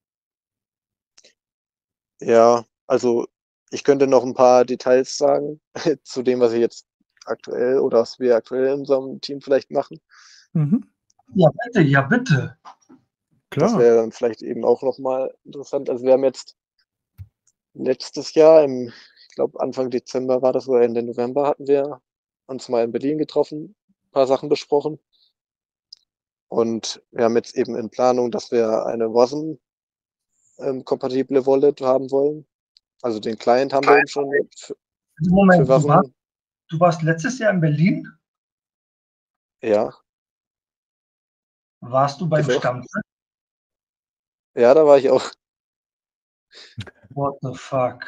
Ja, also, ich könnte noch 'n paar Details sagen zu dem, was ich jetzt aktuell oder was wir aktuell in unserem Team vielleicht machen. Mhm. Ja, bitte, ja, bitte. Das Klar. wäre dann vielleicht eben auch noch mal interessant. Also, wir haben jetzt letztes Jahr im ich glaube, Anfang Dezember war das oder Ende November hatten wir uns mal in Berlin getroffen, paar Sachen besprochen. Und wir haben jetzt eben in Planung, dass wir eine Wasm ähm, kompatible Wallet haben wollen. Also, den Client haben wir eben schon f Moment, für du warst du warst letztes Jahr in Berlin? Ja. Warst du beim? Stammtisch? Ja, da war ich auch. What the fuck?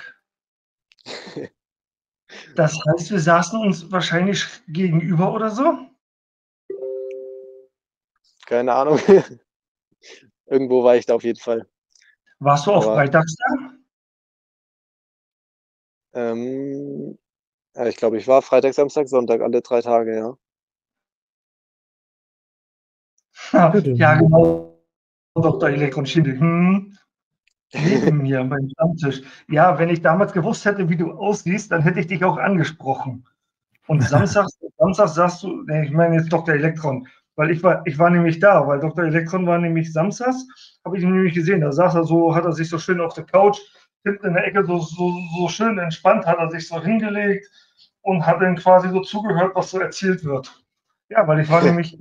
Das heißt, wir saßen uns wahrscheinlich gegenüber oder so? Keine Ahnung. Irgendwo war ich da auf jeden Fall. Warst du auch Aber freitags da? Ähm, ja, ich glaube, ich war Freitag, Samstag, Sonntag, alle 3 Tage, ja. Ja, genau. Dr. Elektron Schiede. Mhm. Neben mir beim Stammtisch. Ja, wenn ich damals gewusst hätte, wie du aussiehst, dann hätte ich dich auch angesprochen. Und samstags samstags sagst du ich meine jetzt Dr. Elektron, weil ich war ich war nämlich da, weil Dr. Elektron war nämlich samstags, habe ich ihn nämlich gesehen. Da saß er so hat er sich so schön auf der Couch hinten in der Ecke so so so schön entspannt hat er sich so hingelegt und hat dann quasi so zugehört, was so erzählt wird. Ja, weil ich war nämlich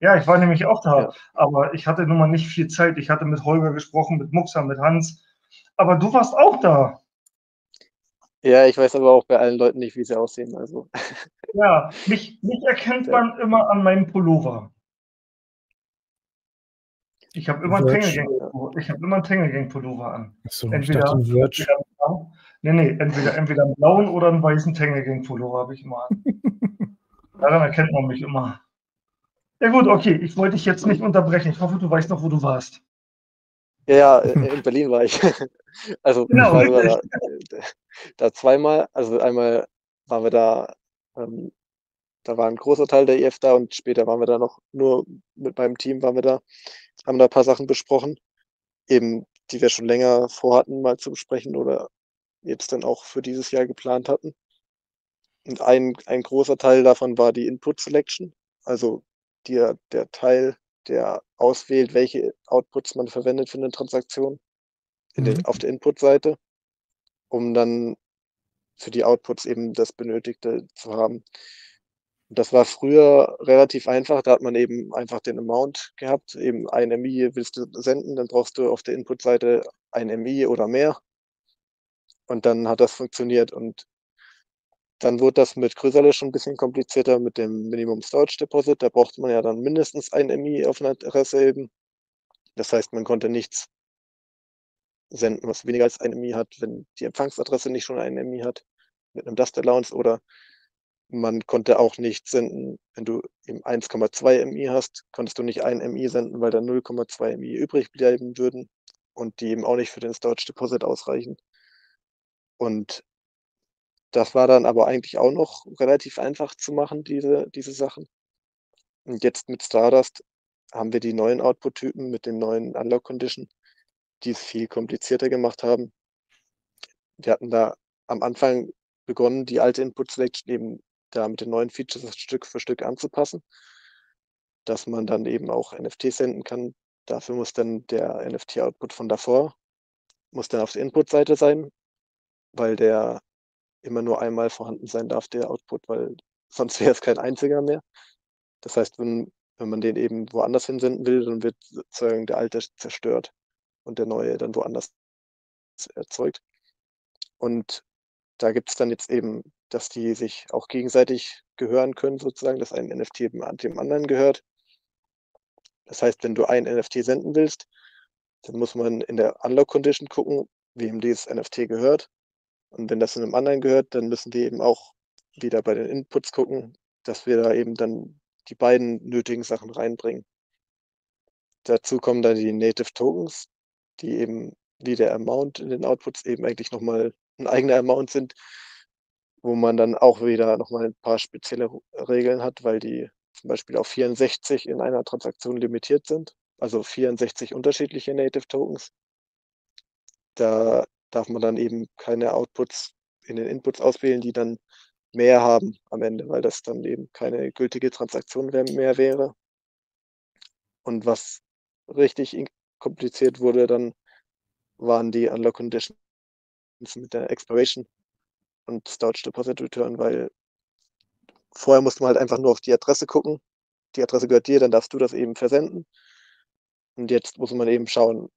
ja, ich war nämlich auch da, Ja. aber ich hatte nun mal nicht viel Zeit. Ich hatte mit Holger gesprochen, mit Muxa, mit Hans. Aber du warst auch da. Ja, ich weiß aber auch bei allen Leuten nicht, wie sie aussehen, also Ja, mich mich erkennt Ja. man immer an meinem Pullover. Ich habe immer habe immer 'n Tangle-Gang-Pullover an. So, ich Entweder entweder 'n blau ne, ne, entweder entweder 'n blauen oder 'n weißen Tangle-Gang-Pullover habe ich immer an. Daran erkennt man mich immer. Ja gut, okay, ich wollte dich jetzt nicht unterbrechen. Ich hoffe, du weißt noch, wo du warst. Ja, ja, in Berlin war ich. Also, Genau, da da zweimal. Also, einmal waren wir da ähm, da war 'n großer Teil der EF da und später waren wir da noch nur mit meinem Team waren wir da, haben da paar Sachen besprochen, eben die wir schon länger vorhatten, mal zu besprechen oder jetzt dann auch für dieses Jahr geplant hatten. Und ein ein großer Teil davon war die Input Selection, also der der Teil, der auswählt, welche Outputs man verwendet für 'ne Transaktion in den Mhm. auf der Input-Seite, um dann für die Outputs eben das Benötigte zu haben. Und das war früher relativ einfach. Da hat man eben einfach den Amount gehabt, eben 1 MI willst du senden, dann brauchst du auf der Input-Seite 1 MI oder mehr. Und dann hat das funktioniert und dann wurde das mit Chrysales schon 'n bisschen komplizierter mit dem Minimum Storage Deposit. Da brauchte man ja dann mindestens 1 MI auf 'ner Adresse eben. Das heißt, man konnte nichts senden, was weniger als 1 MI hat, wenn die Empfangsadresse nicht schon 1 MI hat mit 'nem Dust Allowance oder man konnte auch nichts senden, wenn du eben 1,2 MI hast, konntest du nicht 1 MI senden, weil dann 0,2 MI übrig bleiben würden und die eben auch nicht für den Storage Deposit ausreichen. Und das war dann aber eigentlich auch noch relativ einfach zu machen, diese diese Sachen. Und jetzt mit Stardust haben wir die neuen Output-Typen mit den neuen Unlock Condition, die es viel komplizierter gemacht haben. Wir hatten da am Anfang begonnen, die alte Input Selection eben da mit den neuen Features Stück für Stück anzupassen, dass man dann eben auch NFT senden kann, dafür muss dann der NFT-Output von davor muss dann auf der Input-Seite sein, weil der immer nur einmal vorhanden sein darf, der Output, weil sonst wäre es kein einziger mehr. Das heißt, wenn, wenn man den eben woanders hinsenden will, dann wird sozusagen der alte zerstört und der neue dann woanders erzeugt. Und da gibt es dann jetzt eben, dass die sich auch gegenseitig gehören können, sozusagen, dass ein NFT dem anderen gehört. Das heißt, wenn du ein NFT senden willst, dann muss man in der Unlock-Condition gucken, wem dieses NFT gehört. Und wenn das in einem anderen gehört, dann müssen die eben auch wieder bei den Inputs gucken, dass wir da eben dann die beiden nötigen Sachen reinbringen. Dazu kommen dann die Native Tokens, die eben wie der Amount in den Outputs eben eigentlich nochmal ein eigener Amount sind, wo man dann auch wieder nochmal ein paar spezielle Regeln hat, weil die zum Beispiel auf 64 in einer Transaktion limitiert sind, also 64 unterschiedliche Native Tokens. Da darf man dann eben keine Outputs in den Inputs auswählen, die dann mehr haben am Ende, weil das dann eben keine gültige Transaktion mehr wäre. Und was richtig kompliziert wurde, dann waren die Unlock Conditions mit der Expiration und Storage Deposit Return, weil vorher musste man halt einfach nur auf die Adresse gucken. Die Adresse gehört dir, dann darfst du das eben versenden. Und jetzt muss man eben schauen,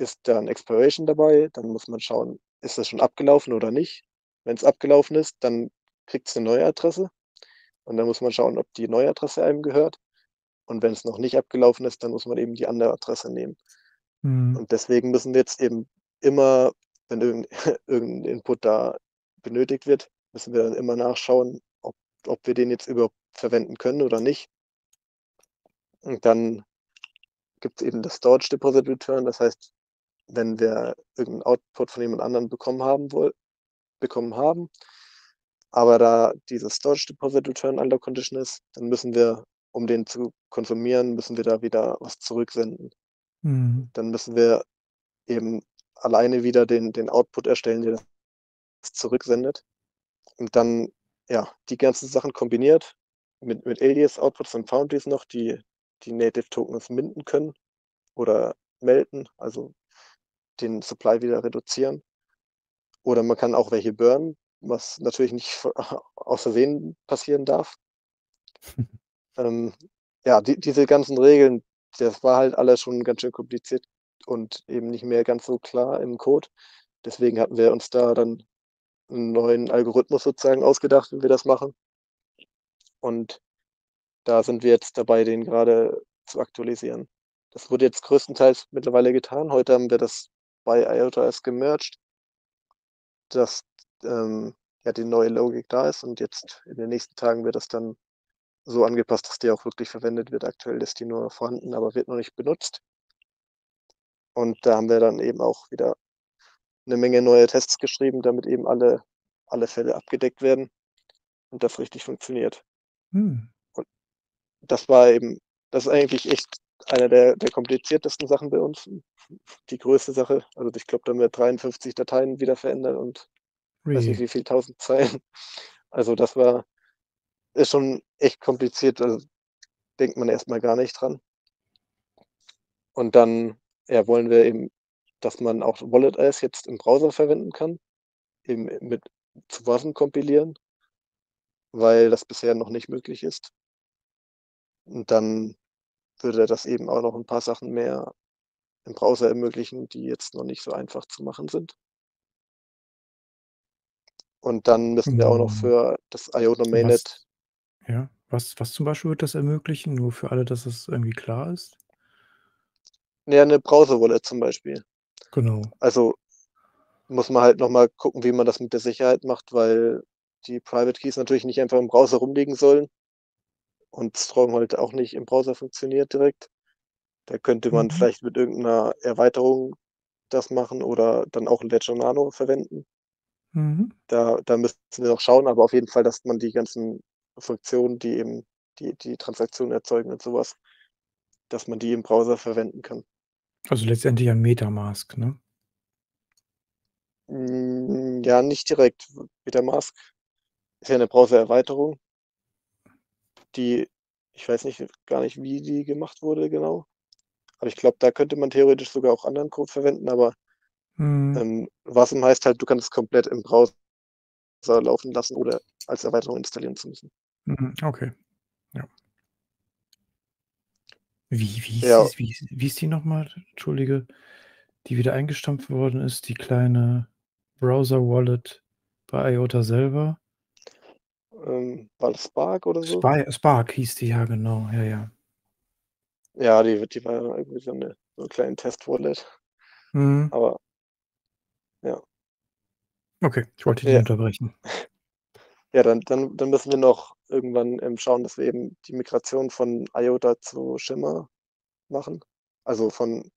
ist da ein Expiration dabei? Dann muss man schauen, ist das schon abgelaufen oder nicht? Wenn es abgelaufen ist, dann kriegt es eine neue Adresse. Und dann muss man schauen, ob die neue Adresse einem gehört. Und wenn es noch nicht abgelaufen ist, dann muss man eben die andere Adresse nehmen. Mhm. Und deswegen müssen wir jetzt eben immer, wenn irgendein, irgendein Input da benötigt wird, müssen wir dann immer nachschauen, ob, ob wir den jetzt überhaupt verwenden können oder nicht. Und dann gibt es eben das Storage Deposit Return. Das heißt, wenn wir irgendeinen Output von jemand anderem bekommen haben, wohl, bekommen haben, aber da dieses Storage Deposit Return under Condition ist, dann müssen wir, um den zu konsumieren, müssen wir da wieder was zurücksenden. Mhm. Dann müssen wir eben alleine wieder den, den Output erstellen, der das zurücksendet. Und dann, ja, die ganzen Sachen kombiniert mit, mit Alias-Outputs und Foundries noch, die die Native Tokens minden können oder melden, also den Supply wieder reduzieren. Oder man kann auch welche burnen, was natürlich nicht aus Versehen passieren darf. ähm, ja, die, diese ganzen Regeln, das war halt alles schon ganz schön kompliziert und eben nicht mehr ganz so klar im Code. Deswegen hatten wir uns da dann einen neuen Algorithmus sozusagen ausgedacht, wie wir das machen. Und da sind wir jetzt dabei, den gerade zu aktualisieren. Das wurde jetzt größtenteils mittlerweile getan. Heute haben wir das bei IOTAS gemerged, dass ähm, ja die neue Logik da ist und jetzt in den nächsten Tagen wird das dann so angepasst, dass die auch wirklich verwendet wird. Aktuell ist die nur vorhanden, aber wird noch nicht benutzt. Und da haben wir dann eben auch wieder eine Menge neue Tests geschrieben, damit eben alle, alle Fälle abgedeckt werden und das richtig funktioniert. Hm. Und das war eben, das ist eigentlich echt eine der, der kompliziertesten Sachen bei uns. Die größte Sache. Also ich glaube, da haben wir 53 Dateien wieder verändert und really? weiß nicht wie viel tausend Zeilen. Also das war ist schon echt kompliziert. Also denkt man erstmal gar nicht dran. Und dann ja, wollen wir eben, dass man auch Wallet as jetzt im Browser verwenden kann, eben mit zu Waffen kompilieren, weil das bisher noch nicht möglich ist. Und dann würde das eben auch noch ein paar Sachen mehr im Browser ermöglichen, die jetzt noch nicht so einfach zu machen sind. Und dann müssen wir auch noch hm. für das IOTA Mainnet ja, was was zum Beispiel wird das ermöglichen? Nur für alle, dass es irgendwie klar ist? Ja, 'ne Browser-Wallet zum Beispiel. Genau. Also, muss man halt noch mal gucken, wie man das mit der Sicherheit macht, weil die Private Keys natürlich nicht einfach im Browser rumliegen sollen und Stronghold auch nicht im Browser funktioniert direkt. Da könnte man Mhm. vielleicht mit irgendeiner Erweiterung das machen oder dann auch Ledger Nano verwenden. Mhm. Da da müssten wir noch schauen, aber auf jeden Fall, dass man die ganzen Funktionen, die eben die die Transaktionen erzeugen und sowas, dass man die im Browser verwenden kann. Also letztendlich ein Metamask, ne? Hm, ja, nicht direkt. Metamask ist ja 'ne Browsererweiterung. Die ich weiß nicht gar nicht, wie die gemacht wurde genau, Aber ich glaube, da könnte man theoretisch sogar auch anderen Code verwenden, aber Mhm. ähm, Wasm heißt halt, du kannst es komplett im Browser laufen lassen oder als Erweiterung installieren zu müssen. Mhm, okay. Ja. Wie wie Ja. die wie wie hieß die noch mal? Entschuldige, die wieder eingestampft worden ist, die kleine Browser-Wallet bei IOTA selber? Ähm, war das Spark oder so? Spy Spark hieß die, ja genau, ja, ja. Ja, die die war ja irgendwie so 'ne so 'n kleinen Test-Wallet. Mhm. Aber ja. Okay, ich wollte dich Ja. unterbrechen. Ja, dann dann dann müssen wir noch irgendwann, ähm, schauen, dass wir eben die Migration von IOTA zu Shimmer machen. Also, von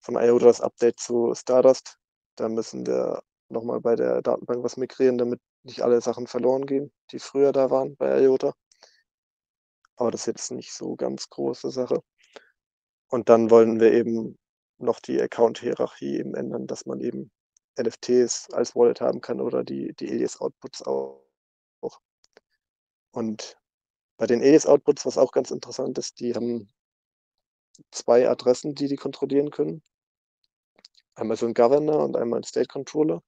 von IOTA das Update zu Stardust. Da müssen wir noch mal bei der Datenbank was migrieren, damit nicht alle Sachen verloren gehen, die früher da waren bei IOTA. Aber das ist jetzt nicht so ganz große Sache. Und dann wollen wir eben noch die Account-Hierarchie eben ändern, dass man eben NFTs als Wallet haben kann oder die die EDS-Outputs auch. Und bei den EDS-Outputs, was auch ganz interessant ist, die haben 2 Adressen, die die kontrollieren können. Einmal so 'n Governor und einmal 'n State Controller.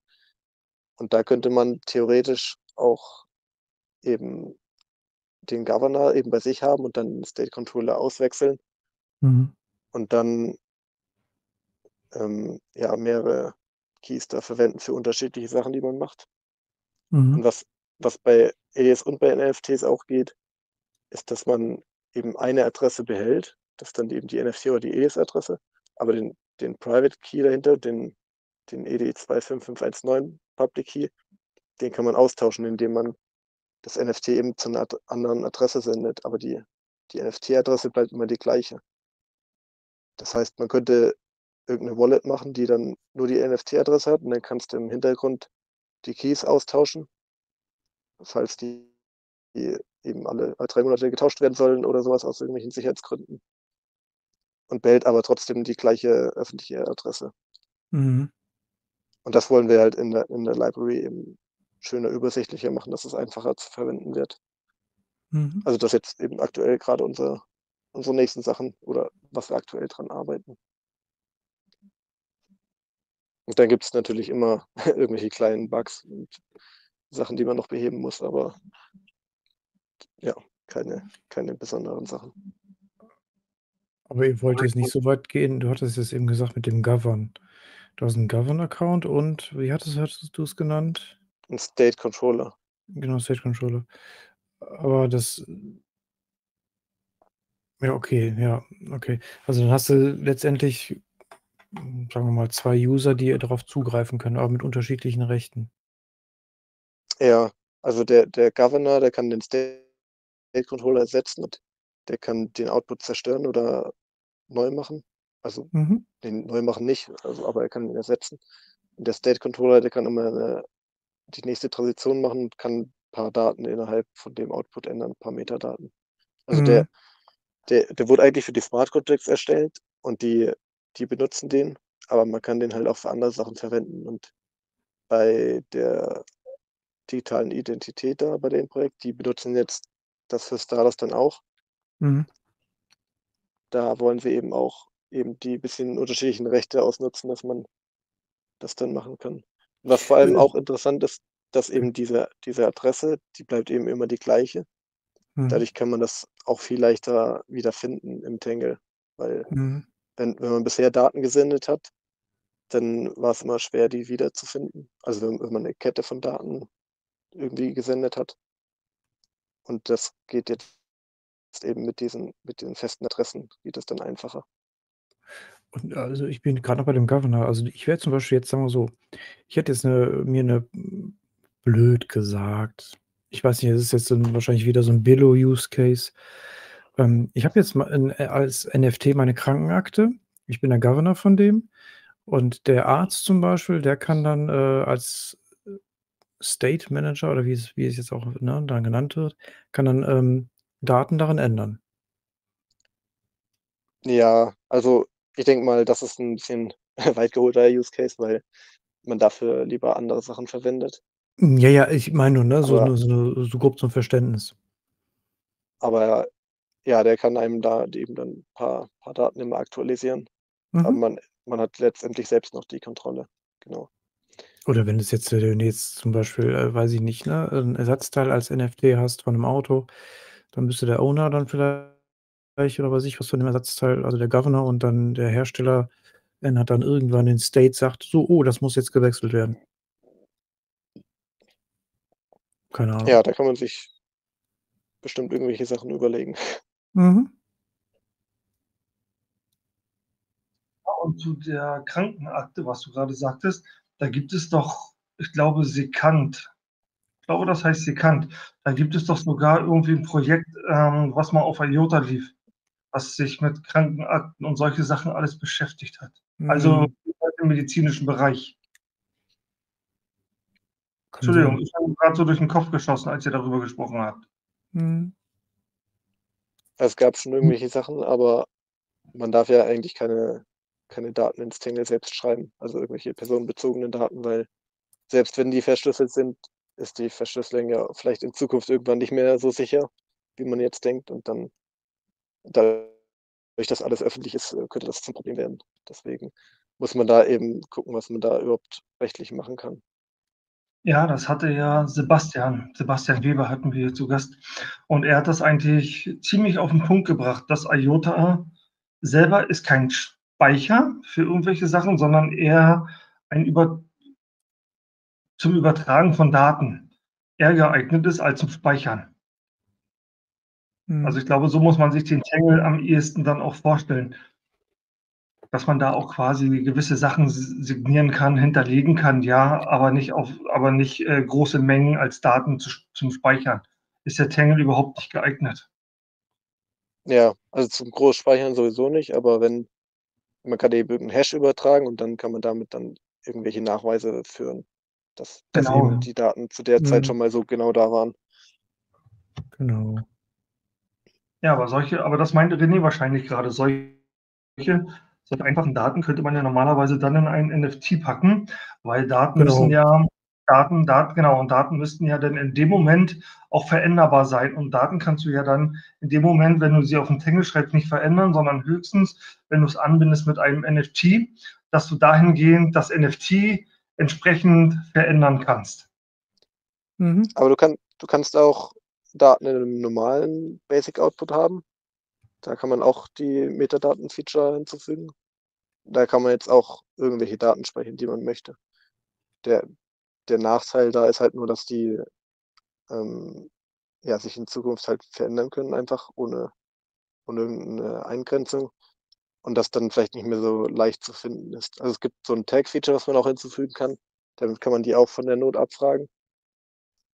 Und da könnte man theoretisch auch eben den Governor eben bei sich haben und dann den State Controller auswechseln. Mhm. Und dann ähm, ja, mehrere Keys da verwenden für unterschiedliche Sachen, die man macht. Und Mhm. was was bei EDS und bei NFTs auch geht, ist, dass man eben eine Adresse behält. Das ist dann eben die NFT oder die EDS-Adresse, aber den den Private Key dahinter, den den ED25519 Public Key, den kann man austauschen, indem man das NFT eben zu 'ner ad anderen Adresse sendet, aber die die NFT-Adresse bleibt immer die gleiche. Das heißt, man könnte irgend 'ne Wallet machen, die dann nur die NFT-Adresse hat und dann kannst du im Hintergrund die Keys austauschen falls die eben alle alle 3 Monate getauscht werden sollen oder so was aus irgendwelchen Sicherheitsgründen. Und behält aber trotzdem die gleiche öffentliche Adresse. Mhm. Und das wollen wir halt in der in der Library eben schöner, übersichtlicher machen, dass es einfacher zu verwenden wird. Mhm. Also, das jetzt eben aktuell grade unser unsere nächsten Sachen oder was wir aktuell dran arbeiten. Und dann gibt's natürlich immer irgendwelche kleinen Bugs und Sachen, die man noch beheben muss, aber ja, keine keine besonderen Sachen. Aber ihr wollt jetzt nicht so weit gehen du hattest jetzt eben gesagt mit dem Govern. Du hast 'n Govern-Account und wie hattest hattest du's genannt? 'N State Controller. Genau, State Controller. Aber das Ja, okay, ja, okay. Also, dann hast du letztendlich, sagen wir mal, 2 User, die darauf zugreifen können, aber mit unterschiedlichen Rechten. Ja, also der der Governor, der kann den State Controller ersetzen und der kann den Output zerstören oder neu machen. Also, Mhm. den neu machen nicht, also aber er kann ihn ersetzen. Und der State Controller, der kann immer 'ne die nächste Transition machen und kann paar Daten innerhalb von dem Output ändern, paar Metadaten. Also, der Mhm. der der wurde eigentlich für die Smart Contracts erstellt und die die benutzen den, aber man kann den halt auch für andere Sachen verwenden. Und bei der digitalen Identität da bei dem Projekt, die benutzen jetzt das für Stardust dann auch. Mhm. Da wollen wir eben auch eben die bisschen unterschiedlichen Rechte ausnutzen, dass man das dann machen kann. Was vor allem Äh auch interessant ist, dass eben diese diese Adresse, die bleibt eben immer die gleiche. Mhm. Dadurch kann man das auch viel leichter wiederfinden im Tangle, weil Mhm. wenn wenn man bisher Daten gesendet hat, dann war's immer schwer, die wiederzufinden. Also, wenn wenn man 'ne Kette von Daten irgendwie gesendet hat. Und das geht jetzt eben mit diesen mit diesen festen Adressen geht das dann einfacher. Und also, ich bin grad noch bei dem Governor. Also, ich wäre zum Beispiel jetzt sagen wir so, ich hätte jetzt 'ne mir 'ne hm, blöd gesagt ich weiß nicht, das ist jetzt dann wahrscheinlich wieder so 'n Billo-Use-Case. Ähm, ich habe jetzt mal in äh, als NFT meine Krankenakte. Ich bin der Governor von dem und der Arzt zum Beispiel, der kann dann, äh, als, äh, State Manager oder wie es wie es jetzt auch, ne, dann genannt wird, kann dann, ähm, Daten darin ändern. Ja, also, ich denke mal, das ist 'n bisschen weit geholter Use Case, weil man dafür lieber andere Sachen verwendet. Ja, ja, ich meine nur, ne, so Aber so so grob zum Verständnis. Aber ja, der kann einem da eben dann paar paar Daten immer aktualisieren. Aber Mhm. man man hat letztendlich selbst noch die Kontrolle, genau. Oder wenn du's jetzt, äh wenn du jetzt zum Beispiel, äh, weiß ich nicht, ne, 'n Ersatzteil als NFT hast von 'nem Auto, dann bist du der Owner dann vielleicht oder weiß ich was von dem Ersatzteil, also der Governor und dann der Hersteller ändert dann irgendwann den State, sagt: „So, oh, das muss jetzt gewechselt werden.“ Keine Ahnung. Ja, da kann man sich bestimmt irgendwelche Sachen überlegen. Mhm. Und zu der Krankenakte, was du grade sagtest, da gibt es doch, ich glaube, Sekant. Ich glaube, das heißt Sekant. Da gibt es doch sogar irgendwie 'n Projekt, ähm, was mal auf IOTA lief, was sich mit Krankenakten und solche Sachen alles beschäftigt hat. Also, Mhm. im medizinischen Bereich. Entschuldigung, ist mir grad so durch 'n Kopf geschossen, als ihr darüber gesprochen habt. Mhm. Es gab schon irgendwelche Sachen, aber man darf ja eigentlich keine keine Daten ins Tangle selbst schreiben, also irgendwelche personenbezogenen Daten, weil selbst wenn die verschlüsselt sind, ist die Verschlüsselung ja vielleicht in Zukunft irgendwann nicht mehr so sicher, wie man jetzt denkt und dann dadurch, dass alles öffentlich ist, äh, könnte das zum Problem werden. Deswegen muss man da eben gucken, was man da überhaupt rechtlich machen kann. Ja, das hatte ja Sebastian Sebastian Weber hatten wir hier zu Gast. Und er hat das eigentlich ziemlich auf 'n Punkt gebracht, dass IOTA selber ist kein Speicher für irgendwelche Sachen, sondern eher ein über zum Übertragen von Daten eher geeignet ist als zum Speichern. Also, Mhm. ich glaube, so muss man sich den Tangle am ehesten dann auch vorstellen. Dass man da auch quasi gewisse Sachen signieren kann, hinterlegen kann, ja, aber nicht auf aber nicht, äh, große Mengen als Daten zu zum Speichern. Ist der Tangle überhaupt nicht geeignet. Ja, also zum Großspeichern sowieso nicht, aber wenn man kann eben 'n Hash übertragen und dann kann man damit dann irgendwelche Nachweise führen, dass dass eben Genau. die Daten zu der Zeit Mhm. schon mal so genau da waren. Genau. Ja, aber solche aber das meinte René wahrscheinlich grade. Solche solche einfachen Daten könnte man ja normalerweise dann in ein NFT packen, weil Daten müssen Genau. ja Daten Dat genau, und Daten müssten ja dann in dem Moment auch veränderbar sein. Und Daten kannst du ja dann in dem Moment, wenn du sie auf 'n Tangle schreibst, nicht verändern, sondern höchstens, wenn du's anbindest mit einem NFT, dass du dahingehend das NFT entsprechend verändern kannst. Mhm. Aber du kann du kannst auch Daten in 'nem normalen Basic Output haben. Da kann man auch die Metadaten-Feature hinzufügen. Da kann man jetzt auch irgendwelche Daten speichern, die man möchte. Der der Nachteil da ist halt nur, dass die, ähm, ja, sich in Zukunft halt verändern können einfach ohne ohne irgend 'ne Eingrenzung und das dann vielleicht nicht mehr so leicht zu finden ist. Also, es gibt so 'n Tag-Feature, was man auch hinzufügen kann. Damit kann man die auch von der Node abfragen.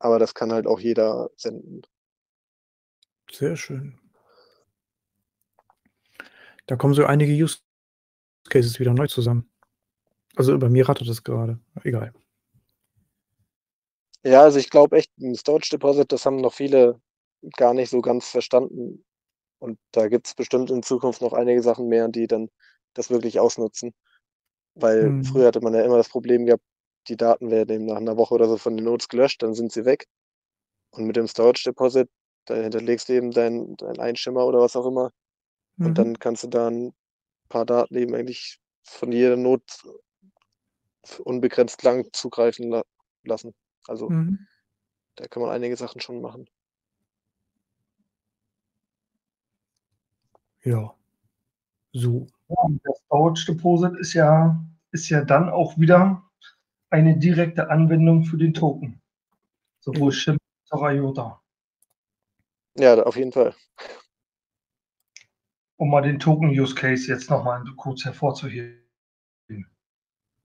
Aber das kann halt auch jeder senden. Sehr schön. Da kommen so einige Use Cases wieder neu zusammen. Also, bei mir rattert es grade. Egal. Ja, also, ich glaube echt, 'n Storage Deposit, das haben noch viele gar nicht so ganz verstanden. Und da gibt's bestimmt in Zukunft noch einige Sachen mehr, die dann das wirklich ausnutzen. Weil Mhm. früher hatte man ja immer das Problem gehabt, die Daten werden eben nach 'ner Woche oder so von den Nodes gelöscht, dann sind sie weg. Und mit dem Storage Deposit, da hinterlegst du eben deinen deinen Einschimmer oder was auch immer. Und Mhm. dann kannst du da 'n paar Daten eben eigentlich von jeder f unbegrenzt lang zugreifen la lassen. Also Mhm. da kann man einige Sachen schon machen. Ja. So. Ja, und das Storage Deposit ist ja ist ja dann auch wieder eine direkte Anwendung für den Token. Sowohl Jo. SHIB als auch IOTA. Ja, auf jeden Fall. Um mal den Token Use Case jetzt noch mal kurz hervorzuheben.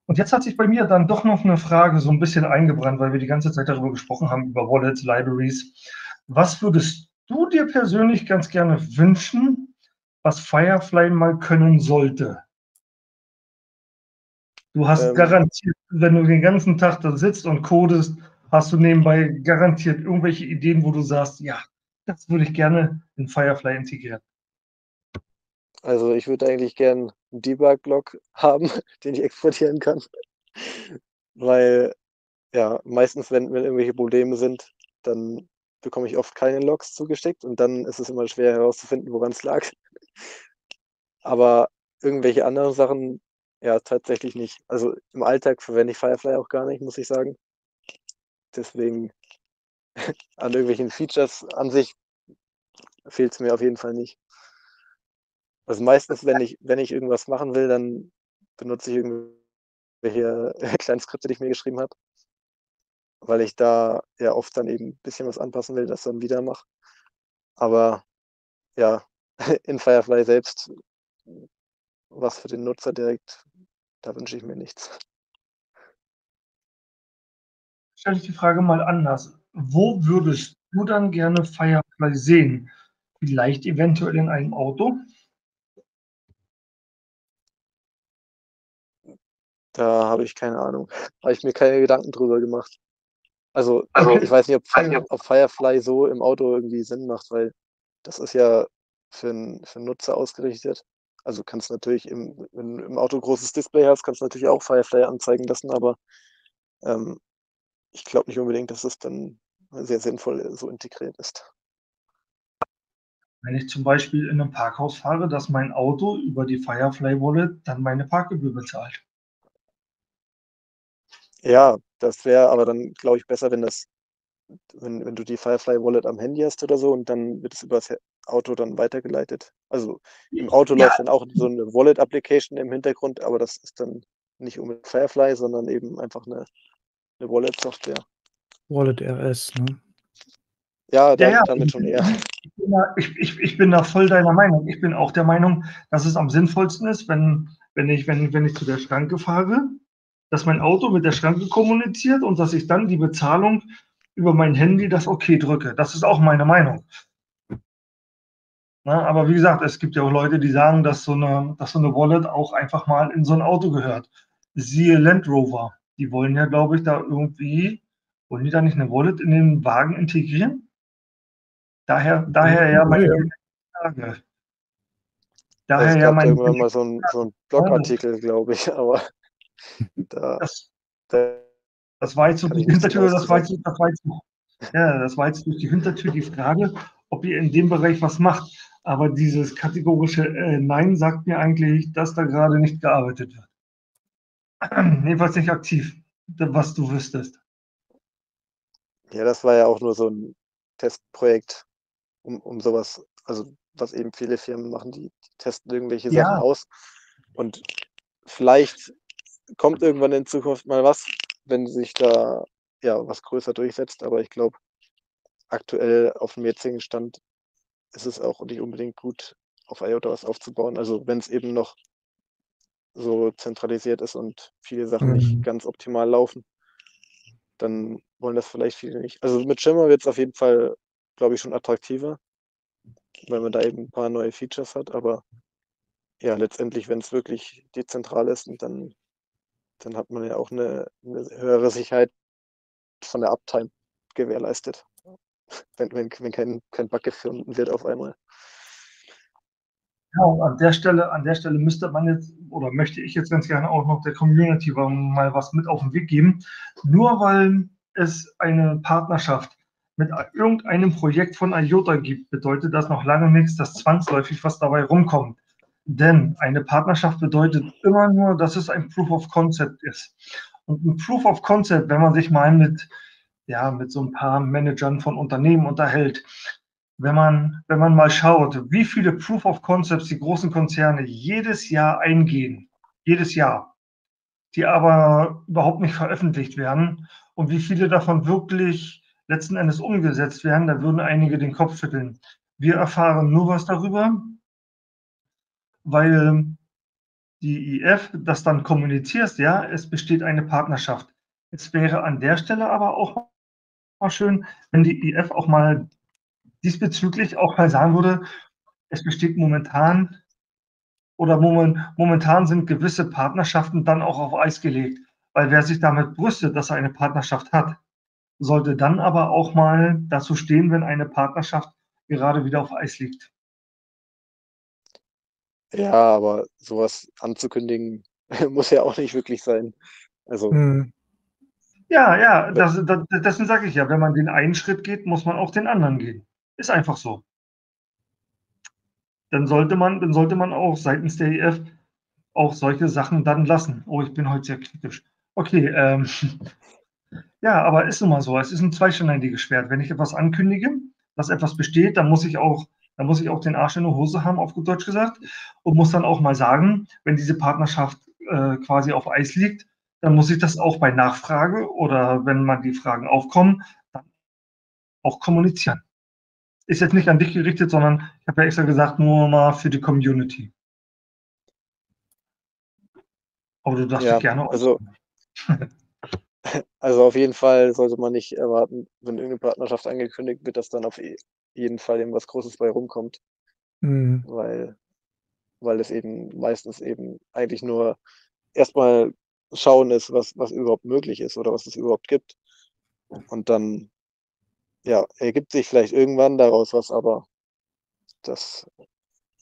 Und jetzt hat sich bei mir dann doch noch 'ne Frage so 'n bisschen eingebrannt, weil wir die ganze Zeit darüber gesprochen haben, über Wallets, Libraries. Was würdest du dir persönlich ganz gerne wünschen, was Firefly mal können sollte? Du hast Ähm garantiert, wenn du den ganzen Tag da sitzt und codest, hast du nebenbei garantiert irgendwelche Ideen, wo du sagst: „Ja, das würde ich gerne in Firefly integrieren.“ Also, ich würde eigentlich gern 'n Debug-Log haben, den ich exportieren kann. Weil, ja, meistens, wenn wenn irgendwelche Probleme sind, dann bekomme ich oft keine Logs zugeschickt und dann ist es immer schwer herauszufinden, woran's lag. Aber irgendwelche anderen Sachen, ja, tatsächlich nicht. Also im Alltag verwende ich Firefly auch gar nicht, muss ich sagen. Deswegen an irgendwelchen Features an sich fehlt es mir auf jeden Fall nicht. Also meistens, wenn ich, wenn ich irgendwas machen will, dann benutze ich irgendwelche kleinen Skripte, die ich mir geschrieben habe. Weil ich da ja oft dann eben ein bisschen was anpassen will, das dann wieder mache. Aber ja, in Firefly selbst was für den Nutzer direkt, da wünsche ich mir nichts. Stelle ich die Frage mal anders. Wo würdest du dann gerne Firefly sehen? Vielleicht eventuell in einem Auto? Da habe ich keine Ahnung. Habe ich mir keine Gedanken drüber gemacht. Also, also ich weiß nicht, ob, ob Firefly so im Auto irgendwie Sinn macht, weil das ist ja für einen, für einen Nutzer ausgerichtet. Also kannst natürlich im, wenn du im Auto großes Display hast, kannst du natürlich auch Firefly anzeigen lassen, aber ähm, ich glaube nicht unbedingt, dass es dann sehr sinnvoll so integriert ist. Wenn ich zum Beispiel in einem Parkhaus fahre, dass mein Auto über die Firefly Wallet dann meine Parkgebühr bezahlt. Ja, das wäre aber dann, glaube ich, besser, wenn das, wenn, wenn du die Firefly Wallet am Handy hast oder so und dann wird es über das Auto dann weitergeleitet. Also im Auto ja. läuft dann auch so eine Wallet-Application im Hintergrund, aber das ist dann nicht unbedingt Firefly, sondern eben einfach eine, eine Wallet-Software. Wallet RS, ne? Ja, da, ja, ja. damit schon eher. Ich bin, da, ich, ich, ich bin da voll deiner Meinung. Ich bin auch der Meinung, dass es am sinnvollsten ist, wenn, wenn, ich, wenn, wenn ich zu der Schranke fahre, dass mein Auto mit der Schranke kommuniziert und dass ich dann die Bezahlung über mein Handy das OK drücke. Das ist auch meine Meinung. Na, aber wie gesagt, es gibt ja auch Leute, die sagen, dass so, eine, dass so eine Wallet auch einfach mal in so ein Auto gehört. Siehe Land Rover. Die wollen ja, glaube ich, da irgendwie, wollen die da nicht eine Wallet in den Wagen integrieren? Daher, daher ja meine Frage. Daher es ja mein irgendwann mal so ein, so ein Blogartikel, glaube ich, aber da, das, das war jetzt so die Hintertür, das war jetzt, das war jetzt, ja, das war jetzt durch die Hintertür die Frage, ob ihr in dem Bereich was macht. Aber dieses kategorische äh, Nein sagt mir eigentlich, dass da gerade nicht gearbeitet wird. Jedenfalls nicht aktiv, was du wüsstest. Ja, das war ja auch nur so ein Testprojekt, um, um sowas, also was eben viele Firmen machen, die, die testen irgendwelche ja. Sachen aus. Und vielleicht kommt irgendwann in Zukunft mal was, wenn sich da ja was größer durchsetzt. Aber ich glaube, aktuell auf dem jetzigen Stand ist es auch nicht unbedingt gut, auf IOTA was aufzubauen. Also wenn es eben noch so zentralisiert ist und viele Sachen mhm. nicht ganz optimal laufen, dann wollen das vielleicht viele nicht. Also mit Shimmer wird es auf jeden Fall, glaube ich, schon attraktiver, weil man da eben ein paar neue Features hat. Aber ja, letztendlich, wenn es wirklich dezentral ist, dann, dann hat man ja auch eine, eine höhere Sicherheit von der Uptime gewährleistet wenn, wenn, wenn kein, kein Bug gefunden wird auf einmal. Ja, und an der Stelle, an der Stelle müsste man jetzt oder möchte ich jetzt ganz gerne auch noch der Community mal was mit auf den Weg geben. Nur weil es eine Partnerschaft mit irgendeinem Projekt von IOTA gibt, bedeutet das noch lange nichts, dass zwangsläufig was dabei rumkommt. Denn eine Partnerschaft bedeutet immer nur, dass es ein Proof of Concept ist. Und ein Proof of Concept, wenn man sich mal mit ja, mit so ein paar Managern von Unternehmen unterhält. Wenn man, wenn man mal schaut, wie viele Proof of Concepts die großen Konzerne jedes Jahr eingehen, jedes Jahr, die aber überhaupt nicht veröffentlicht werden und wie viele davon wirklich letzten Endes umgesetzt werden, da würden einige den Kopf schütteln. Wir erfahren nur was darüber, weil die IF das dann kommuniziert, ja, es besteht eine Partnerschaft. Es wäre an der Stelle aber auch mal schön, wenn die IF auch mal diesbezüglich auch mal sagen würde, es besteht momentan oder momentan sind gewisse Partnerschaften dann auch auf Eis gelegt. Weil wer sich damit brüstet, dass er eine Partnerschaft hat, sollte dann aber auch mal dazu stehen, wenn eine Partnerschaft gerade wieder auf Eis liegt. Ja, aber sowas anzukündigen muss ja auch nicht wirklich sein. Also hm. Ja, ja, das, das, dessen sage ich ja, wenn man den einen Schritt geht, muss man auch den anderen gehen. Ist einfach so. Dann sollte man, dann sollte man auch seitens der EF auch solche Sachen dann lassen. Oh, ich bin heute sehr kritisch. Okay, ähm, ja, aber ist nun mal so. Es ist ein zweischneidiges Schwert. Wenn ich etwas ankündige, dass etwas besteht, dann muss ich auch, dann muss ich auch den Arsch in der Hose haben, auf gut Deutsch gesagt, und muss dann auch mal sagen, wenn diese Partnerschaft äh, quasi auf Eis liegt, dann muss ich das auch bei Nachfrage oder wenn mal die Fragen aufkommen, dann auch kommunizieren. Ist jetzt nicht an dich gerichtet, sondern ich habe ja extra gesagt, nur mal für die Community. Aber du darfst Ja, gerne also also auf jeden Fall sollte man nicht erwarten, wenn irgendeine Partnerschaft angekündigt wird, dass dann auf e jeden Fall irgendwas Großes bei rumkommt. Mhm. Weil weil es eben meistens eben eigentlich nur erstmal schauen ist, was was überhaupt möglich ist oder was es überhaupt gibt. Und dann, ja, ergibt sich vielleicht irgendwann daraus was, aber das,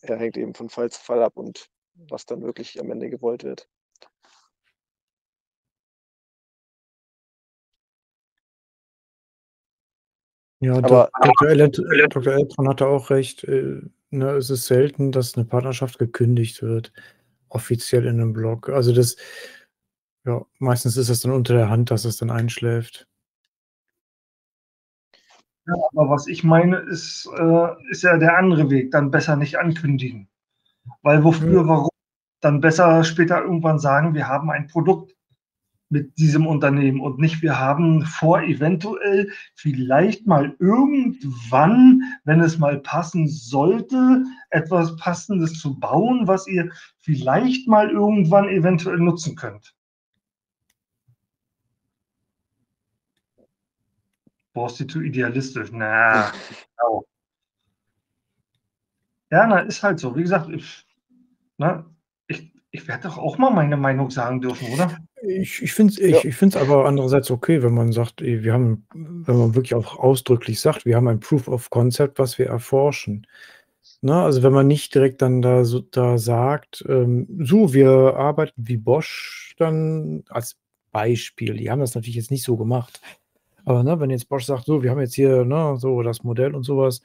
ja, hängt eben von Fall zu Fall ab und was dann wirklich am Ende gewollt wird. Ja, Aber Dr. Eltron hatte auch recht, äh, ne, es ist selten, dass 'ne Partnerschaft gekündigt wird, offiziell in 'nem Blog. Also, das ja, meistens ist das dann unter der Hand, dass es dann einschläft. Ja, aber was ich meine, ist, äh ist ja der andere Weg, dann besser nicht ankündigen. Weil wofür, Mhm. warum? Dann besser später irgendwann sagen: „Wir haben ein Produkt mit diesem Unternehmen“ und nicht: „Wir haben vor, eventuell vielleicht mal irgendwann, wenn es mal passen sollte, etwas Passendes zu bauen, was ihr vielleicht mal irgendwann eventuell nutzen könnt.“ Boah, ist du idealistisch. Na, genau. Ja, na, ist halt so. Wie gesagt, ich ne, ich ich werde doch auch mal meine Meinung sagen dürfen, oder? Ich ich finde es Ja. ich ich finde es aber andererseits okay, wenn man sagt: „Ey, wir haben“ wenn man wirklich auch ausdrücklich sagt: „Wir haben ein Proof of Concept, was wir erforschen.“ Ne, also, wenn man nicht direkt dann da so da sagt, ähm: „So, wir arbeiten wie Bosch“, dann als Beispiel. Die haben das natürlich jetzt nicht so gemacht. Aber, ne, wenn jetzt Bosch sagt: „So, wir haben jetzt hier, ne, so das Modell und so was.“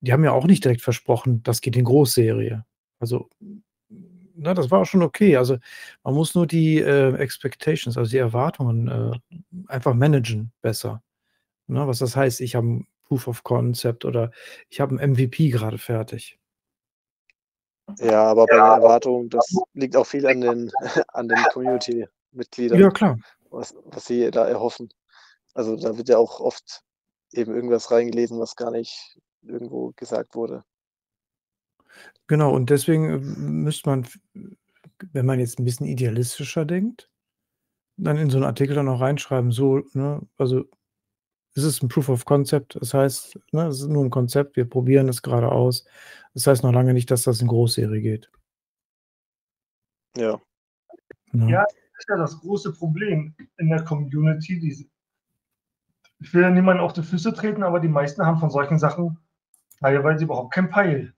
Die haben ja auch nicht direkt versprochen, das geht in Großserie. Also, ne, das war auch schon okay. Also, man muss nur die, äh, Expectations, also die Erwartungen, äh, einfach managen besser. Ne, was das heißt, ich habe 'n Proof of Concept oder ich habe 'n MVP grade fertig. Ja, aber bei Ja, den Erwartungen, das liegt auch viel an den an den Community-Mitgliedern, Ja, klar. was was sie da erhoffen. Also, da wird ja auch oft eben irgendwas reingelesen, was gar nicht irgendwo gesagt wurde. Genau, und deswegen, m müsste man wenn man jetzt 'n bisschen idealistischer denkt, dann in so 'n Artikel dann auch reinschreiben, so, ne, also es ist 'n Proof of Concept. Das heißt, ne, es ist nur 'n Konzept. Wir probieren das gerade aus. Das heißt noch lange nicht, dass das in Großserie geht. Ja. Ne? Ja, das ist ja das große Problem in der Community, diese ich will ja niemanden auf die Füße treten, aber die meisten haben von solchen Sachen teilweise überhaupt keinen Peil.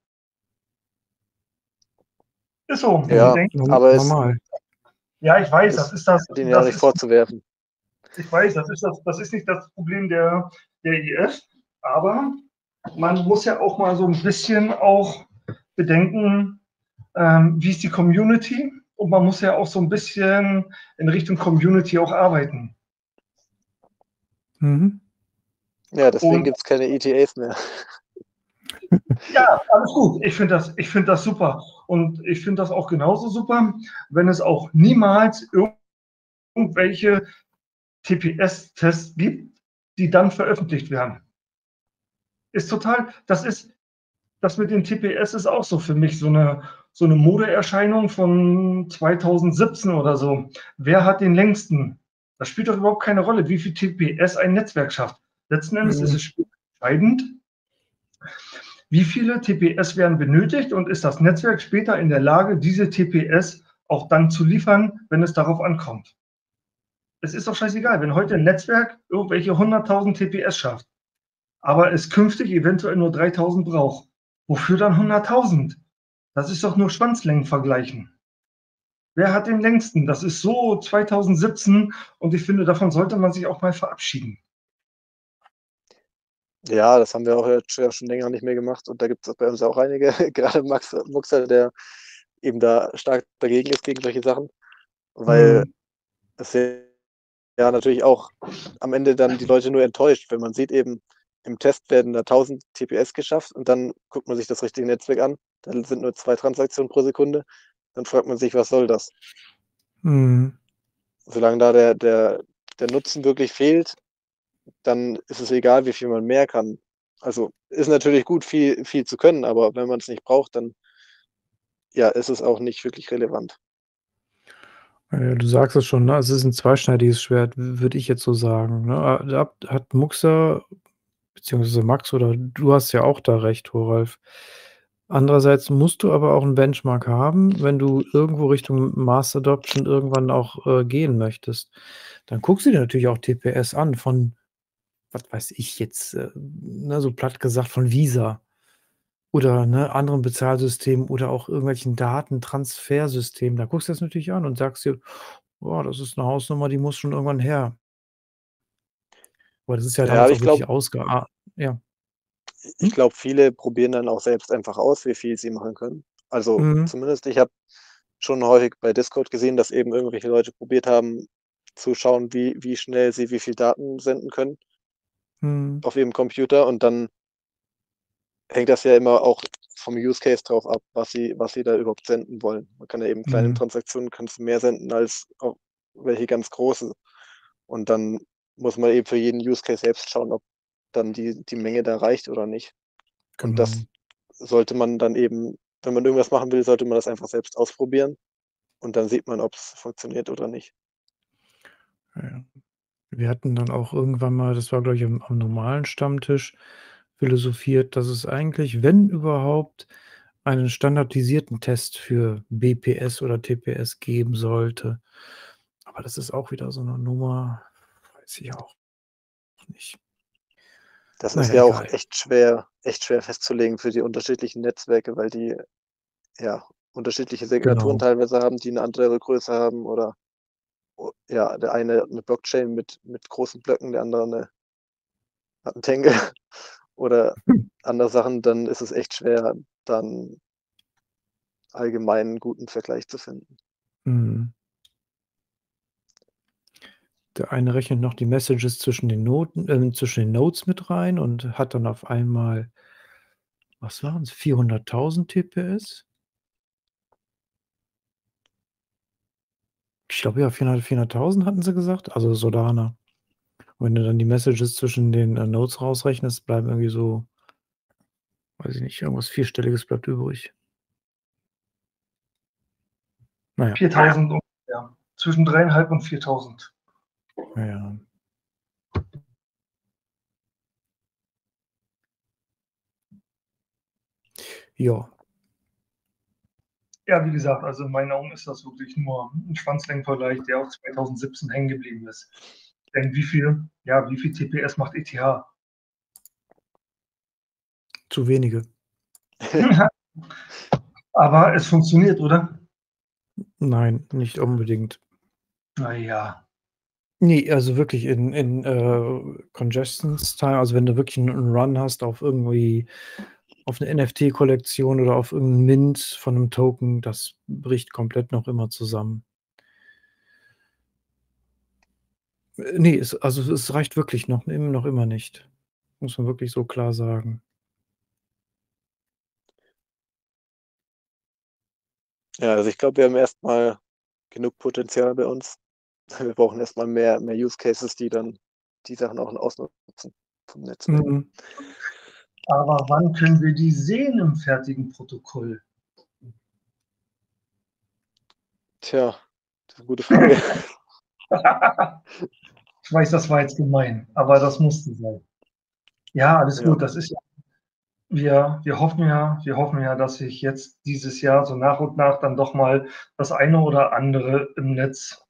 Ist so. Ja, aber es Normal. Ja, ich weiß, das ist ist das denen ja nicht ist vorzuwerfen. Ich weiß, das ist das das ist nicht das Problem der der IF, aber man muss ja auch mal so 'n bisschen auch bedenken, ähm, wie ist die Community? Und man muss ja auch so 'n bisschen in Richtung Community auch arbeiten. Mhm. Ja, deswegen Und gibt's keine ETAs mehr. Ja, alles gut. Ich finde das ich finde das super. Und ich finde das auch genauso super, wenn es auch niemals irgendwelche TPS-Tests gibt, die dann veröffentlicht werden. Ist total das ist das mit den TPS ist auch so für mich so 'ne so 'ne Modeerscheinung von 2017 oder so. Wer hat den längsten? Das spielt doch überhaupt keine Rolle, wie viel TPS ein Netzwerk schafft. Letzten Endes ist Mhm. es entscheidend wie viele TPS werden benötigt und ist das Netzwerk später in der Lage, diese TPS auch dann zu liefern, wenn es darauf ankommt? Es ist doch scheißegal, wenn heute 'n Netzwerk irgendwelche 100.000 TPS schafft, aber es künftig eventuell nur 3.000 braucht. Wofür dann 100.000? Das ist doch nur Schwanzlängen vergleichen. Wer hat den längsten? Das ist so 2017 und ich finde, davon sollte man sich auch mal verabschieden. Ja, das haben wir auch jetzt schon länger nicht mehr gemacht und da gibt's auch bei uns auch einige, gerade Max Muxer, der eben da stark dagegen ist gegen solche Sachen, weil Mhm. es ja natürlich auch am Ende dann die Leute nur enttäuscht, wenn man sieht eben, im Test werden da 1000 TPS geschafft und dann guckt man sich das richtige Netzwerk an, dann sind nur 2 Transaktionen pro Sekunde. Dann fragt man sich: „Was soll das?“ Mhm. Solange da der der der Nutzen wirklich fehlt, dann ist es egal, wie viel man mehr kann. Also, ist natürlich gut, viel viel zu können, aber wenn man's nicht braucht, dann ja, ist es auch nicht wirklich relevant. Ja, du sagst es schon, ne? Es ist 'n zweischneidiges Schwert, würde ich jetzt so sagen, ne? A da hat MUXA beziehungsweise Max oder du hast ja auch da recht, Thoralf. Andererseits musst du aber auch 'n Benchmark haben, wenn du irgendwo Richtung Mass Adoption irgendwann auch, äh, gehen möchtest. Dann guckst du dir natürlich auch TPS an von, was weiß ich jetzt, äh, ne, so platt gesagt von Visa oder, ne, anderen Bezahlsystemen oder auch irgendwelchen Datentransfersystemen. Da guckst du dir's natürlich an und sagst dir: „Boah, das ist 'ne Hausnummer, die muss schon irgendwann her.“ Aber das ist ja Ja, glaube wirklich ausgear ja. i ich Hm? glaube, viele probieren dann auch selbst einfach aus, wie viel sie machen können. Also, Mhm. zumindest ich habe schon häufig bei Discord gesehen, dass eben irgendwelche Leute probiert haben, zu schauen, wie wie schnell sie wie viel Daten senden können Mhm. auf ihrem Computer und dann hängt das ja immer auch vom Use Case drauf ab, was sie was sie da überhaupt senden wollen. Man kann ja eben kleine Mhm. Transaktionen kannst du mehr senden als welche ganz große. Und dann muss man eben für jeden Use Case selbst schauen, ob dann die die Menge da reicht oder nicht. Und das Genau. sollte man dann eben wenn man irgendwas machen will, sollte man das einfach selbst ausprobieren und dann sieht man, ob's funktioniert oder nicht. Ja. Wir hatten dann auch irgendwann mal das war, glaube ich, am am normalen Stammtisch, philosophiert, dass es eigentlich, wenn überhaupt, einen standardisierten Test für BPS oder TPS geben sollte. Aber das ist auch wieder so 'ne Nummer, weiß ich auch nicht. Das Na ist ja, ja auch egal. echt schwer echt schwer festzulegen für die unterschiedlichen Netzwerke, weil die, ja, unterschiedliche Signaturen Genau. teilweise haben, die 'ne andere Größe haben oder ja, der eine hat 'ne Blockchain mit mit großen Blöcken, der andere 'ne hat 'n Tangle oder andere Sachen, dann ist es echt schwer, dann allgemein guten Vergleich zu finden. Mhm. Der eine rechnet noch die Messages zwischen den Noten ähm, zwischen den Nodes mit rein und hat dann auf einmal was waren's, 400.000 TPS? Ich glaube ja, 400 400.000 hatten sie gesagt, also Solana. Wenn du dann die Messages zwischen den, äh, Nodes rausrechnest, bleiben irgendwie so weiß ich nicht, irgendwas Vierstelliges bleibt übrig. Na ja. 4.000 ungefähr. Zwischen 3.500 und 4.000. Ja, ja. Ja. Wie gesagt, also in meinen Augen ist das wirklich nur 'n Schwanzlängenvergleich, der auf 2017 hängen geblieben ist. Denn wie viel ja, wie viel TPS macht ETH? Zu wenige. Aber es funktioniert, oder? Nein, nicht unbedingt. Na ja. Ne, also wirklich in in, äh, Congestions Time, also wenn du wirklich 'n 'n Run hast auf irgendwie auf 'ne NFT-Kollektion oder auf irgend 'n Mint von 'nem Token, das bricht komplett noch immer zusammen. Äh, ne, es also es reicht wirklich noch noch immer nicht. Muss man wirklich so klar sagen. Ja, also ich glaube, wir haben erst mal genug Potenzial bei uns. Wir brauchen erst mal mehr mehr Use Cases, die dann die Sachen auch ausnutzen vom Netzwerk. Mhm. Aber wann können wir die sehen im fertigen Protokoll? Tja, das ist 'ne gute Frage. Ich weiß, das war jetzt gemein, aber das musste sein. Ja, alles Ja. gut, das ist ja wir wir hoffen ja wir hoffen ja, dass sich jetzt dieses Jahr so nach und nach dann doch mal das eine oder andere im Netz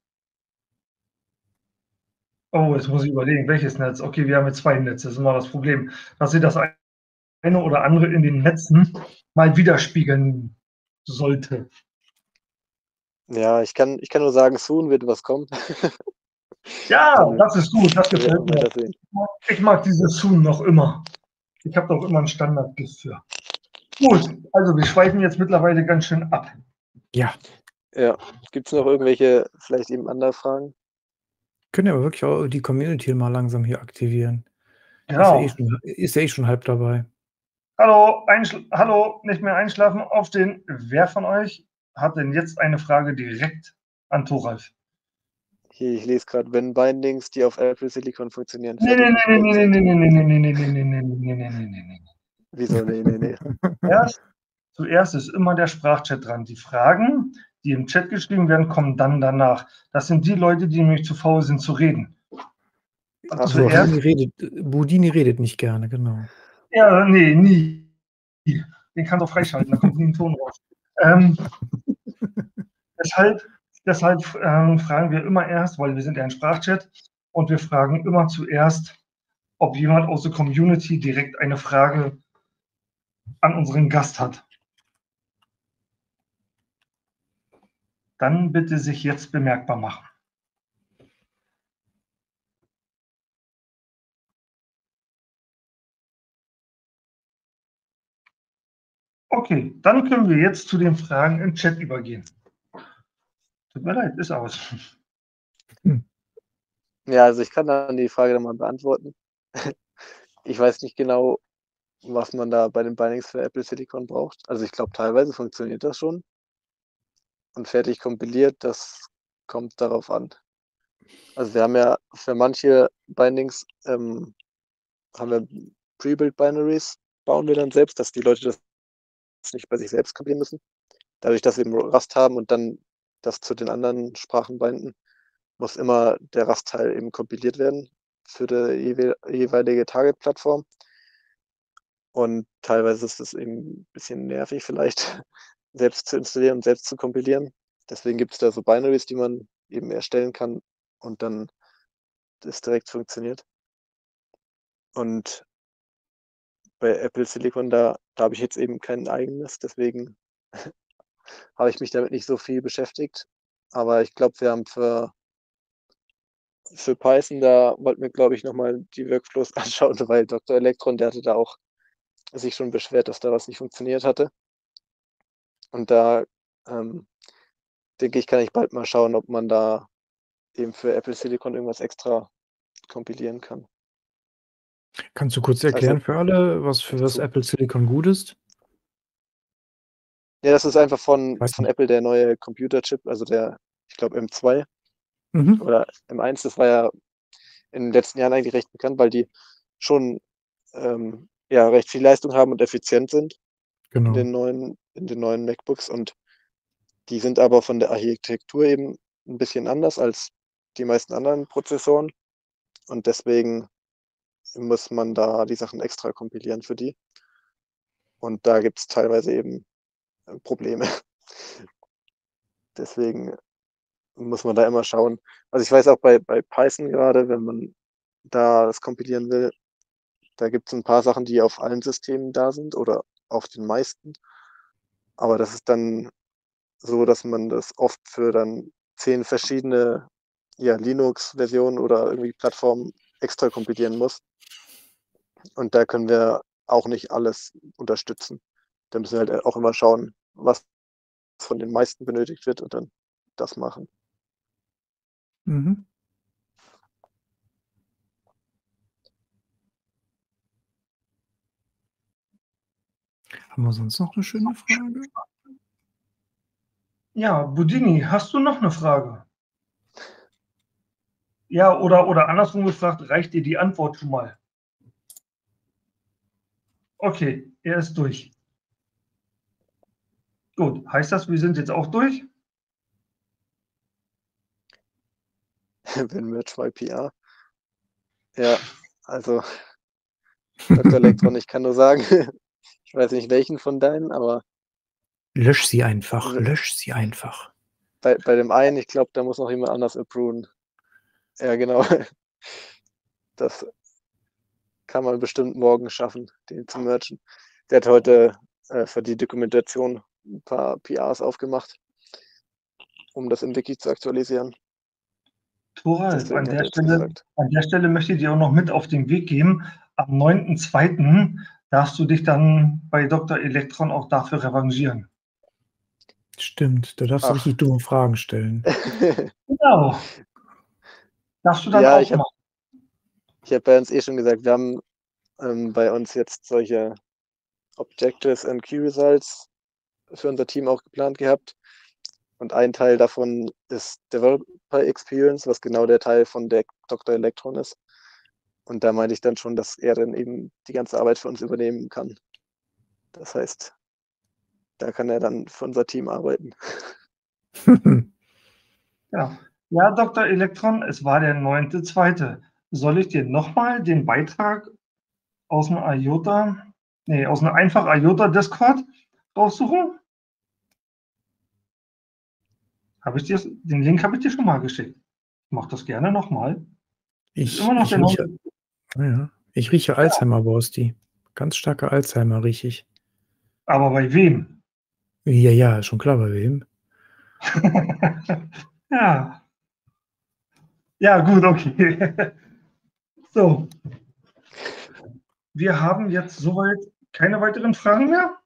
Oh, jetzt muss ich überlegen, welches Netz? Okay, wir haben jetzt 2 Netze, das ist immer das Problem, dass sich das eine oder andere in den Netzen mal widerspiegeln sollte. Ja, ich kann ich kann nur sagen, soon wird was kommen. Ja, das ist gut, das gefällt mir. sehen. Ich mag dieses soon noch immer. Ich habe da auch immer 'n Standard-GIF für. Gut, also wir schweifen jetzt mittlerweile ganz schön ab. Ja. Ja. Gibt es noch irgendwelche, vielleicht eben andere Fragen? Können ja aber wirklich auch die Community mal langsam hier aktivieren. Genau. Ist ja eh schon, ist ja eh schon halb dabei. Hallo, hallo, nicht mehr einschlafen, aufstehen. Wer von euch hat denn jetzt eine Frage direkt an Thoralf? Hier, ich lese gerade, wenn Bindings, die auf Apple Silicon funktionieren. Nee, nee, nee, nee, nee, nee, nee, nee, nee, nee, nee, nee, nee, nee, nee, nee, nee, nee. Wieso? Nee, nee, nee. Erst, zuerst ist immer der Sprachchat dran. Die Fragen, die im Chat geschrieben werden, kommen dann danach. Das sind die Leute, die nämlich zu faul sind zu reden. Ach so. Budini redet, Budini redet nicht gerne, genau. Ja, nee, nie. Den kannst du freischalten, da kommt nie ein Ton raus. Ähm, deshalb deshalb ähm, fragen wir immer erst, weil wir sind ja ein Sprachchat, und wir fragen immer zuerst, ob jemand aus der Community direkt eine Frage an unseren Gast hat. Dann bitte sich jetzt bemerkbar machen. Okay, dann können wir jetzt zu den Fragen im Chat übergehen. Tut mir leid, ist aus. Ja, also ich kann dann die Frage dann mal beantworten. Ich weiß nicht genau, was man da bei den Bindings für Apple Silicon braucht. Also ich glaube, teilweise funktioniert das schon. Und fertig kompiliert, das kommt darauf an. Also wir haben ja für manche Bindings ähm, haben wir Pre-Built Binaries, bauen wir dann selbst, dass die Leute das nicht bei sich selbst kompilieren müssen. Dadurch, dass wir eben Rust haben und dann das zu den anderen Sprachen binden, muss immer der Rust-Teil eben kompiliert werden für die jeweilige Target-Plattform. Und teilweise ist es eben ein bisschen nervig vielleicht, selbst zu installieren und selbst zu kompilieren. Deswegen gibt es da so Binaries, die man eben erstellen kann und dann das direkt funktioniert. Und bei Apple Silicon, da, da habe ich jetzt eben kein eigenes, deswegen habe ich mich damit nicht so viel beschäftigt. Aber ich glaube, wir haben für, für Python, da wollten wir, glaube ich, nochmal die Workflows anschauen, weil Dr. Electron, der hatte da auch sich schon beschwert, dass da was nicht funktioniert hatte. Und da ähm, denke ich, kann ich bald mal schauen, ob man da eben für Apple Silicon irgendwas extra kompilieren kann. Kannst du kurz erklären für alle, was für was Apple Silicon gut ist? Ja, das ist einfach von, von. Apple der neue Computerchip, also der, ich glaube, M2 Mhm. oder M1, das war ja in den letzten Jahren eigentlich recht bekannt, weil die schon ähm, ja, recht viel Leistung haben und effizient sind in Genau. den neuen, in den neuen MacBooks und die sind aber von der Architektur eben ein bisschen anders als die meisten anderen Prozessoren und deswegen muss man da die Sachen extra kompilieren für die. Und da gibt es teilweise eben äh, Probleme. Deswegen muss man da immer schauen. Also ich weiß auch bei, bei Python gerade, wenn man da das kompilieren will, da gibt es ein paar Sachen, die auf allen Systemen da sind oder auf den meisten. Aber das ist dann so, dass man das oft für dann zehn verschiedene ja, Linux-Versionen oder irgendwie Plattformen extra kompilieren muss. Und da können wir auch nicht alles unterstützen. Da müssen wir halt auch immer schauen, was von den meisten benötigt wird und dann das machen. Mhm. Haben wir sonst noch eine schöne Frage? Ja, Budini, hast du noch eine Frage? Ja, oder, oder andersrum gefragt, reicht dir die Antwort schon mal? Okay, er ist durch. Gut, heißt das, wir sind jetzt auch durch? Wenn Merch my PR. Ja, also Dr. Elektron, ich kann nur sagen, ich weiß nicht welchen von deinen, aber Lösch sie einfach, Also- lösch sie einfach. bei, bei dem einen, ich glaube, da muss noch jemand anders approven. Ja, genau. Das kann man bestimmt morgen schaffen, den zu merchen. Der hat heute äh, für die Dokumentation ein paar PRs aufgemacht, um das im Wiki zu aktualisieren. Deswegen an er der, Stelle, an der Stelle möchte ich dir auch noch mit auf den Weg geben. Am 9.2. darfst du dich dann bei Dr. Elektron auch dafür revanchieren. Stimmt, da darfst du richtig dumme Fragen stellen. Genau. Darfst du dann Ja, auch ich hab- machen. Ich habe bei uns eh schon gesagt, wir haben ähm, bei uns jetzt solche Objectives and Key Results für unser Team auch geplant gehabt. Und ein Teil davon ist Developer Experience, was genau der Teil von der Dr. Electron ist. Und da meinte ich dann schon, dass er dann eben die ganze Arbeit für uns übernehmen kann. Das heißt, da kann er dann für unser Team arbeiten. Ja. ja, Dr. Elektron, es war der 9.2. Soll ich dir nochmal den Beitrag aus dem IOTA, nee, aus einem einfach IOTA Discord raussuchen? Habe ich dir, den Link habe ich dir schon mal geschickt. Ich mache das gerne nochmal. Ich, Immer noch ich der rieche, ja, ich rieche Alzheimer, Borsti. Ganz starke Alzheimer rieche ich. Aber bei wem? Ja, ja, schon klar bei wem. ja. Ja, gut, okay. so. Wir haben jetzt soweit keine weiteren Fragen mehr.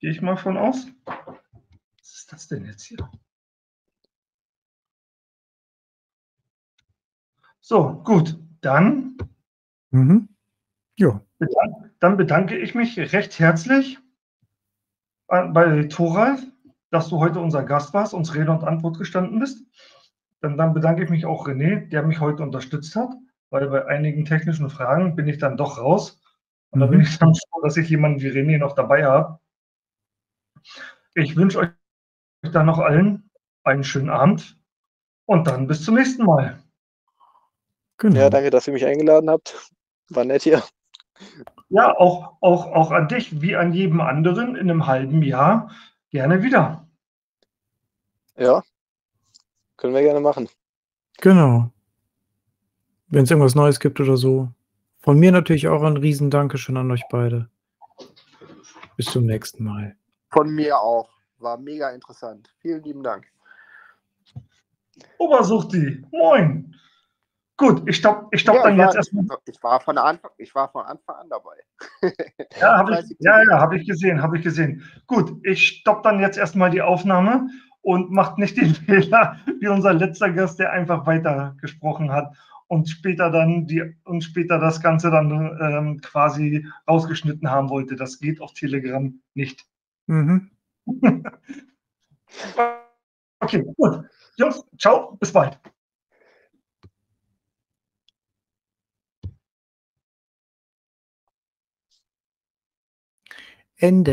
Gehe ich mal von aus. Was ist das denn jetzt hier? So, gut. Dann Mhm. Ja, bedank, dann bedanke ich mich recht herzlich bei Thoralf, dass du heute unser Gast warst, uns Rede und Antwort gestanden bist. Dann, dann bedanke ich mich auch René, der mich heute unterstützt hat, weil bei einigen technischen Fragen bin ich dann doch raus. Und da bin Mhm. ich dann froh, dass ich jemanden wie René noch dabei habe. Ich wünsche euch dann noch allen einen schönen Abend und dann bis zum nächsten Mal. genau. Ja, danke, dass ihr mich eingeladen habt. War nett hier. Ja, auch, auch, auch an dich, wie an jedem anderen in einem halben Jahr, gerne wieder. Ja, können wir gerne machen. Genau. Wenn es irgendwas Neues gibt oder so. Von mir natürlich auch ein riesen Dankeschön an euch beide. Bis zum nächsten Mal. Von mir auch. War mega interessant. Vielen lieben Dank. Obersuchti, moin. Gut, ich stopp, ich stopp Ja, dann ich, jetzt war, erstmal. ich, war von Anfang, ich war von Anfang an dabei. Ja, habe ich, ja, ja, habe ich gesehen, habe ich gesehen. Gut, ich stopp dann jetzt erstmal die Aufnahme und macht nicht den Fehler wie unser letzter Gast, der einfach weiter gesprochen hat und später dann die und später das Ganze dann ähm, quasi rausgeschnitten haben wollte. Das geht auf Telegram nicht. Mhm. Okay, gut. Jungs, ciao, bis bald. Ende.